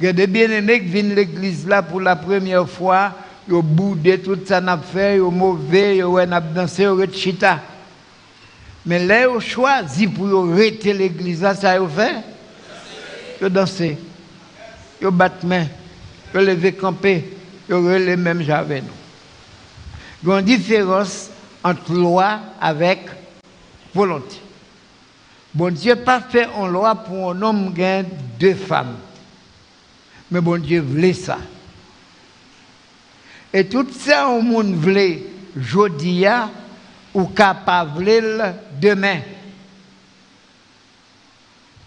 Il a des bien-aimés qui viennent de l'église là pour la première fois, ils ont boudé tout ça, ont fait, ils ont mauvais, ils ont dansé, ils ont chita. Mais là, ils ont choisi pour arrêter l'église là, ça fait. Ils ont dansé, ils ont battu main, levé campé, ils ont les mêmes j'avais nous. Il y a une différence entre loi avec volonté. Bon Dieu pas fait une loi pour un homme a deux femmes. Mais bon Dieu voulait ça. Et tout ça, au monde voulait, jeudi, ou capable demain.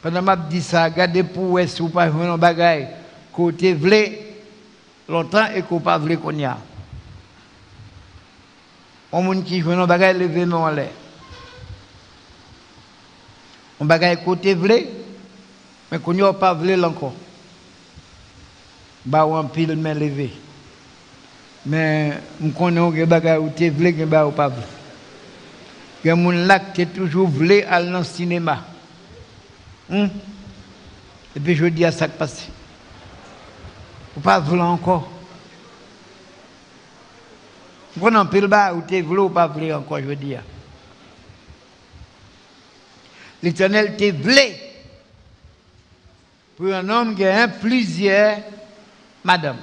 Pendant que je dis ça, regardez pour est ou pas un bagage côté voulait longtemps et qu'on pas qu'on y a. On monde qui joue un bagage levé non en l'air. On bagage côté mais qu'on n'y a pas encore ba un pile main levée mais on connaît que ou te vle que pas vle que moun là qui toujours vle aller dans cinéma hmm? et puis je dis à ça qui passe ou pas vle encore? On en pile ba ou te vle ou pas vle encore je dis L'Éternel te vle pour un homme qui a plusieurs madame.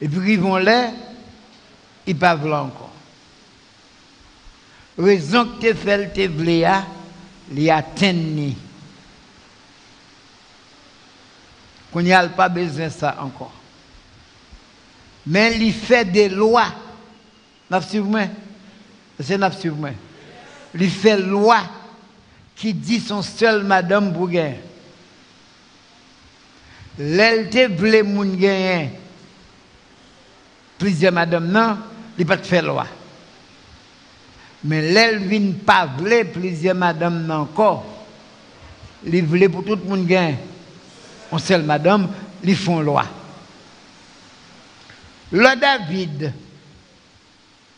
Et puis ils vont là, ils ne pas encore. Raison que tu fais te vléa, les atteindre. Qu'on n'y a pas besoin de ça encore. Mais il fait des lois. C'est. Il fait loi qui dit son seul madame Bouguin l'elle te vle moun gagner plusieurs madame non il pas de faire loi mais l'elle vient pas vle plusieurs madame encore. Il voulait pour tout le monde on seule madame ils font loi. Le David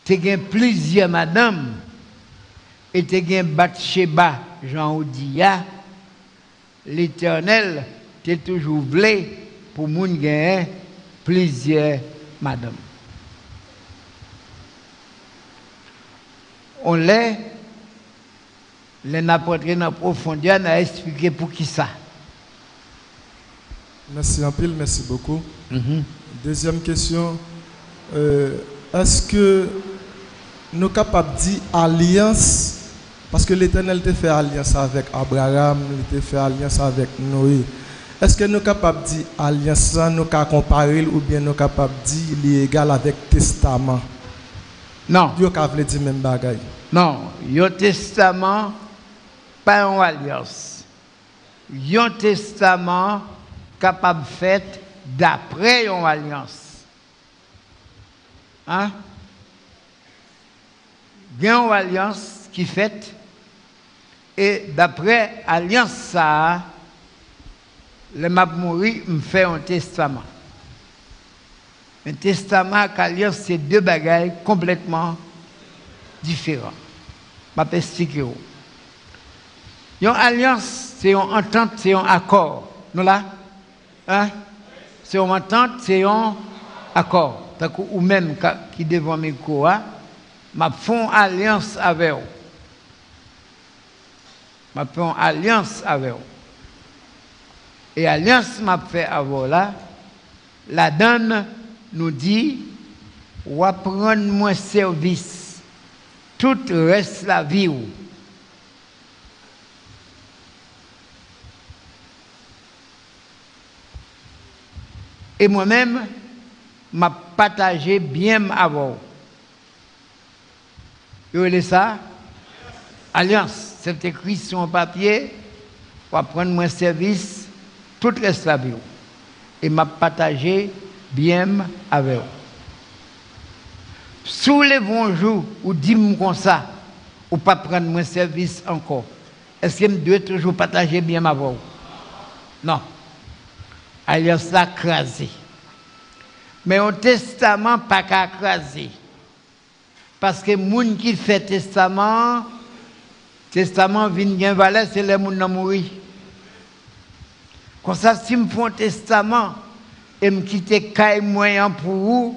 tu as plusieurs madames. Et tu as Bathsheba, Jean Oudia, l'éternel, tu toujours voulu pour moun gagner plusieurs madames. On l'a, les n'apporte dans profondeur, n'a expliqué pour qui ça. Merci un pile, merci beaucoup. Deuxième question. euh, Est-ce que nous sommes capables de dire alliance? Parce que l'Éternel a fait alliance avec Abraham, il a fait alliance avec Noé. Est-ce que nous sommes capables de dire alliance, nous sommes comparer ou bien nous sommes capables de dire il est égal avec testament? Non. Dieu même. Non, yon testament, pas une alliance. Yon testament capable fait d'après une alliance. Hein? Il y a une alliance qui fait et d'après alliance ça, le m'a mouri me fait un testament. Un testament et c'est deux bagailles complètement différents. Je vais expliquer. Une alliance, c'est une entente, c'est un accord. Nous là? Hein? C'est une entente, c'est un accord. Que ou même qui devant mes quoi, m'a font alliance avec vous. M'a fait une alliance avec vous. Et alliance m'a fait avec là, la donne nous dit, ou prendre moins service tout reste la vie. Et moi-même, m'a partagé bien avant. Vous voyez ça? Alliance, c'est écrit sur un papier, pour prendre mon service, tout reste la vie. Et m'a partagé bien avec vous sous les bons jours, ou dis-moi comme ça, ou pas prendre mon service encore, est-ce que je dois toujours partager bien ma voix? Non. Alliance là crasé. Mais au testament, pas qu'à craser. Parce que les gens qui fait testament, testament vient valeur, c'est les gens qui mourir. Comme ça, si je fais un testament e m kite kay mwen pou ou,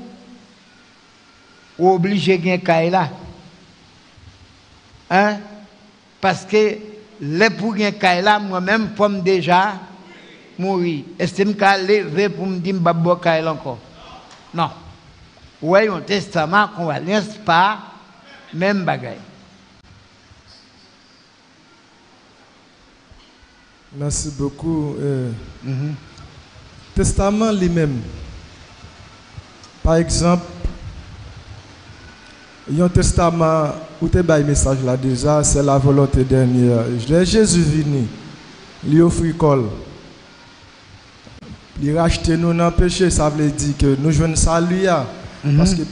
ou oblige gen kay la. Hein? Paske le pou gen kay la, mwen men pou m deja mouri. Este m ka leve pou m di m babo kay la anko. Non. Ouwe yon testament kon valens pa men bagay. Merci beaucoup. Euh... Mm -hmm. Testament lui-même. Par exemple, il y a un testament où tu as message là déjà, c'est la volonté dernière. Jésus venu, lui offre col. Il racheter nous dans le péché, ça veut dire que nous jouons salut. là. Parce que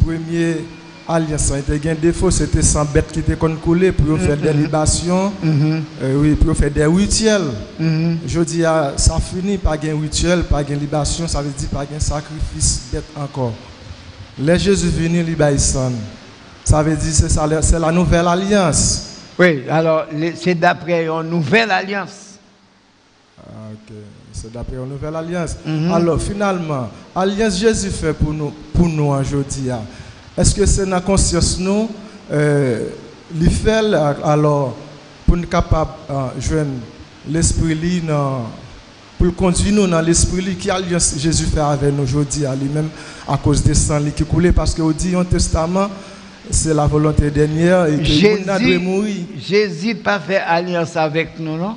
le premier alliance a un défaut, c'était sans bête qui était coulé pour faire des libations, euh, oui, pour faire des rituels. Je dis, ah, ça finit par un rituel, par une libation, ça veut dire par un sacrifice bête encore. Les Jésus venu, il son. Ça veut dire c'est ça, c'est la nouvelle alliance. Oui, alors c'est d'après une nouvelle alliance. Ah, ok. C'est d'après une nouvelle alliance. Alors finalement, alliance Jésus fait pour nous, pour nous aujourd'hui. Est-ce que c'est dans la conscience nous, euh, alors pour nous capables de joindre l'esprit dans pour conduire nous dans l'esprit qui alliance Jésus fait avec nous aujourd'hui à lui-même à cause des sang li qui coulait parce que dit un testament c'est la volonté dernière et que monde doit mourir. Jésus Jésus pas fait alliance avec nous, non?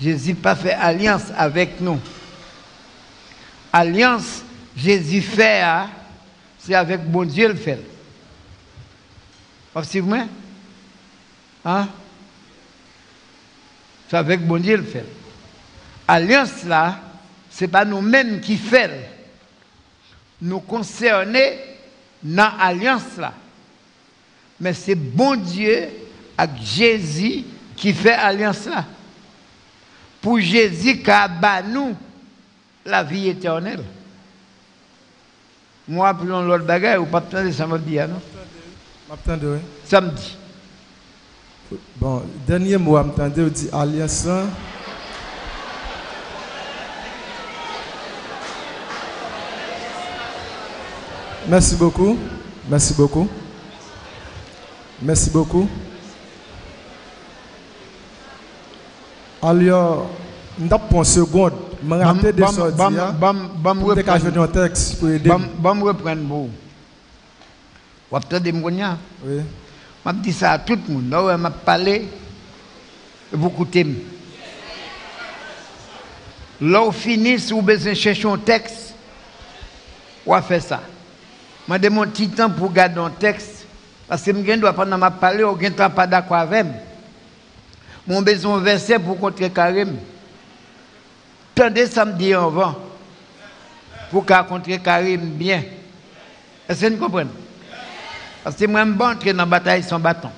Jésus pas fait alliance avec nous. Alliance, Jésus fait, hein, c'est avec bon Dieu le fait. Effectivement? Hein? C'est avec bon Dieu le fait. Alliance là, c'est pas nous-mêmes qui faisons. Nous concerner dans l'alliance là. Mais c'est bon Dieu avec Jésus qui fait alliance là. Pour Jésus qui a nous la vie éternelle. Moi, appelons l'autre bagaille, ou pas attendre samedi, hein, non? M'attendez, oui. Samedi. Bon, dernier mot, m'attendez, on dit alliance. Merci beaucoup. Merci beaucoup. Merci beaucoup. Alors, nous avons une seconde. Je me rappelle de Pour décaler reprendre. un texte pour aider. Bam bam reprendre vous. Ou attendez me connaître. Oui. Je dis ça à tout le monde. Là où je parlé, vous écoutez. Là où fini, si vous avez besoin de chercher un texte, ou à faire ça. Je demande mon petit temps pour garder un texte. Parce que je dois pas ma parler, ou je ne pas d'accord avec moi. Mon besoin de verset pour contrecarrer. Tendez samedi avant. Pour qu'à contrecarrer bien. Est-ce que vous comprenez? Parce que moi, je suis entrer dans la bataille sans bâton.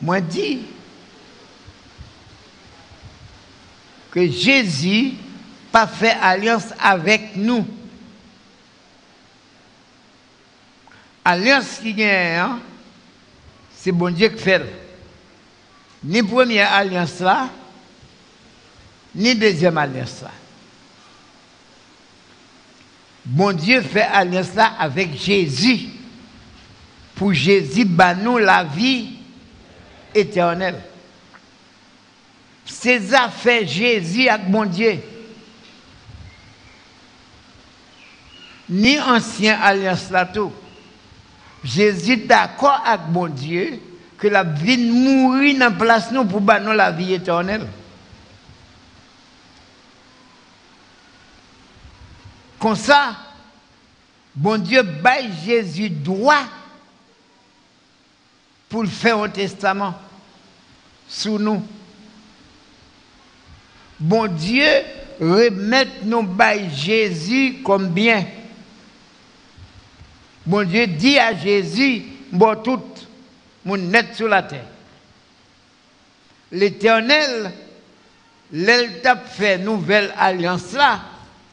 Moi, je dis que Jésus pas fait alliance avec nous. Alliance qui gagne, hein, c'est bon Dieu qui fait. Ni première alliance là, ni deuxième alliance là. Bon Dieu fait alliance là avec Jésus. Pour Jésus, bah la vie éternelle. Ça fait Jésus avec mon Dieu. Ni ancien alliance là tout. Jésus d'accord avec mon Dieu que la vie mourir dans place nous pour bah la vie éternelle. Comme ça, bon Dieu baille Jésus droit pour faire un testament sous nous. Bon Dieu remet nous baille Jésus comme bien. Bon Dieu dit à Jésus, bon tout, mon net sur la terre. L'éternel, l'elle t'a fait nouvelle alliance là,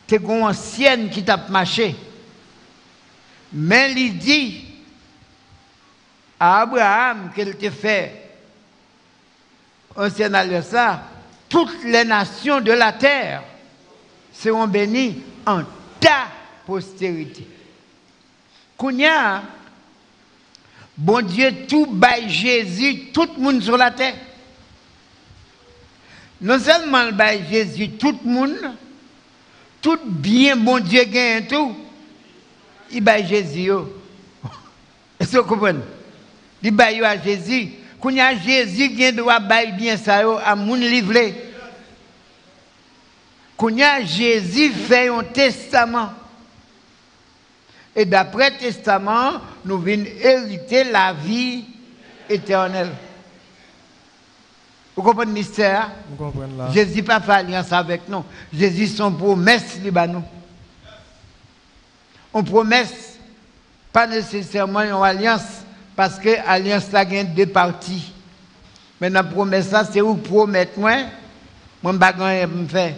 c'est une ancienne qui t'a marché. Mais il dit à Abraham qu'elle te fait ancienne alliance là, toutes les nations de la terre seront bénies en ta postérité. Kounya, bon Dieu, tout bail Jésus, tout le monde sur la terre. Non seulement le bail Jésus, tout le monde, tout bien, bon Dieu gagne tout, il bail Jésus. yo. Est-ce que vous comprenez? Il bail yo à Jésus. Quand y a Jésus qui doit bail bien ça yo à moun livré. Quand y a Jésus fait un testament. Et d'après testament, nous venons hériter la vie éternelle. Vous comprenez le mystère? Vous comprenez là? Jésus pas fait alliance avec nous. Jésus son promesse nous. On promesse, pas nécessairement une alliance, parce que l'alliance gagne deux parties. Mais la promesse c'est où promettre moi, je ne me faire.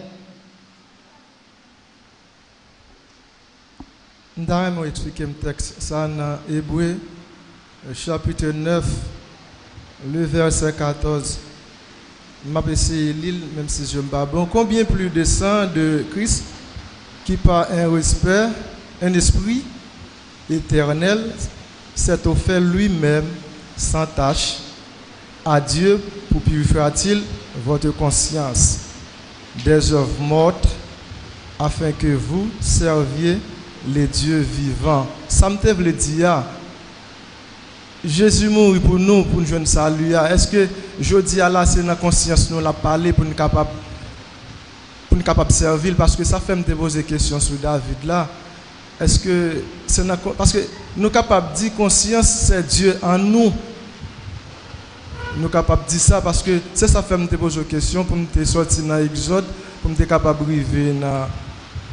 Je vais expliquer le texte. Ça dans Hébreu, chapitre 9, le verset 14. De lire, même si je ne pas bon. Combien plus de sang de Christ qui par un respect, un esprit éternel, s'est offert lui-même sans tâche à Dieu pour purifier-t-il votre conscience des œuvres mortes afin que vous serviez les dieux vivants? Ça me Jésus mourit pour nous, pour nous jouer salut. Est-ce que je dis à là, c'est dans la conscience nous la parler pour nous capable pour nous servir? Parce que ça fait me poser des questions sur David là. Est-ce que c'est parce que nous capables dire conscience c'est Dieu en nous. Nous capables de dire ça parce que c'est ça fait me poser des questions pour nous sortir dans l'Exode, pour nous capable de arriver dans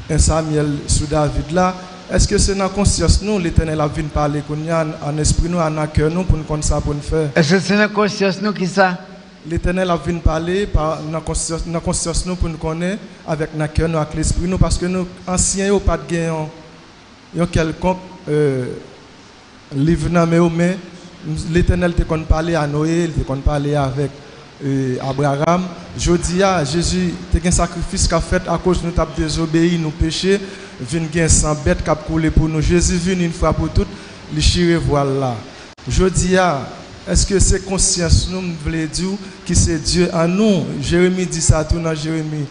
un Samuel sur David là. Est-ce que c'est dans la conscience nous l'Éternel a venu parler qu'on y a en esprit nous en cœur nous pour nous connaître ça pour nous faire? Est-ce que c'est dans la conscience nous qui ça? L'Éternel a venu parler par dans la conscience, dans conscience nous pour nous connaître avec notre cœur, nous, avec l'esprit nous, parce que nous, anciens, nous pas de gain il y a quelconque euh, livre dans mes mains, l'Éternel te qu'on parler à Noé, il te qu'on parler avec euh, Abraham. Je dis à Jésus, tu un sacrifice qu'a fait à cause de nous désobéi, nous péchés, vient gain sans bête qui a coulé pour nous. Jésus vient une fois pour toutes, le chire voilà. Je dis à est-ce que c'est conscience nous voulons dire que c'est Dieu en nous? Jérémie dit ça tout dans Jérémie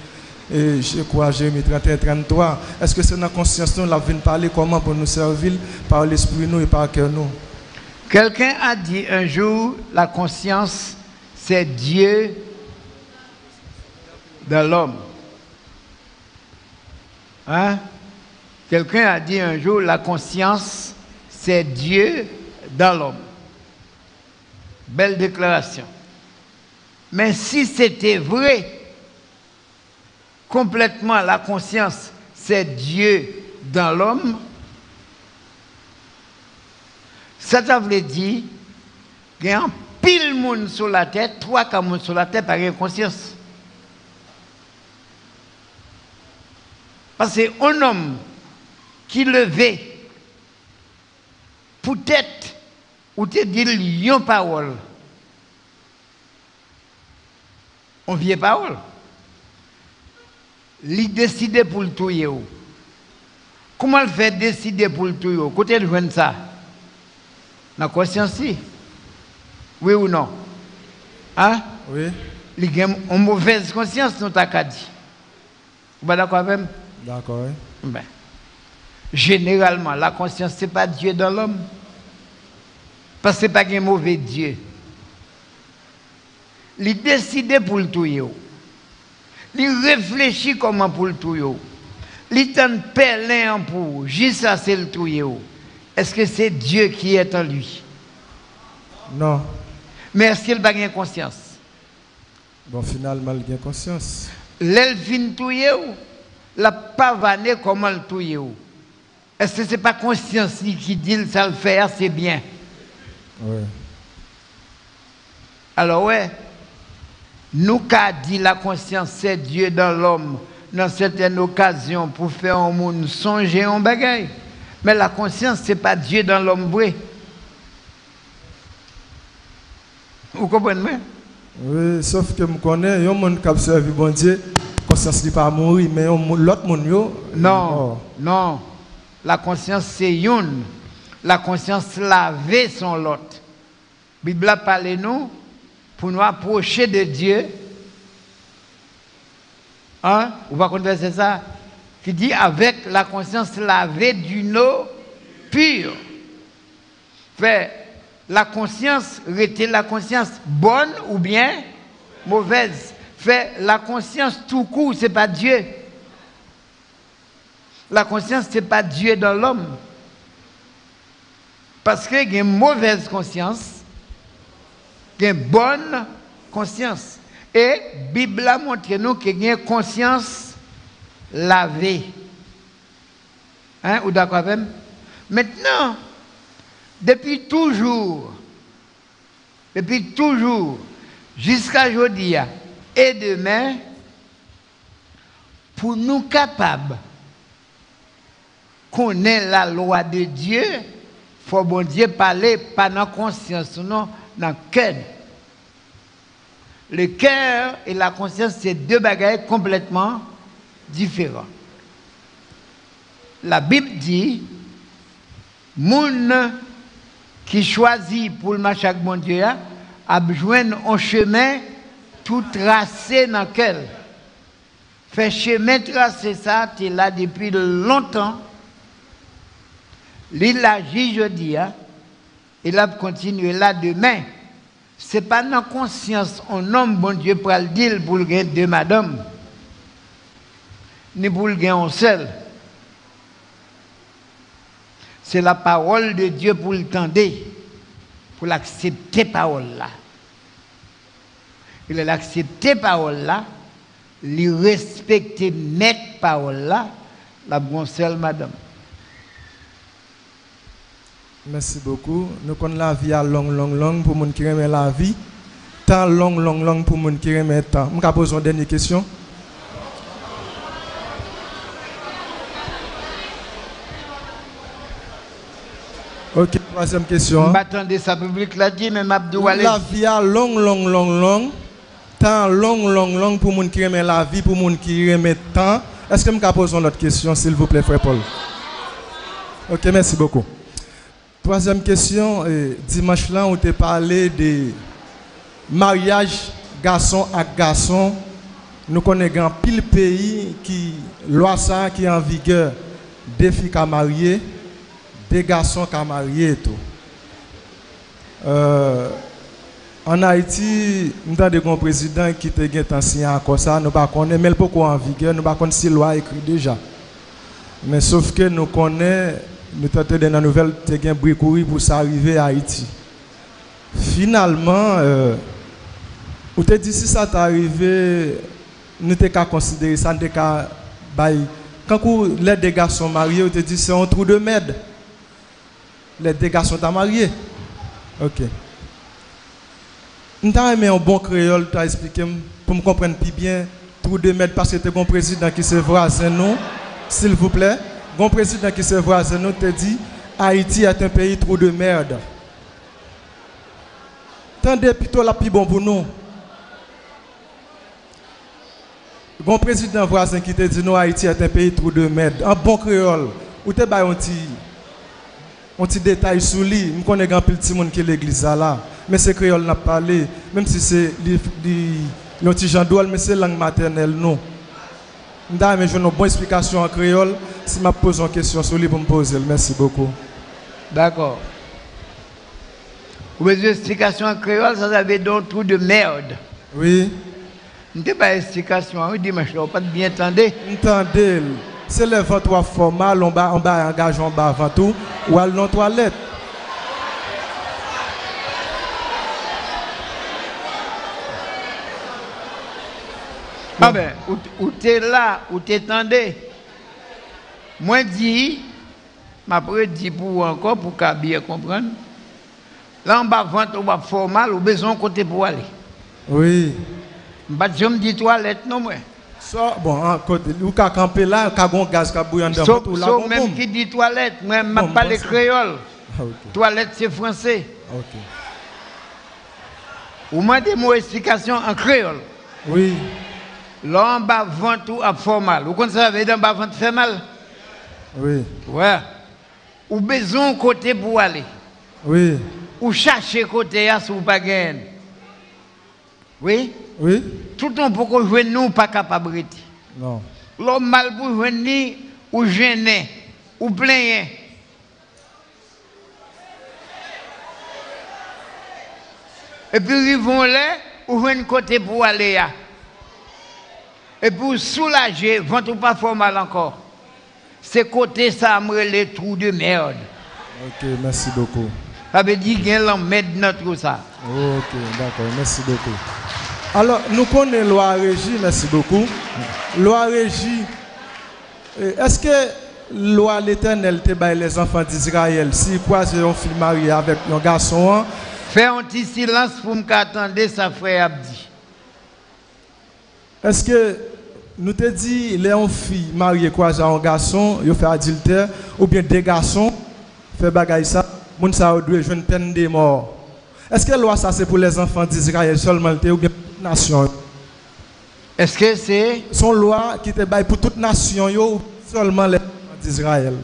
et je crois Jérémie 31 33 est-ce que c'est dans conscience nous la venir parler comment pour nous servir par l'esprit nous et par cœur nous? Quelqu'un a dit un jour la conscience c'est Dieu de l'homme. Hein? Quelqu'un a dit un jour la conscience c'est Dieu dans l'homme. Belle déclaration. Mais si c'était vrai, complètement la conscience, c'est Dieu dans l'homme, ça veut dire qu'il y a un pile monde sur la tête, trois comme sur la tête par conscience. Parce que un homme qui levait, peut-être ou te dit une parole. On vient parole. Il décide pour le tout. Comment le fait décider pour le tout Côté de ça La conscience Oui ou non? Hein? Oui. Il a une mauvaise conscience, nous t'as dit. Vous êtes d'accord avec moi? D'accord. Ben, généralement, la conscience, ce n'est pas Dieu dans l'homme. Parce que ce n'est pas un mauvais Dieu. Il décide pour le tout. Il réfléchit comment pour le tout. Il tente pelin pour. Juste ça, c'est le tout. Est-ce que c'est Dieu qui est en lui? Non. Mais est-ce qu'il n'a pas conscience? Bon, finalement, il a conscience. L'elfine tout la pavané comment le tout Est-ce que ce n'est pas conscience qui dit ça le faire, c'est bien? Oui. Alors ouais, nous qu'a dit la conscience c'est Dieu dans l'homme dans certaines occasions pour faire un monde songer en bagaille. Mais la conscience c'est pas Dieu dans l'homme. Vous comprenez Oui, sauf que je connais, il y a un monde qui a servi bon Dieu, conscience n'est pas mourir, mais l'autre monde, yo, Non, non. La conscience c'est une. La conscience lavée son l'autre. La Bible parle nous pour nous approcher de Dieu. Hein? Vous va c'est ça? Qui dit avec la conscience lavée d'une eau pure. Fait la conscience, était la conscience bonne ou bien mauvaise. Fait la conscience tout court, ce n'est pas Dieu. La conscience, ce n'est pas Dieu dans l'homme. Parce qu'il y a une mauvaise conscience, il y a une bonne conscience. Et la Bible a montré nous qu'il y a une conscience lavée. Hein, ou d'accord Maintenant, depuis toujours, depuis toujours, jusqu'à aujourd'hui et demain, pour nous capables connaître la loi de Dieu, faut bon Dieu parler pas dans la conscience, non, dans le cœur. Le cœur et la conscience, c'est deux bagages complètement différents. La Bible dit, moun qui choisit pour le marcher avec mon Dieu a besoin un chemin tout tracé dans lequel. Fait chemin tracé ça, tu là depuis longtemps. Il agit jeudi, hein? il a continué là demain. Ce n'est pas dans conscience, un homme, bon Dieu, pour le dire pour le gagner deux madame, ni pour le gagner seul. C'est la parole de Dieu pour le tendre, pour l'accepter parole là. Il a accepté parole là, il respecter mettre parole là, la bonne seule madame. Merci beaucoup. Nous connaissons la vie à long, long, long pour les qui aiment la vie. Tant long, long, long pour les qui aiment le temps. Je vais poser une dernière question. Ok, troisième question. M'attendez sa public l'a dit, mais Mabdou. La vie a long, long, long, long. Temps long, long, long pour moun qui aime la vie, pour moun qui aime temps. Est-ce que je peux poser une autre question, s'il vous plaît, frère Paul? Ok, merci beaucoup. Troisième question, dimanche là, on t'a parlé de mariage garçon à garçon. Nous connaissons pile pays qui, loi ça, qui est en vigueur, des filles qui mariées, des garçons qui mariés et tout. Euh, en Haïti, nous avons un président qui était ancien comme ça, nous ne connaissons pas en vigueur, nous ne connaissons pas si loi écrit déjà. Mais sauf que nous connaissons, nous avons dans la nouvelle, avons courir pour ça arriver à Haïti. Finalement, euh, on te dit si ça t'est arrivé, nous t'es considérer ça, t'es Quand les deux garçons sont mariés, on te dit c'est un trou de merde. Les deux garçons sont mariés. Ok. Nous avons un bon créole, tu as expliqué pour me comprendre plus bien. Trou de merde parce que tu es un président qui se voisin nous, s'il vous plaît. Un président qui se voisin nous te dit Haïti est un pays trou de merde. Tendez plutôt la plus bon pour nous. Bon président voisin qui te dit non Haïti est un pays trop de merde. Un bon créole. Ou te bay un petit détail sur lui. Je connais un petit monde qui l'église là. Mais c'est créole n'a parlé même si c'est le petit Jean doual mais c'est langue maternelle non. Mais je une bonne explication en créole. Si je pose une question sur lui pour me poser. Merci beaucoup. D'accord. Vous avez une explication en créole, ça avait donc trou de merde. Oui. Je n'ai pas d'explication. On dit, mais je ne pas bien entendre. Entendez. C'est le ventre formal, on va engager en bas avant tout, ou à la toilette. Ah ben, où tu es là, où tu es Moi, dis, ma dit pour encore, pour qu'à bien comprendre. Là, en bas, ventre, on va formal, ou besoin côté pour aller. Oui. Je me dis toilette, non, moi. So, bon, en côté, ou ka camper là, ka gon gaz ka bouillant dans so, là. So, même qui dit toilette, moi, je bon, parle créole. Ah, okay. Toilette, c'est français. Ok. Ou m'a des mots explication en créole. Oui. En bas, ventre à formal. Vous connaissez ça, dans bas, ventre fait mal? Oui. Ouais. Ou besoin côté pour aller. Oui. Ou chercher côté à sous pas Oui? Oui? Tout le temps pour que je nous pas capable de Non. L'homme mal pour venir ou gêner ou plaigner. Et puis ils vont là ou un côté pour aller là. Et pour soulager, ventre pas fort mal encore. C'est côté ça me les trous de merde. Ok, merci beaucoup. Ça veut dire qu'il y a notre ça. Ok, d'accord, merci beaucoup. Alors, nous connaissons loi régie, merci beaucoup. Loi régie, est-ce que loi l'éternel te baille les enfants d'Israël? Si quoi c'est un fille marié avec un garçon? Hein? Fais un petit silence pour me attendre, ça frère Abdi. Est-ce que nous te dit les filles mariées quoi un garçon, ils fait adultère ou bien des garçons fait bagaille ça, moun ça doit jouer une peine de mort. Est-ce que la loi ça c'est pour les enfants d'Israël seulement ou bien nation? Est-ce que c'est? Son loi qui te baille pour toute nation ou seulement les d'Israël?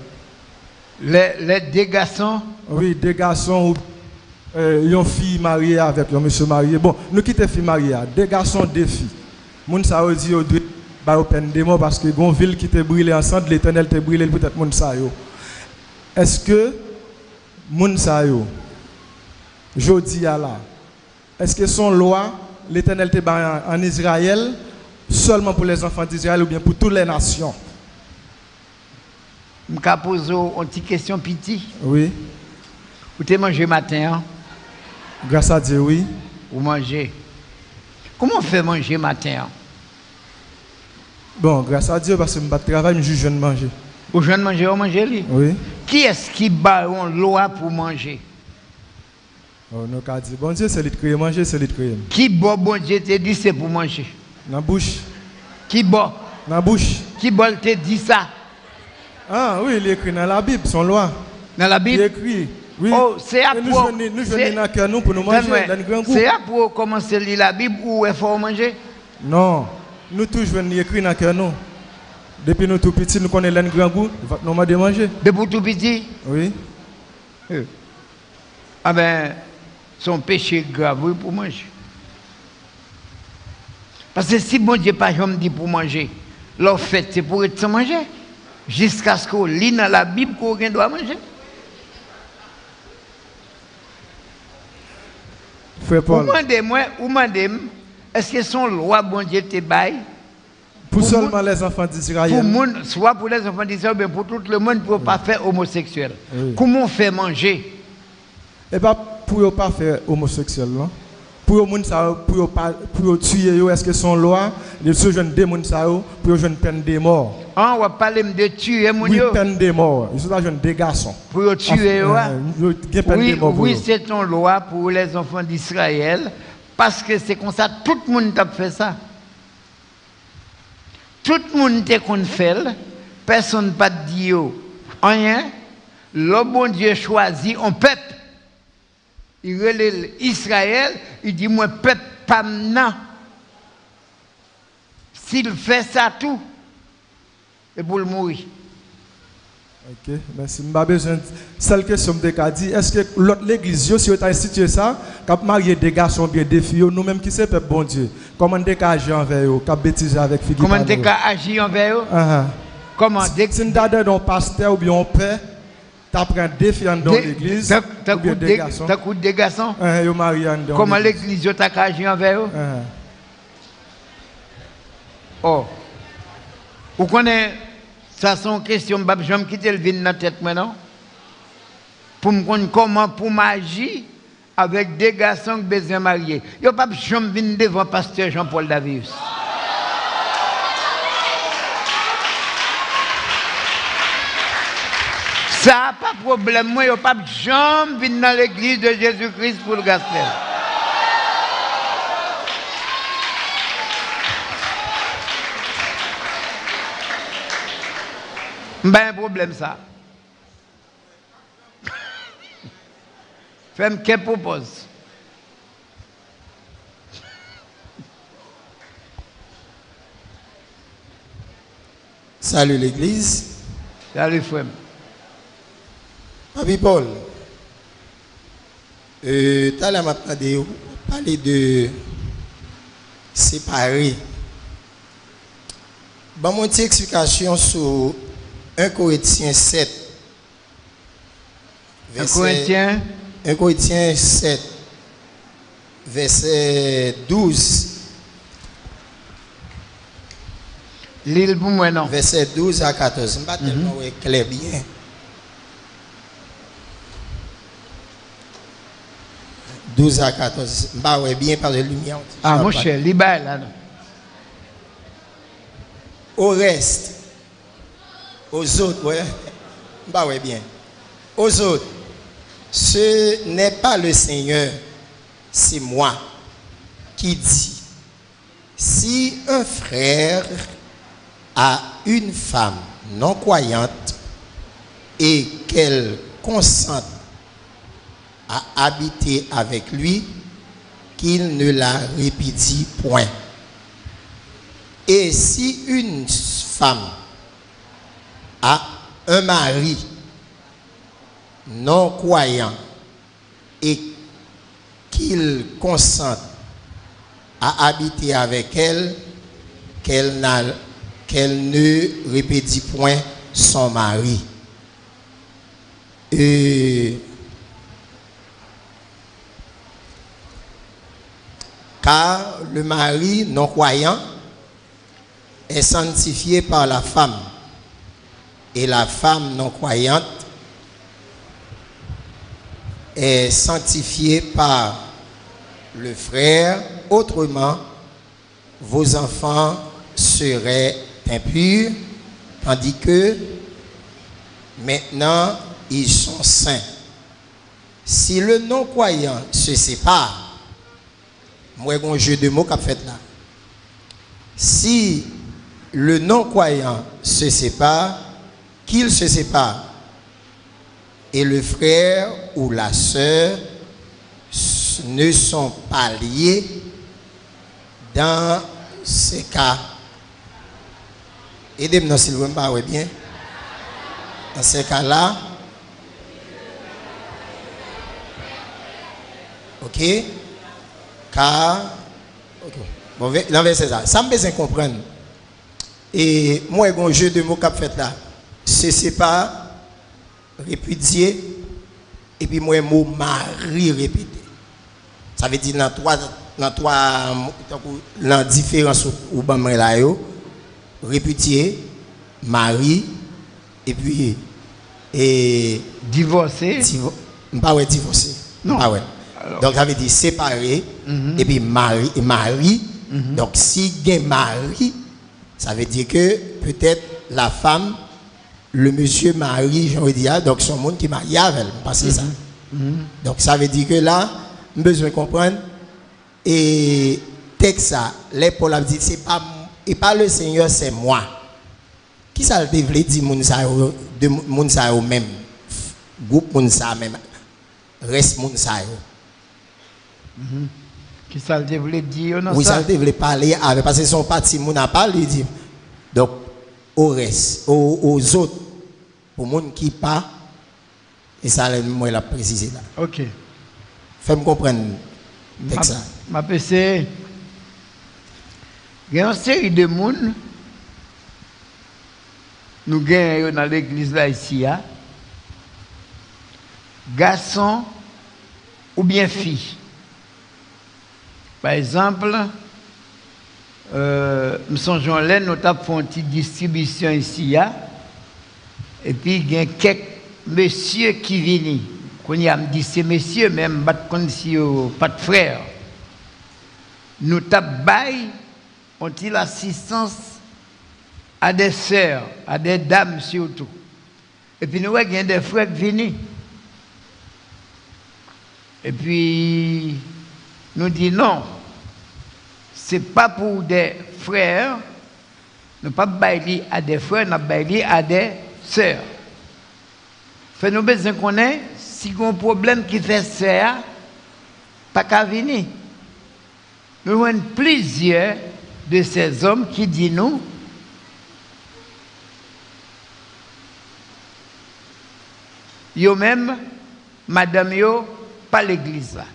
Les, les deux garçons? Oui, deux garçons ou euh, une fille mariée avec un monsieur marié. Bon, nous qui sommes filles mariées, deux garçons, deux filles. Moun sa dit au doit ba peine de mort parce que gon ville qui te brûlé ensemble, l'éternel te brûlé peut-être moun sa yo. Est-ce que moun sa yo jodi à là est-ce que son loi l'Éternel était en Israël seulement pour les enfants d'Israël ou bien pour toutes les nations? Je vais poser une petite question petit. Oui. Vous avez mangé matin hein? Grâce à Dieu, oui. Vous mangez. Comment on fait manger matin hein? Bon, grâce à Dieu, parce que je travaille, je jeune manger. Vous jeune manger, vous mangez lui? Oui. Qui est-ce qui bat une loi pour manger? Oh, nous avons dit, bon Dieu, c'est lui de manger, c'est lui de créer. Qui boit, bon Dieu te dit, c'est pour manger? Dans la bouche. Qui boit? Dans la bouche. Qui boit te dit ça? Ah oui, il est écrit dans la Bible, son loi. Dans la Bible? Il est écrit. Oui. Oh, c'est à pour. nous c'est- venons dans nous pour nous manger. C'est à pour commencer à lire la Bible ou il faut manger? Non, nous tous venons écrire dans le cœur nous. Depuis nous tout petits, nous connaissons le grand goût, nous de manger. De pour tout petit Oui. Ah ben, son péché grave pour manger. Parce que si bon Dieu pas jamais dit pour manger, leur fête c'est pour être sans manger. Jusqu'à ce qu'on lit dans la Bible qu'on doit manger. Frère Ou Paul, demandez-moi, ou demandez-moi, est-ce que son loi, bon Dieu, te bail pour pour seulement les enfants pour d'Israël, soit pour les enfants d'Israël, mais pour tout le monde, pour ne pas faire homosexuel. Oui. Comment on fait manger? Et pas pour ne pas faire homosexuel, non? Pour les gens pour tuer est-ce que son loi, les ceux jeunes démons ça pour jeune peine de mort. Ah, On va parler de tuer mon Oui, peine de mort. Ils sont là jeunes des garçons. Pour tuer, peine Oui, de oui c'est une loi pour les enfants d'Israël, parce que c'est comme ça, tout le monde a fait ça. Tout le monde a qu'on fait, personne pas dit yo. rien. Le bon Dieu choisit un peuple. Il relève Israël, il dit, moi, peuple, pas maintenant. S'il fait ça tout, et pour le mourir. Ok, merci. Je n'ai besoin de celle question que dit. Est-ce que l'autre l'église, si vous avez institué ça, quand marié des garçons bien des filles, nous même qui c'est peuple bon Dieu, comment on agir envers eux, quand bêtiser avec fille Comment tu as agi envers eux Ah, Comment dès que Si nous avons un pasteur ou bien un père, tu apprends des filles dans l'église, ou bien des garçons. coup des garçons Ah, Comment l'église. l'église yo t'a agi envers eux Ah, Oh. Vous connaissez, ça sont questions, je vais quitter le vin dans la tête maintenant. Pour me connaître comment pour m'agir avec des garçons qui besoin mariés. Je ne vais pas jamais venir devant pasteur Jean-Paul Davis. Ça n'a pas de problème. Moi, je ne vais pas venir dans l'église de Jésus-Christ pour le gospel. Ben, un problème ça. Fais-moi qu'elle propose? Salut l'église. Salut, frère. Papi Paul. Euh, m'a parlé parler de séparer. Bon, mon explication sur 1 Corinthiens 7. Un verset- Corinthien, 1 Corinthiens 7, verset 12. l'île pour moi, non. Verset 12 à 14. Je ne pas tellement clair bien. « 12 à 14. Je ne pas ouais bien par la lumière. Ah, mon cher, libère là. non. Au reste, aux autres, ouais. Bah ouais bien. Aux autres, ce n'est pas le Seigneur, c'est moi qui dis. Si un frère a une femme non croyante et qu'elle consente à habiter avec lui, qu'il ne la répudie point. Et si une femme a un mari non croyant et qu'il consente à habiter avec elle, qu'elle, ne répétit point son mari. Car le mari non croyant est sanctifié par la femme et la femme non croyante est sanctifiée par le frère. Autrement, vos enfants seraient impurs, tandis que maintenant ils sont saints. Si le non-croyant se sépare, moi, j'ai un jeu de mots qu'a fait là. Si le non-croyant se sépare, qu'il se sépare. et le frère ou la sœur ne sont pas liés dans ces cas. Aidez-moi s'il vous plaît, ouais, bien. Dans ces cas-là, ok, car, ok, bon, verset ça, ça me de comprendre. Et moi, un jeu de mots fait là, c'est pas répudier, et puis moi, un mot mari répété. Ça veut dire dans trois, dans trois, dans différence ou là yo, répudier, mari, et puis, et Divorcé. Divo- pas ouais divorcé. Non. Pas ouais. Alors. Donc ça veut dire séparé et puis mari et mari. Donc si il y a mari, ça veut dire que peut-être la femme, le monsieur mari, j'en dire, ah, donc son monde qui est marié avec elle, parce que ça. Donc ça veut dire que là, besoin de comprendre et texte ça, les Paul a dit c'est pas et pas le Seigneur, c'est moi. Qui ça veut dire moun sa yo, de moun sa yo même? Groupe moun sa même reste moun sa yo. Qui ça le voulait dire non Oui, ça? ça? te voulait parler avec parce que son parti moun a parlé dit. Donc au reste, aux, aux autres pour moun qui pas et ça moi l'a précisé là. OK. Fais-moi comprendre ça. Ma PC. Il y a une série de monde nous gagnons dans l'église là ici hein. Garçons ou bien filles. Par exemple, euh, nous songeons là, nous avons fait une petite distribution ici. hein. Et puis, il y a quelques messieurs qui viennent. Quand il me dit, c'est messieurs, même si yo pas de frère. Nous avons ont l'assistance à des sœurs, à des dames surtout. Et puis nous avons des frères qui viennent. Et puis, nous dit non, ce n'est pas pour des frères, nous pas bailler à des frères, nous bailler à des sœurs. Fait nous besoin qu'on ait, si a un problème qui fait sœur, pas qu'à venir. Nous avons plusieurs de ces hommes qui disent nous, yo même, madame yo, pas l'église là.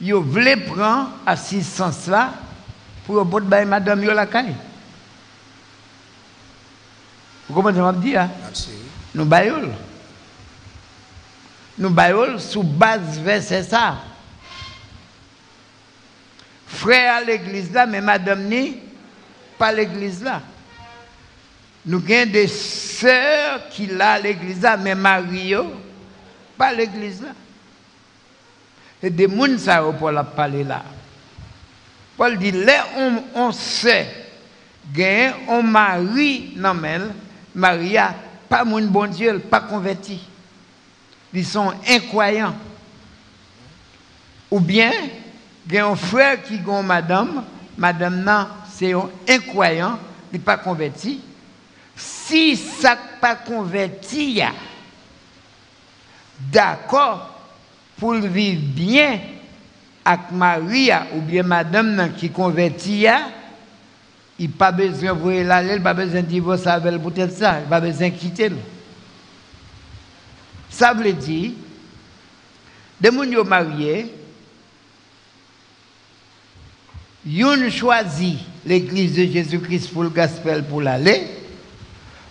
Yo prendre assistance là pour bout de madame yo la caille. Vous comprenez ce que je dis hein? Nous baillons. Nous baillons sous base verset ça. Frère à l'église là, mais madame ni, pas l'église là. Nous avons des sœurs qui là à l'église là, mais Mario, pas l'église là. Et des gens ça pour la parler là. Paul dit, là on, on sait, gagne on mari non mais Maria pas mon bon Dieu, pas converti. Ils sont incroyants. Ou bien, il y a un frère qui a madame, madame non, c'est un incroyant, il n'est pas converti. Si ça n'est pas converti, d'accord, pour vivre bien avec Maria ou bien madame nan qui converti, y a, il n'a pas besoin de voir là, il n'a pas besoin de divorcer avec elle pour être ça, il n'a pas besoin de quitter. Ça veut dire, des gens mariés, Yon choisi l'église de Jésus-Christ pour le gospel pour l'aller.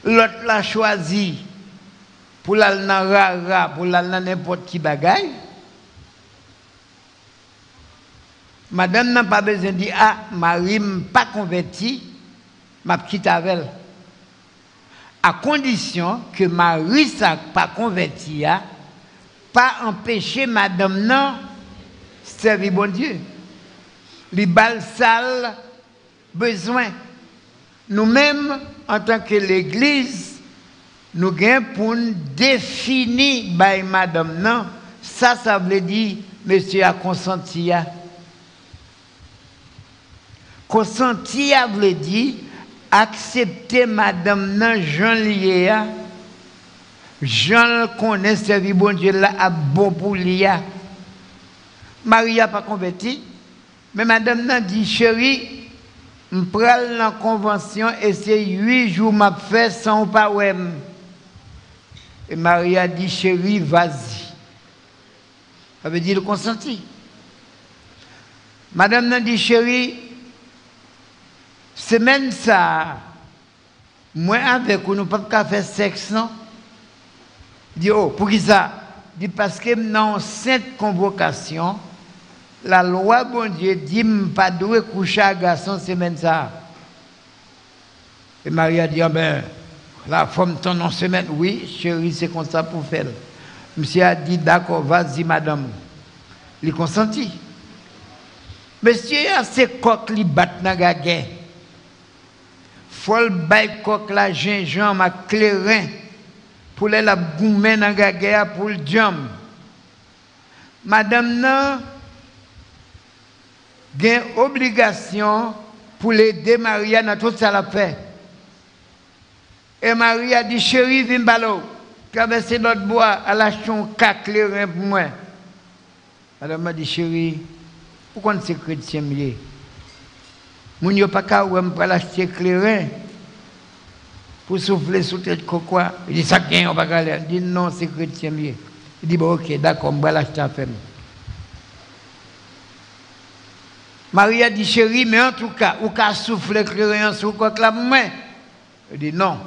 L'autre l'a choisi pour l'aller dans rara, pour l'aller dans n'importe qui bagaille. Madame n'a pas besoin de dire, ah, Marie n'est pas convertie, m'a quitté avec elle. À condition que Marie n'a pas convertie, a, pas empêcher madame non servir bon Dieu les balles sales besoin. Nous-mêmes, en tant que l'Église, nous avons pour définir by madame non. Ça, ça veut dire, monsieur a consenti. a. Consenti a veut dire accepter madame non Jean lié a. Jean connaît servi bon Dieu là à bon pour Lia. Marie n'a pas converti. Mais madame n'a dit, chérie, je prends la convention et c'est huit jours m'a fait sans pas Et Marie a dit, chérie, vas-y. Ça veut dire le consenti. Madame n'a dit, chérie, semaine ça, moi avec vous, nous ne pouvons pas faire sexe, non? Dit, oh, pour qui ça? Dit, parce que dans cette convocation, la loi, bon Dieu, dit, pas doué coucher à garçon semaine ça. Et Marie a dit, ah ben, la femme ton en semaine, oui, chérie, c'est comme ça pour faire. Monsieur a dit, d'accord, vas-y, madame. Il consenti. Monsieur a ses coques dans la guerre. Le bail coq la gingembre à clairin pour les la goumer dans la guerre pour le jam. Madame n'a une obligation pour les démarier dans tout ça la fait. Et Marie a dit, chérie, viens balo, traverser notre bois, à la chon clairin pour moi. Madame a dit, chérie, pourquoi c'est chrétien mieux? Moun yo pas ka ou pour l'acheter clairin pour souffler sous tête quoi. Il dit ça gagne on pas Il dit non c'est chrétien. Il dit bon OK d'accord on va l'acheter à femme. Marie a dit chérie mais en tout cas ou ka souffler clairin sur quoi la main. Il dit non.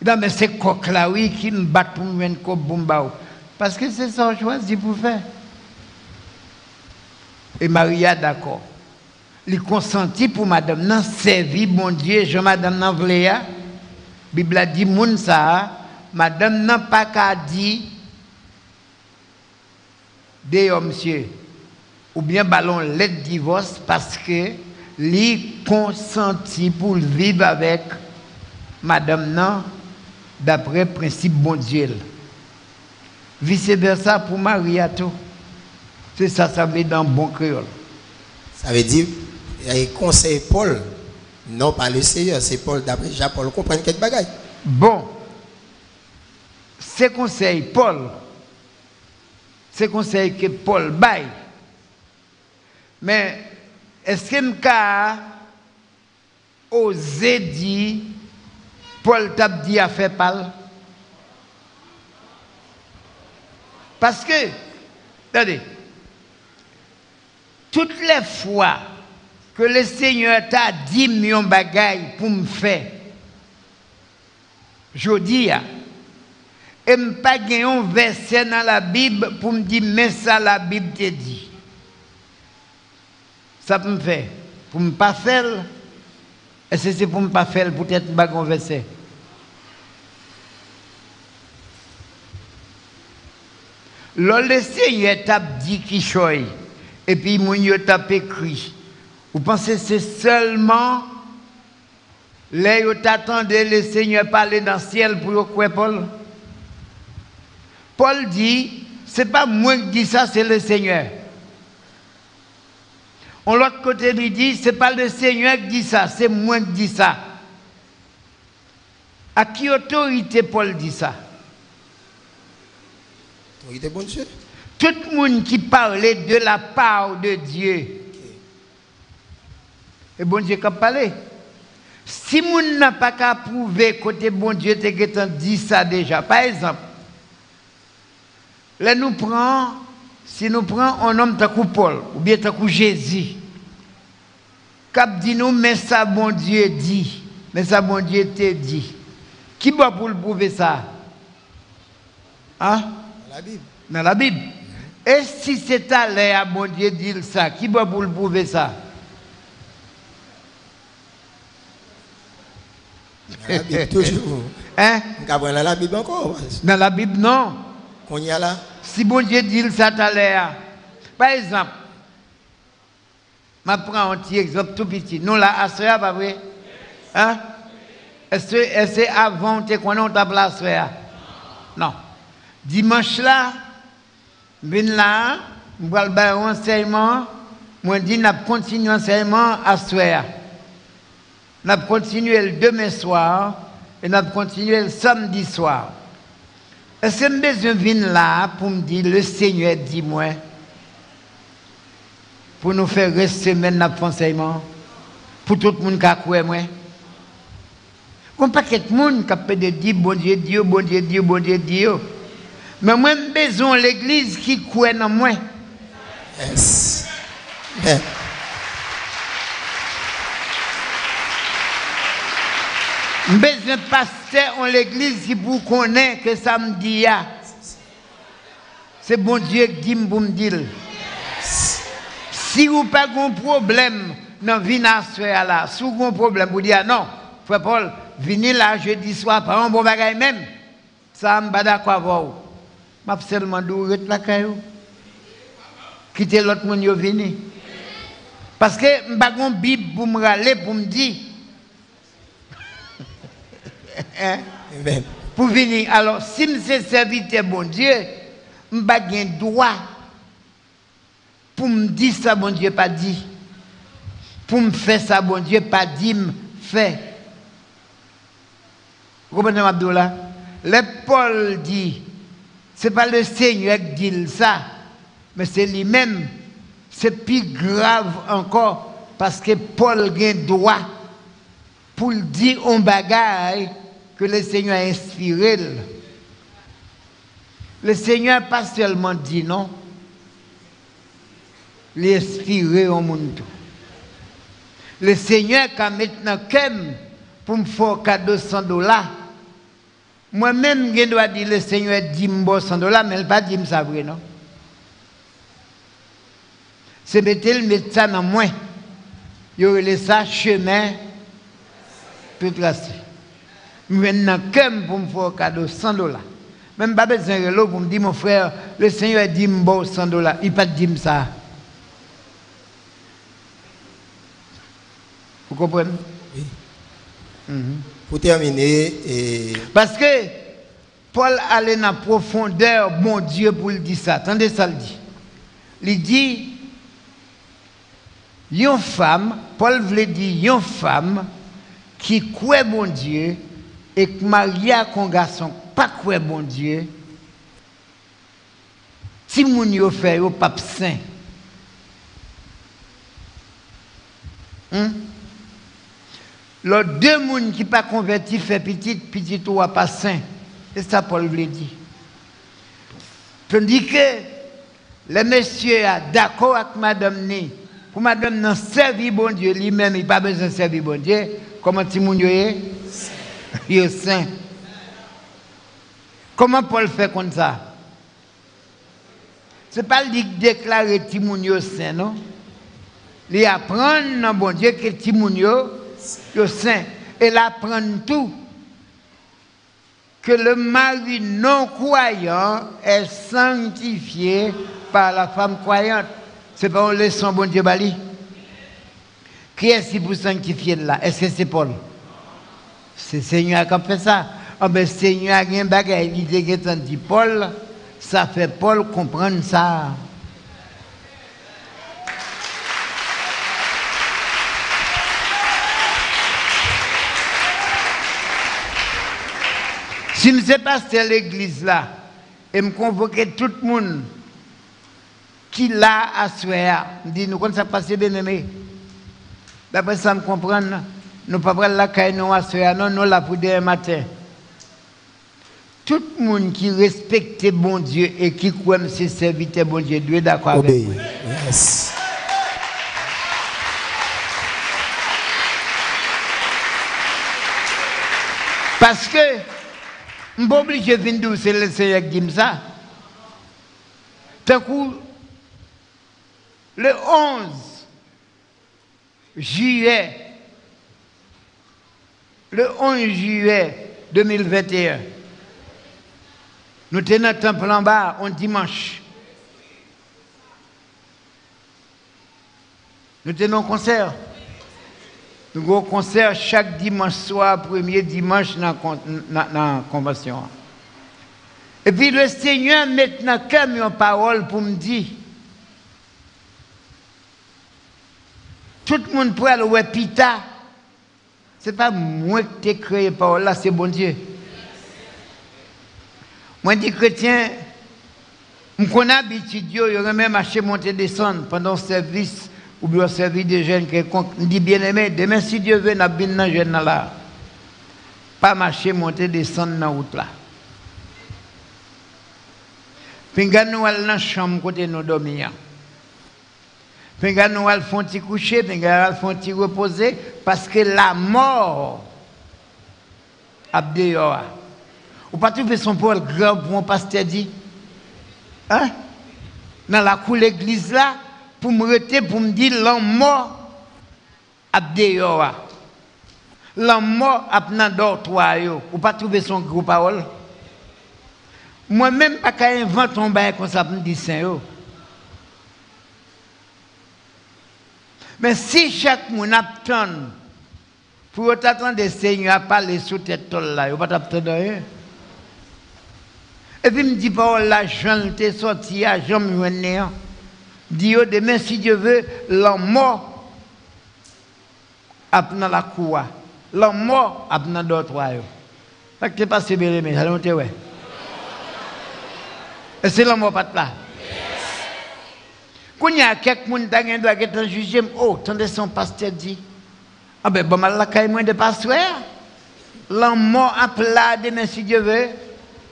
Il dit mais c'est coq là oui qui me bat pour me ko bomba parce que c'est ça choisi pour faire. Et Marie a d'accord il consenti pour madame nan servi bon Dieu Jean madame nan vle ya. Bible a dit moun madame n'a pas qu'à dit de monsieur ou bien ballon l'aide divorce parce que li consenti pour vivre avec madame nan d'après principe bon Dieu vice versa pour Marie c'est ça ça veut dans bon créole. Ça veut dire il conseil Paul, non pas le Seigneur, c'est Paul d'après Jean Paul comprendre quelque bagaille. Bon, c'est conseil Paul, c'est conseil que Paul baille. Mais est-ce que m'a osé dire Paul t'a dit à faire parler Parce que, attendez, toutes les fois que le Seigneur t'a dit millions bagaille pour me faire. Je dis, et je pas un verset dans la Bible pour me dire, mais ça la Bible te dit. Ça me faire. Pour ne pas faire, et c'est pour ne pas faire, peut-être pas un verset? le Seigneur t'a dit qu'il choisit, et puis mon t'a écrit. Vous pensez que c'est seulement là où t'attendez le Seigneur parler dans le ciel pour quoi Paul? Paul dit, c'est pas moi qui dis ça, c'est le Seigneur. On l'autre côté lui dit, c'est pas le Seigneur qui dit ça, c'est moi qui dis ça. À qui autorité Paul dit ça? Autorité bon Dieu. Tout le monde qui parlait de la part de Dieu et bon Dieu a parlé. Si moun n'a pas qu'à prouver côté bon Dieu te dit ça déjà. Par exemple, là nous prenons, si nous prenons un homme comme Paul ou bien comme Jésus, cap dit nous mais ça bon Dieu dit, mais ça bon Dieu te dit. Qui va pour le prouver ça? Hein? Dans la Bible. Dans la Bible. Et si c'est à l'air, bon Dieu dit ça, qui va pour le prouver ça? La Bible toujours. Hein? Dans la Bible encore. Dans la Bible, non. Qu'on y a là. Si bon Dieu dit ça tout à l'heure. Par exemple, je prends un petit exemple tout petit. Nous, là, soya, pas vrai? Hein? Est-ce que c'est avant que on t'a placé Non. Dimanche là, je viens là, je vais un enseignement, je dis, je continue l'enseignement à soya. Nous avons continué le demain soir et nous avons continué le samedi soir. Est-ce que besoin de venir là pour me dire, le Seigneur dit moi, pour nous faire rester maintenant enseignement, pour tout le monde qui a cru moi. Il n'y a pas de monde qui peut dire, bon Dieu, Dieu, bon Dieu, Dieu, bon Dieu, Dieu. Mais moi, j'ai besoin de l'église qui croit en moi. Yes. Besoin de pasteur en l'église qui vous connaît que ça me dit. ah. C'est bon Dieu qui dit. Si vous n'avez pas de problème dans la vie là, si vous avez un problème, vous dites ah non, frère Paul, venez là jeudi soir, pas un bon bagage même. Ça, ne pas d'accord vous. Je vais seulement dire, la caillou. Quittez l'autre monde, venez. Parce que je n'ai pas de Bible pour me râler, pour me dire. Hein? Pour venir. Alors, si je serviteur bon Dieu, je n'ai pas de droit pour me dire ça, bon Dieu, pas dit. Pour me faire ça, bon Dieu, pas dit, fait. Vous comprenez, Abdullah? Le Paul dit, ce n'est pas le Seigneur qui dit ça, mais c'est lui-même. C'est plus grave encore, parce que Paul a droit pour dire un bagage que le Seigneur a inspiré. Le Seigneur n'a pas seulement dit non, il a inspiré au monde. Le Seigneur qui a maintenant comme pour me faire cadeau 100 dollars. Moi-même, je dois dire le Seigneur dit me 100 dollars, mais il n'a pas dit ça vrai, non? C'est mettre le médecin dans moi. Il aurait ça chemin tout tracé. Maintenant, comme pour me faire un cadeau 100 dollars. Même pas besoin de l'eau pour me dire, mon frère, le Seigneur dit me 100 dollars. Il n'a pas dit ça. Vous comprenez? Pour terminer, et Parce que Paul allait dans la profondeur, mon Dieu, pour le dire ça. Attendez ça, le dit. Il dit, une femme, Paul voulait dire, une femme qui croit bon Dieu et qui marie à un garçon pas croit bon Dieu, si moun yo fait yo pape saint. Les deux moun qui pas converti fait petit, petit ou pas saint. C'est ça Paul voulait dire. Tandis que le monsieur a d'accord avec madame Né, pour madame non servir bon Dieu lui-même, il pas besoin de servir bon Dieu. Comment ti moun yo est? Saint. Comment Paul fait comme ça? Ce n'est pas lui qui déclare ti moun yo saint, non? Il apprend dans bon Dieu que ti moun yo yo saint. Il apprend tout que le mari non croyant est sanctifié par la femme croyante. C'est pas un leçon bon Dieu Bali. Qui est-ce qui pour sanctifier là? Est-ce que c'est Paul? C'est Seigneur qui a fait ça. Ah ben Seigneur a un bagage, il dit que dit Paul, ça fait Paul comprendre ça. Si je ne sais pas c'est l'église là, et me convoquer tout le monde qui l'a à soir, me dit, nous, quand ça passe, bien aimé. D'après ça, me comprendre, nous ne pouvons pas la caille, nous, non, nous, là, pour demain matin. Tout le monde qui respecte bon Dieu et qui croit que c'est serviteur bon Dieu, doit être d'accord avec moi. Yes. Parce que, je ne suis pas obligé de venir c'est le Seigneur qui dit ça. D'un coup, le 11 juillet, le 11 juillet 2021, nous tenons notre temple en bas un dimanche. Nous tenons un concert. Nous avons un concert chaque dimanche soir, premier dimanche dans la con- dans- dans la convention. Et puis le Seigneur maintenant comme une parole pour me dire. Tout le monde pourrait le Pita. Ce n'est pas moi qui t'ai créé parole là, c'est bon Dieu. Moi, je dis chrétien, je connais l'habitude, aurait même marché, monter, descendre pendant le service ou bien le service des jeunes. Je dis bien aimé, demain, si Dieu veut, nous bien jeune là. Pas marcher, monter, descendre dans la route là. Puis nous allons dans la chambre côté nous dormir. Puis nous allons faire un coucher, nous allons un reposer, parce que la mort a dehors. Ou pas trouver son Paul grave pour mon pasteur dit Hein? Dans la cour l'église là, pour me rester, pour me dire l'homme mort a dehors. L'homme mort a dans dortoir. Ou pas trouver son gros parole? Moi-même, pas qu'à inventer un bail comme ça pour me dire Saint. Mais si chaque monde attend pour attendre des seigneurs à parler sous tête là, il va pas attendre rien. Et puis me dit pas là, Jean t'es sorti Jean me Dit demain si Dieu veut, l'homme mort dans la cour. L'homme mort dans d'autres royaumes. Ça que t'es passé bien mais ça monte ouais. Et c'est l'homme mort pas là. Quand il y a quelqu'un qui doit être jugé, oh, tendez son pasteur dit. Ah ben, bon, mal la caille moins de pasteur. L'homme mort à plat demain si Dieu veut.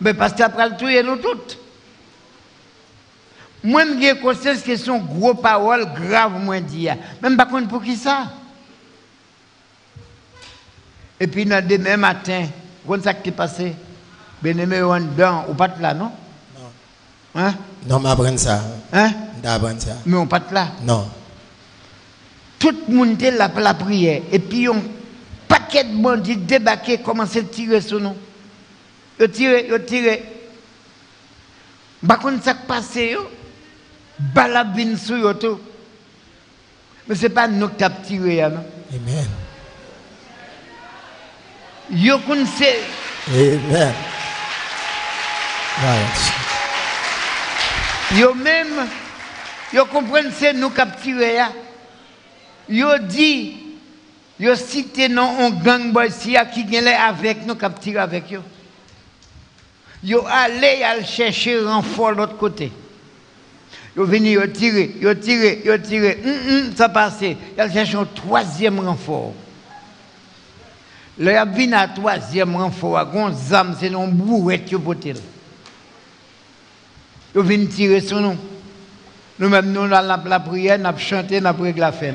Mais pasteur après le tuer nous toutes. Moi, je conscience que sont gros paroles graves, moi, dit. Même pas pour qui ça. Et puis, le demain matin, quand ça qui est passé, ben, aimé, on dedans, ou pas là, non? Non. Hein? Non, mais ça. Hein? Ça. Mais on pas là. Non. Tout le monde est là pour la prière. Et puis, un paquet de bandits débarqués commencent à tirer sur nous. Ils tirent, ils tirent. Par contre, ça qui passe, balabine sur eux tout. Mais ce n'est pas nous qui avons tiré. Non? Amen. Yo connaissez. Amen. Yo même, yo comprennent c'est nous qui avons tiré. Yo dit, yo cité non un gang boy qui est avec nous qui tiré avec eux. Yo allé al chercher renfort de l'autre côté. Yo venu yo tirer, yo tirer, yo tirer, hum, hum, ça passé. Yo cherché un troisième renfort. Là, venu à troisième renfort, gon zam, c'est non bourrette yo potel. Yo venu tirer sur nous. Nous même nous dans la, prière, nous chanté, nous avons la fête.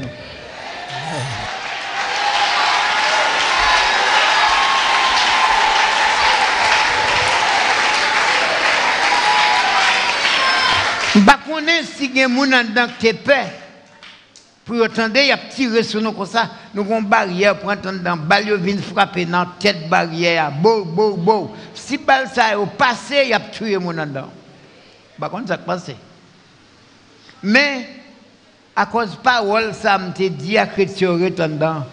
Bah connais si il y a des gens qui sont pour attendre, il y a tiré sur nous comme ça. Nous avons une barrière pour entendre dans balle vient frapper dans la tête barrière. Bo, bo. Si balle ça est passé, il y a tué mon dedans. Par contre, ça passé. Mais, à cause de parole, ça m'a dit à chrétien dedans.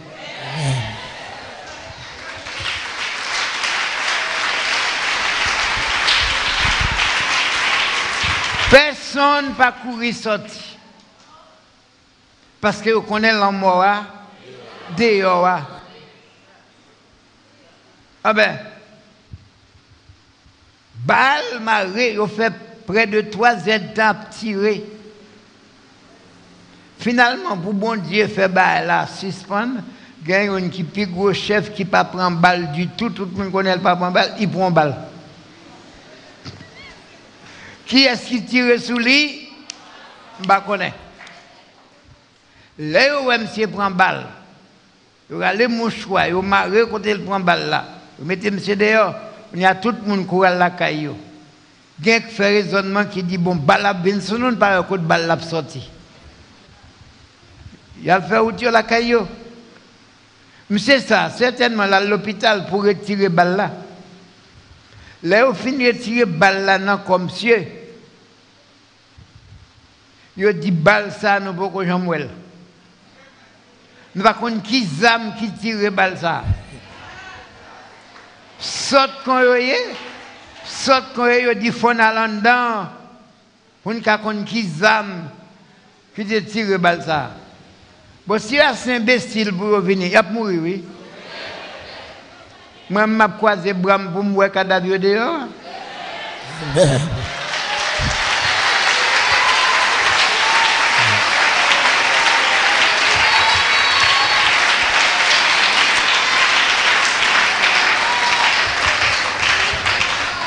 Personne pas courir sortir. Parce que vous connaissez l'homme mort, dehors. Ah ben, balle marée, il fait près de trois étapes tirées. Finalement, pour bon Dieu faire balle là, suspendre, il y a un qui chef qui ne prend pas balle du tout, tout le monde connaît pas prendre balle, il prend balle. Qui est-ce qui tire sous lui Je ne connais Là où monsieur prend balle, il a les mouchoirs, il marre quand il prend balle là. Vous mettez monsieur dehors, il y a tout le monde qui court la caillou. Il y a fait raisonnement qui dit bon, balle a bien son nom, pas un coup de balle l'a sorti. Il a fait outil la caillou. Monsieur ça, certainement là, l'hôpital pour retirer balle là. Là, au fin de retirer balle là, comme monsieur, il dit balle ça, nous pouvons jamais Nous ne pas qui zam qui tire balle ça? Saute quand il saute quand il dit fon à dedans pour ne pas qui zam qui tire balle ça? Bon, si c'est imbécile pour revenir, il a mourir, oui. Moi, je croisé Bram pour me voir cadavre dehors.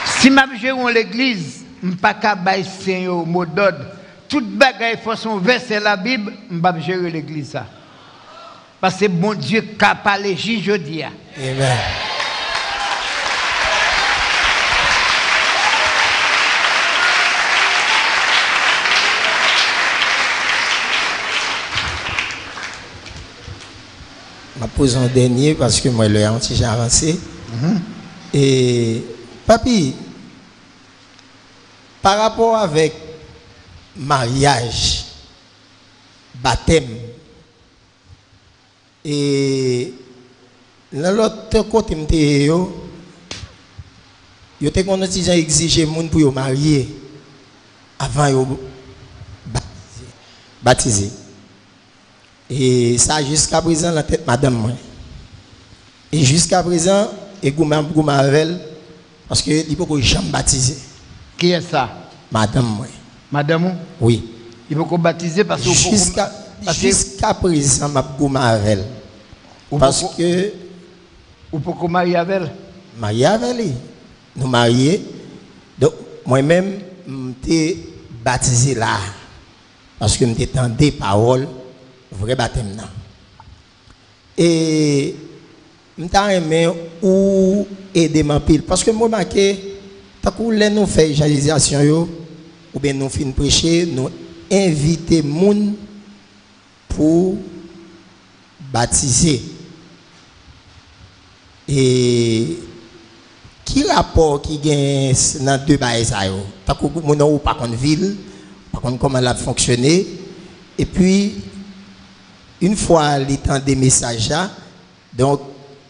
Si je gère l'église, je ne peux pas baisser au mot d'ordre. Toute bagaille faut son verset la Bible, je ne peux pas gérer l'église ça. Parce que bon Dieu qui parlé jeudi. Amen. Je pose un dernier parce que moi, le j'ai avancé. Et, papi, par rapport avec mariage, baptême, et dans l'autre côté, yo te qu'on a exigé moun pour yo marier avant yo baptiser. Et ça jusqu'à présent la tête madame. Et jusqu'à présent et gouma gouma avec parce que il peut que jamais baptiser. Qui est ça? Madame moi. Madame Oui. Il faut qu'on baptise parce que Jusqu'à jusqu'à présent m'a gouma avec elle. Parce que ou pour qu'on marie avec elle. marié avec lui. Nous mariés. Donc, moi-même, j'étais baptisé là. Parce que j'étais des paroles, vrai baptême. là. Et j'étais aimé ou aider ma pile. Parce que moi, marqué, tant que nous faisons évangélisation, yo, ou bien nous finissons prêcher, nous invitons les gens pour baptiser. Et qui rapport qui gagne dans deux bails Tant que mon ou pas contre ville, contre comment elle a fonctionné. Et puis une fois il temps des messages donc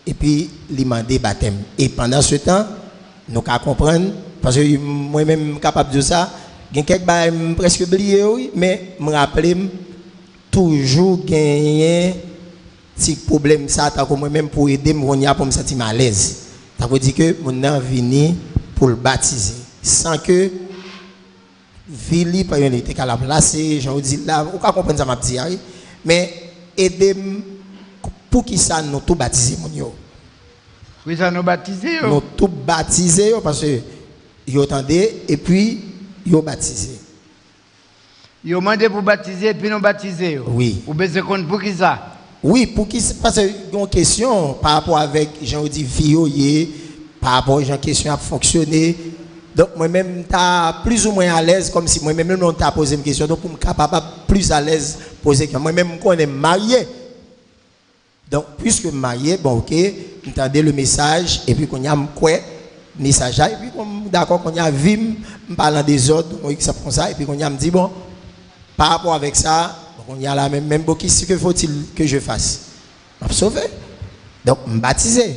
et puis il m'a baptême. Et pendant ce temps nous qu'à comprendre parce que moi-même capable de ça a quelques bails presque oublié oui mais me rappeler toujours gagner si problème ça tant que moi-même pour aider moi pour me sentir mal à l'aise ça veut dire que mon nom venu pour le baptiser sans que Vili pas yon était qu'à la placer j'en dis là ou pas comprendre ça m'a dit mais aider pour qui ça nous tout baptiser mon yo? Oui, ça nous baptisé. yo? nous tout baptiser yo, parce que yo et puis yo baptisé ont demandé pour baptiser et puis nous baptiser. yo. Oui. Ou besoin compte pour qui ça? Oui, pour qui parce que y a une question par rapport avec Jean dit vie par rapport à Jean question à fonctionner. Donc moi-même t'as plus ou moins à l'aise comme si moi-même non t'a posé une question donc pour me capable plus à l'aise poser question. Moi-même qu'on est marié. Donc puisque marié bon OK, entendez le message et puis qu'on y a quoi? Message et puis d'accord qu'on y a vim parlant des autres, on ça prend ça et puis qu'on y a me dit bon par rapport avec ça, on y a la même, même qu'est-ce que faut-il que je fasse? Je sauvé. Donc, me baptiser.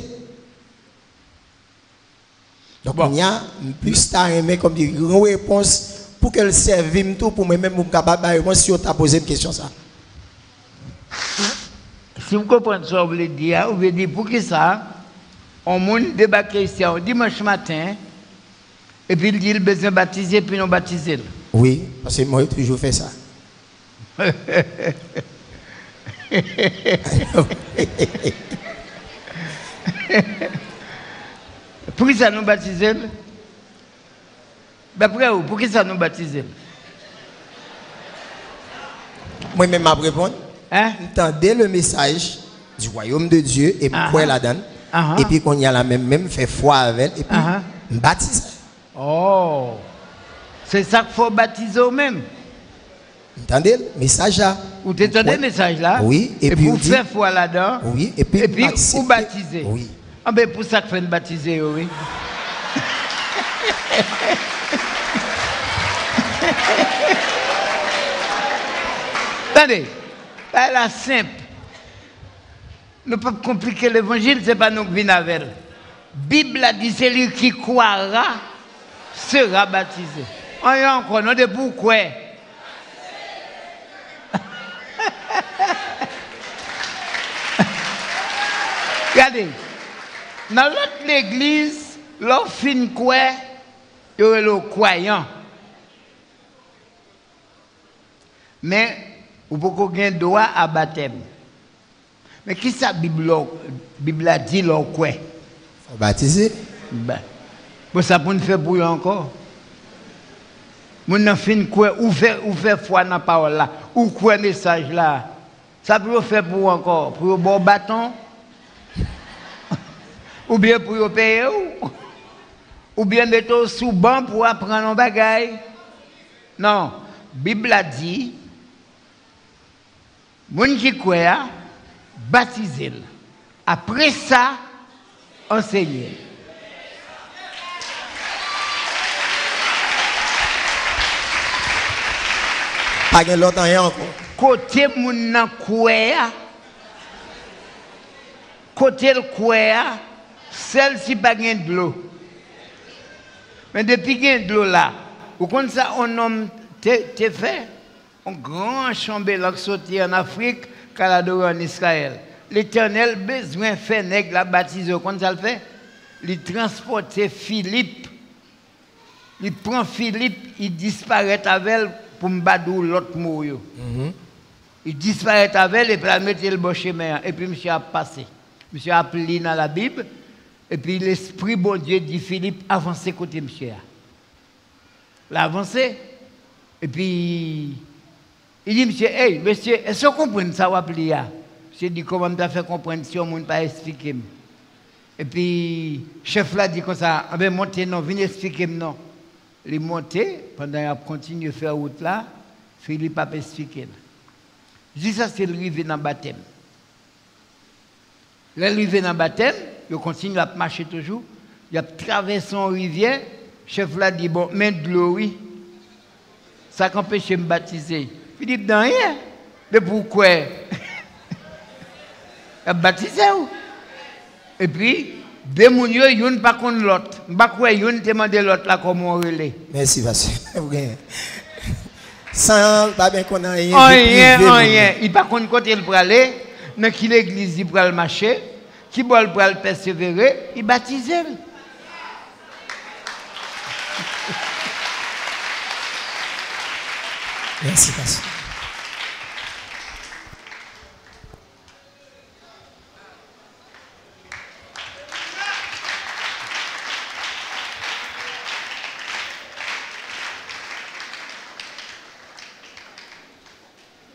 Donc, on y a plus tard aimé comme dire une réponse pour qu'elle serve tout pour moi-même, pour me capable réponse si on t'a posé une question ça. Si vous comprenez ce que vous voulez dire, vous voulez dire pour qui ça? On monde débarque ici un dimanche matin et puis il dit il a besoin de baptiser puis nous baptiser. Oui, parce que moi, j'ai toujours fait ça. Pour qui ça nous baptiser D'après vous, pour qui ça nous baptiser Moi-même, je réponds. Hein? Entendez le message du royaume de Dieu et quoi ah. la donne. Ah. Et puis qu'on y a la même, même fait foi avec elle, et puis ah. me baptise. Oh C'est ça qu'il faut baptiser au même. Entendez le message là? Vous t'entendez Ouais. le message là? Oui, et et puis vous faire foi là-dedans? Oui, et puis et puis vous baptiser. Oui. Ah ben pour ça que fait baptiser, oui. Attendez, là, la simple. Ne pas compliquer l'évangile, c'est pas nous qui venons avec. elle. Bible a dit celui qui croira sera baptisé. On y a encore, de pourquoi? Regardez, dans l'autre église, l'on fin quoi, il y a le croyant. Mais, vous pouvez gagner droit à baptême. Men ki sa Bibla di lò kwen? Fò batize. Ben, pou sa pou nou fè pou yon ankon. Moun nan fin kwen, ou fè fwa nan parol la, ou kwen mesaj la. Sa pou yon fè pou yon ankon? Pou yon bon baton? ou bien pou yon peye ou? Ou bien meto sou ban pou apren an bagay? Nan, Bibla di, moun ki kwen a, -le. Après ça, enseignez. Pas de l'autre encore. Côté moun nan côté le croit, celle ci pas de l'eau. Mais depuis qu'il y a de l'eau là, vous connaissez ça, un homme fait un grand chambellan qui sorti en Afrique, qu'elle en Israël. L'éternel besoin fait nègre la baptiser. Comment ça le fait? Il transporte Philippe. Il prend Philippe, il disparaît avec elle pour me battre l'autre mot. Il disparaît avec elle et puis il mettre le bon chemin. Et puis monsieur a passé. Monsieur a appelé dans la Bible. Et puis l'Esprit bon Dieu dit Philippe, avancez côté monsieur. Avancé. Et puis il dit, monsieur, hey, monsieur, est-ce que vous comprenez ça, vous appelez Monsieur dit, comment as fait comprendre si on ne pas expliquer Et puis, le chef là dit comme ça, ah ben montez, non, venez expliquer, non. Il est monté, pendant qu'il a continué à faire route là, Philippe a expliqué. Je dis ça, c'est arrivé dans le baptême. L'arrivée dans le baptême, il continue à marcher toujours. Il a traversé une rivière. Le chef là dit, bon, mais de l'eau, oui. Ça qu'empêche de me baptiser. Philippe dans rien. Mais pourquoi? Il a baptisé Et puis, deux moun yo, yon pas contre l'autre. Pas quoi yon demande l'autre là comment on relais. Merci, pasteur. Sans pas bien qu'on a rien. Rien, rien. Il pas contre côté il pour aller, dans qui l'église il pour le marcher, qui pour le persévérer, il baptise. Merci.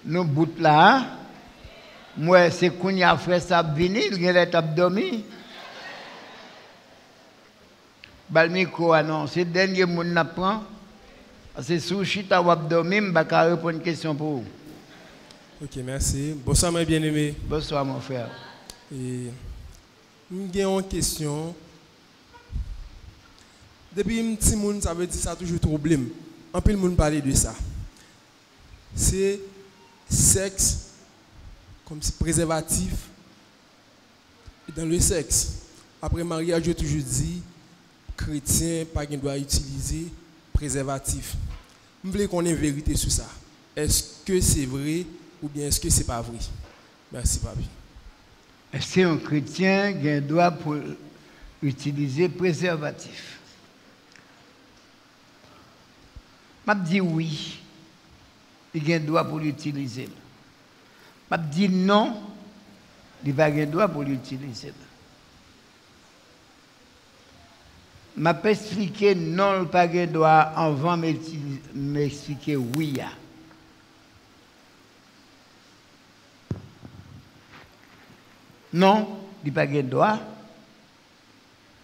Nous bout là, moi c'est qu'on y a fait ça vini, il a abdomi. C'est le dernier monde n'a prend. C'est sous chita ou abdomi, je vais répondre une question pour vous. Ok, merci. Bonsoir, mes bien-aimés. Bonsoir, mon frère. Et j'ai une question. Depuis un petit monde, ça veut dire ça a toujours problème. Un peu le monde parle de ça. C'est sexe comme si préservatif dans le sexe. Après mariage, j'ai toujours dit chrétien pas doit utiliser préservatif. Je voulais qu'on ait vérité sur ça. Est-ce que c'est vrai ou bien est-ce que c'est pas vrai? Merci, papi. Est-ce qu'un chrétien qui doit pour utiliser préservatif? Je dis oui, il a un droit pour l'utiliser. Je dis non, il va un droit pour l'utiliser. Je vais expliquer non, il pas un droit avant de m'expliquer oui. Non, il pas droit.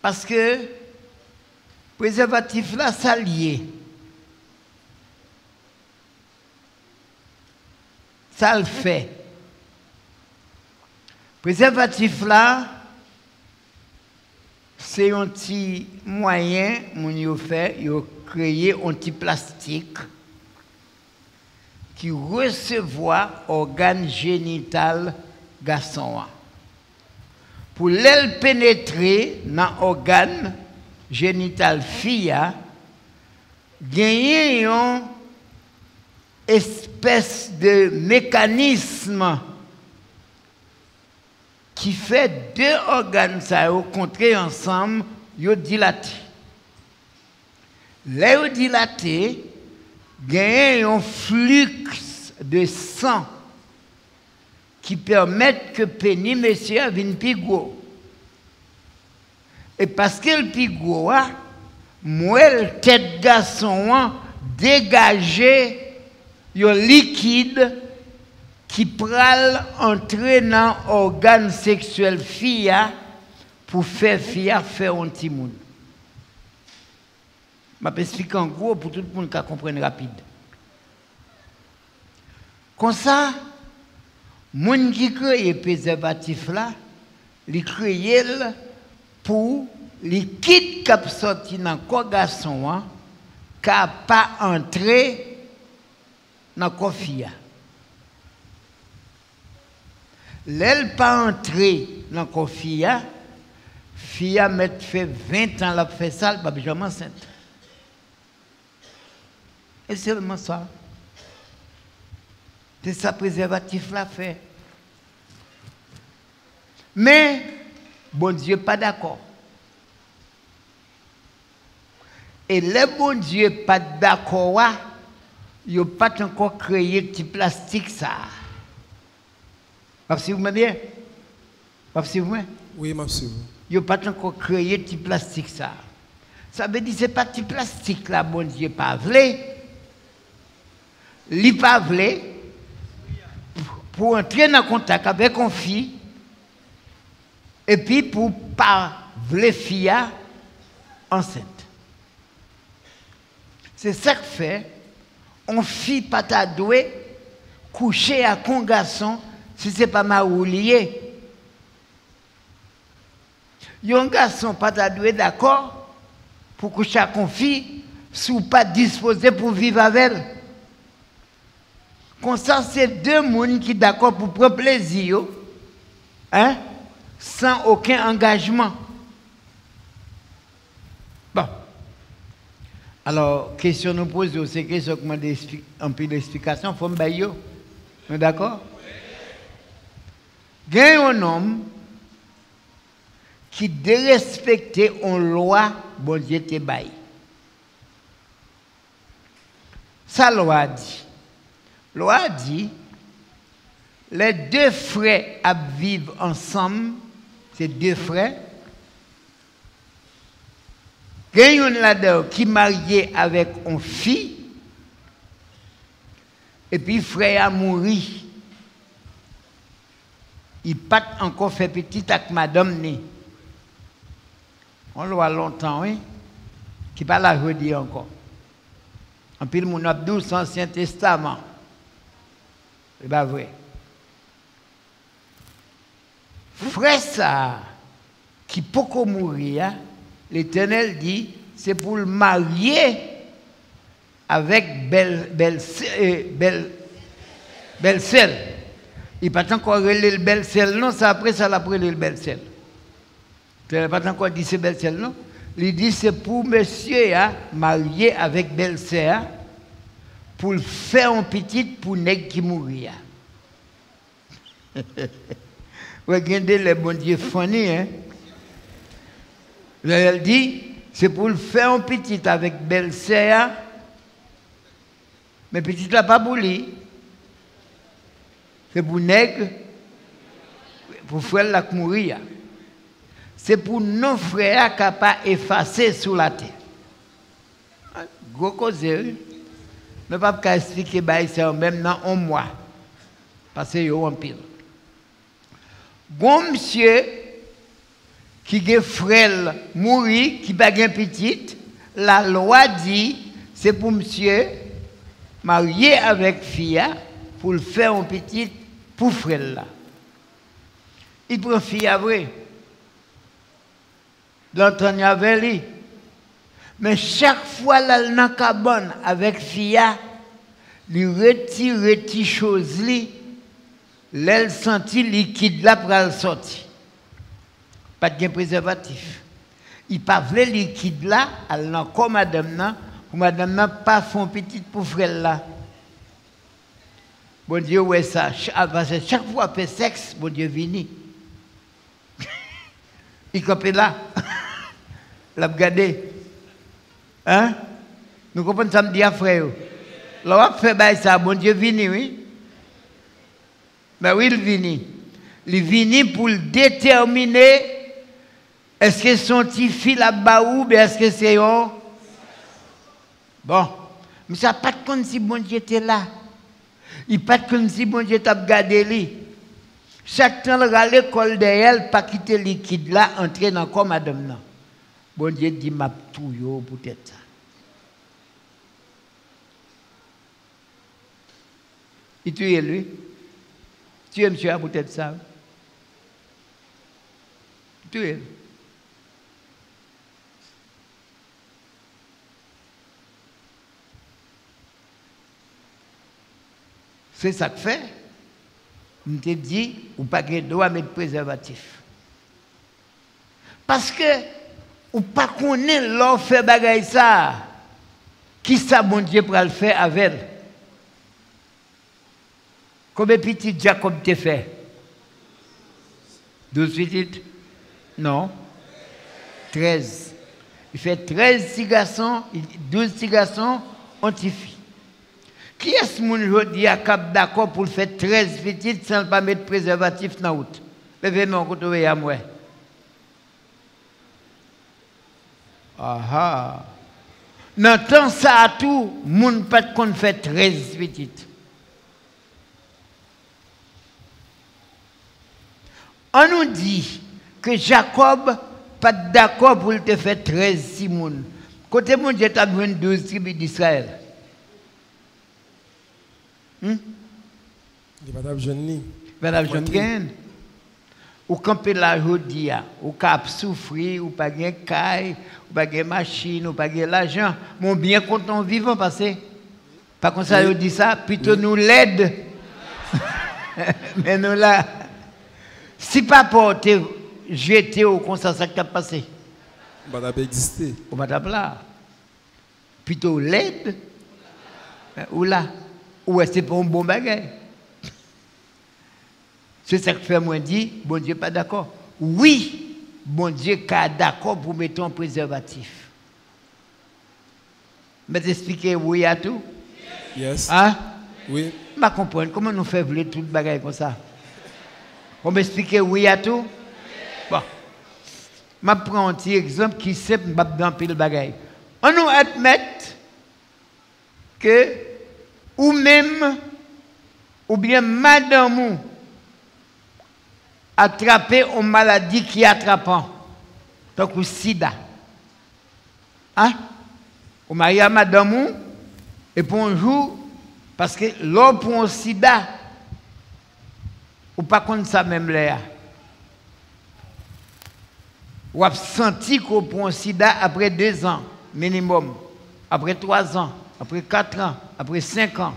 Parce que préservatif là, ça lié. Ça le fait. Préservatif là, c'est un petit moyen, mon fait, il créé un petit plastique qui recevoir organe génital garçon. Pour l'aile pénétrer dans l'organe génital fille, gagner un espèce de mécanisme qui fait deux organes ça rencontrer ensemble, yo dilaté. L'air dilaté, gagne un flux de sang qui permet que pénis monsieur vienne plus. Et parce que le plus gros, moi, le tête garçon, a dégagé un liquide qui pral entrer dans l'organe sexuel fille pour faire fille faire un petit monde. Je vais expliquer en gros pour tout le monde qui comprenne rapide. Comme ça, les qui crée préservatif là, il crée pour liquide qui est sorti dans le corps garçon, qui n'a pas entré dans le corps. L'aile pas entré dans le corps fille, fille a fait 20 ans, la fait ça, elle jamais enceinte. Et c'est seulement ça. C'est ça préservatif l'a fait. Mais, bon Dieu, pas d'accord. Et le bon Dieu pas d'accord, il n'a pas encore créé petit plastique ça. Que vous m'avez bien Oui, monsieur. Il n'a pas encore créé petit plastique ça. Ça veut dire que ce n'est pas petit plastique là, bon Dieu, pas voulu li pas pour entrer en contact avec une fille et puis pour pas vle fille enceinte. C'est ça que fait on fille pas ta doué coucher à un garçon si c'est pas ma lié. Un garçon pas d'accord pour à une fille si pas disposé pour vivre avec elle. Comme ça, c'est deux personnes qui sont d'accord pour prendre plaisir, hein, sans aucun engagement. Bon. Alors, question nous pose, c'est question que je un peu d'explication, il faut me bailler. D'accord? Il y a un homme qui dérespectait une loi, bon Dieu loi dit loi dit, les deux frères à vivre ensemble, ces deux frères, il y a qui est marié avec une fille, et puis frère a mouru. Il pas encore fait petit avec madame né. On le voit longtemps, oui, qui pas la redire encore. En plus, mon abdou, Ancien Testament. C'est pas vrai. Frère ça, qui peut mourir, l'Éternel dit, c'est pour le marier avec belle, belle, euh, Il pas encore relé le belle sel, non, ça après ça l'a le belle sel. Tu n'as pas encore dit c'est belle sel, non? Il dit c'est pour monsieur hein, marier avec belle sel pour le faire un petit pour nèg qui mourir. Regardez les bon Dieu funny, hein. Elle dit, c'est pour le faire un petit avec belle sœur, mais petit là pas bouli. C'est pour nègre, pour faire la mourir. C'est pour nos frères capables d'effacer sous la terre. Gros cause, ne pas expliquer ça même dans un mois. Parce que yo en pile. Bon monsieur qui a frère mourir, qui n'a pas petite, la loi dit c'est pour monsieur marié avec fille pour le faire un petit pour frère là. Il prend fille vrai. L'entendre avec lui. Mais chaque fois là dans cabane avec fia, il retire les choses li, l'aile senti liquide là pour le sortir. Pas de préservatif. Il pas liquide là, elle n'a comme madame nan, pour madame n'a pas font petite pour frère là. Bon Dieu, ouais ça. Chaque fois qu'il fait sexe, bon Dieu vini. il est là. L'a regardé. Hein? Nous comprenons ça, me dit à frère. Là, on fait ça, bon Dieu vini, oui. Ben oui, il vini. Il vini pour le déterminer est-ce que son petit fil à bas ou est-ce que c'est un. Bon. Mais ça n'a pas de compte si bon Dieu était là. Il pas de compte si bon Dieu t'a gardé. Chaque temps, il a l'école de elle, pas quitter liquide là, entrer dans comme madame là. Bon Dieu dit, m'a tout yo peut-être ça. Il tue lui. Tu es monsieur peut-être ça. Tu C'est ça que fait. Je te dit, ou pas de droit à mettre préservatif. Parce que, ou pas connaît l'on fait bagaille ça. Qui ça, bon Dieu, pour le faire avec? Combien de petits Jacob t'a fait 12 petites Non. 13. Il fait 13 petits garçons, 12 petits garçons, on t'y Qui est-ce que dit à cap d'accord pour faire 13 petites sans pas mettre préservatif dans la route Levez mon côté à moi. Ah ah. Dans temps ça à tout, moun pas qu'on fait 13 petites. On nous dit que Jacob pas d'accord pour te faire 13 Simon. Côté mon Dieu t'a 12 tribus d'Israël. Hmm? Pas jeune. Madame jeune Ou camper la jodia, ou cap souffrir, ou pas gain caille, ou pas gain machine, ou pas gain l'argent. Mon bien content vivant passé. Pas comme ça, oui. dit ça, plutôt nous l'aide. Mais nous là. Si papa te jeté au constat, ça qui a passé. On va exister. On va là. Plutôt l'aide. Ou là? Ou est-ce que c'est pas un bon bagage? C'est ça que fait moi dire, bon Dieu pas d'accord. Oui, bon Dieu est d'accord pour mettre un préservatif. Mais t'expliquer oui à tout? Yes. Hein? Oui. Je comprends comment nous faisons tout le bagage comme ça? On m'explique oui à tout? Bon. Je prends un petit exemple qui sait dans le bagaille. On nous admet que, ou même, ou bien madame, attraper une maladie qui est attrapant. Donc, le sida. Hein? Ou marié à madame, et pour un jour, parce que l'homme pour sida, ou pas contre ça même là. Ou a qu'on sida après deux ans minimum, après trois ans, après quatre ans, après cinq ans.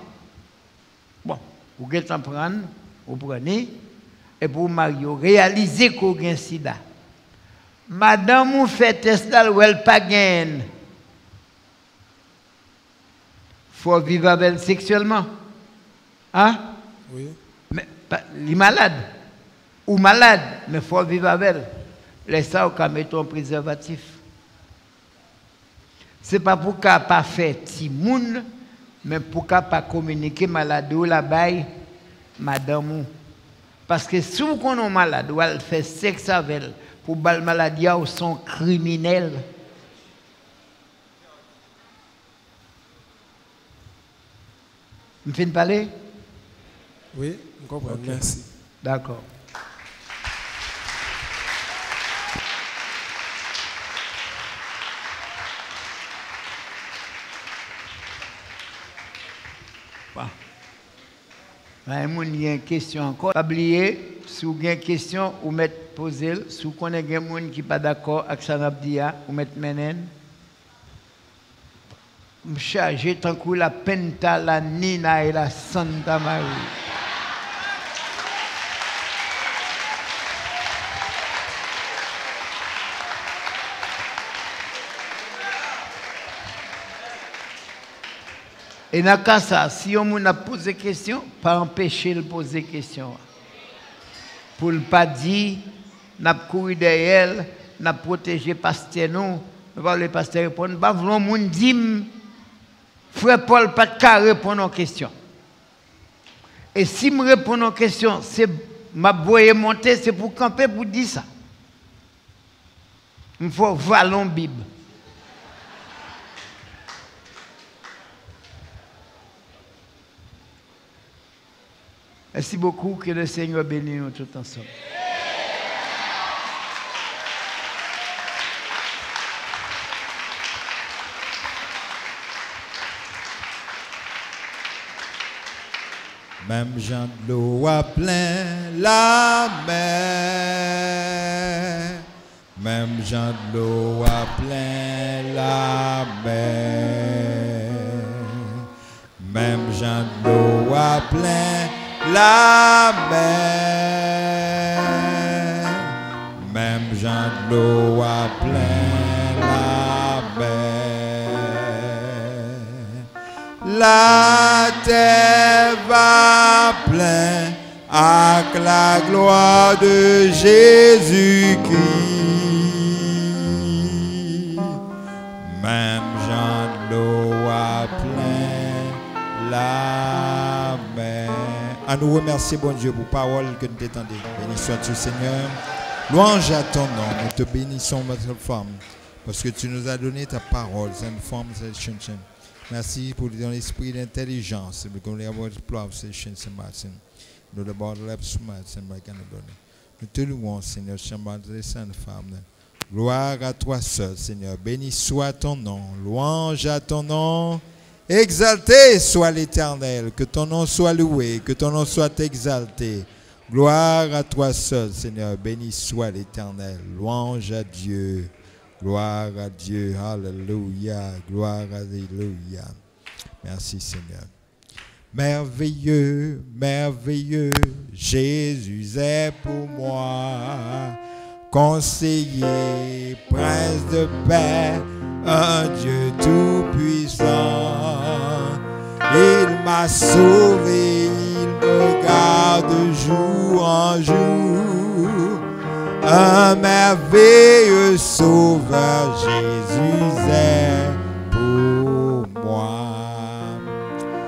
Bon, vous pouvez en prendre, vous prenez, et pour Mario, réaliser qu'on a sida. Madame, vous fait test ou elle pas gagne. faut vivre avec elle sexuellement. Hein? Oui. Mais il est malade. Ou malade, mais il faut vivre avec elle. Laisse ça au mettre un préservatif. Ce n'est pas pour qu'elle pas faire petit monde, mais pour qu'elle pas communiquer malade ou la baille, madame. Parce que si vous connaissez malade, ou elle fait sexe avec elle, pour la maladie ou sont criminels. Je de parler? Oui, je comprends. Merci. D'accord. Il y a une question encore. Pas oublier, si vous avez une question, vous mettez poser. Si vous connaissez quelqu'un qui n'est pas d'accord avec ça, vous mettez menen. Je charge tant que la Penta, la Nina et la Santa Maria. Et dans cas, si on a posé question, pas empêcher de poser question. Pour ne pas dire, n'a couru derrière, n'a protégé pasteur nous, pas le pasteur répondre, pas vouloir moun dire Frère Paul pas qu'à répondre aux questions. Et si me répond aux questions, c'est ma monter, c'est pour camper pour dire ça. Il faut voir la Bible. Merci beaucoup, que le Seigneur bénisse nous tout ensemble. Même Jean de l'eau a plein la mer. Même Jean de l'eau a plein la mer. Même Jean de l'eau a plein la mer. Même Jean de l'eau a plein la mer. La terre va plein avec la gloire de Jésus-Christ. Même Jean de l'eau a plein la mer. À nous remercier, bon Dieu, pour parole que nous t'étendons. Béni sois-tu, Seigneur. Louange à ton nom. Nous te bénissons, notre femme, parce que tu nous as donné ta parole, cette forme, cette chanson. Merci pour ton esprit d'intelligence. Nous te louons, Seigneur, sainte femme. Gloire à toi seul, Seigneur. Béni soit ton nom. Louange à ton nom. Exalté soit l'Éternel. Que ton nom soit loué. Que ton nom soit exalté. Gloire à toi seul, Seigneur. Béni soit l'Éternel. Louange à Dieu. Gloire à Dieu. Alléluia. Gloire, Alléluia. Merci Seigneur. Merveilleux, merveilleux, Jésus est pour moi. Conseiller, prince de paix, un Dieu tout-puissant. Il m'a sauvé, il me garde jour en jour un merveilleux sauveur, Jésus est pour moi.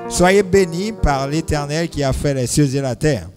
Soyez bénis par l'Éternel qui a fait les cieux et la terre.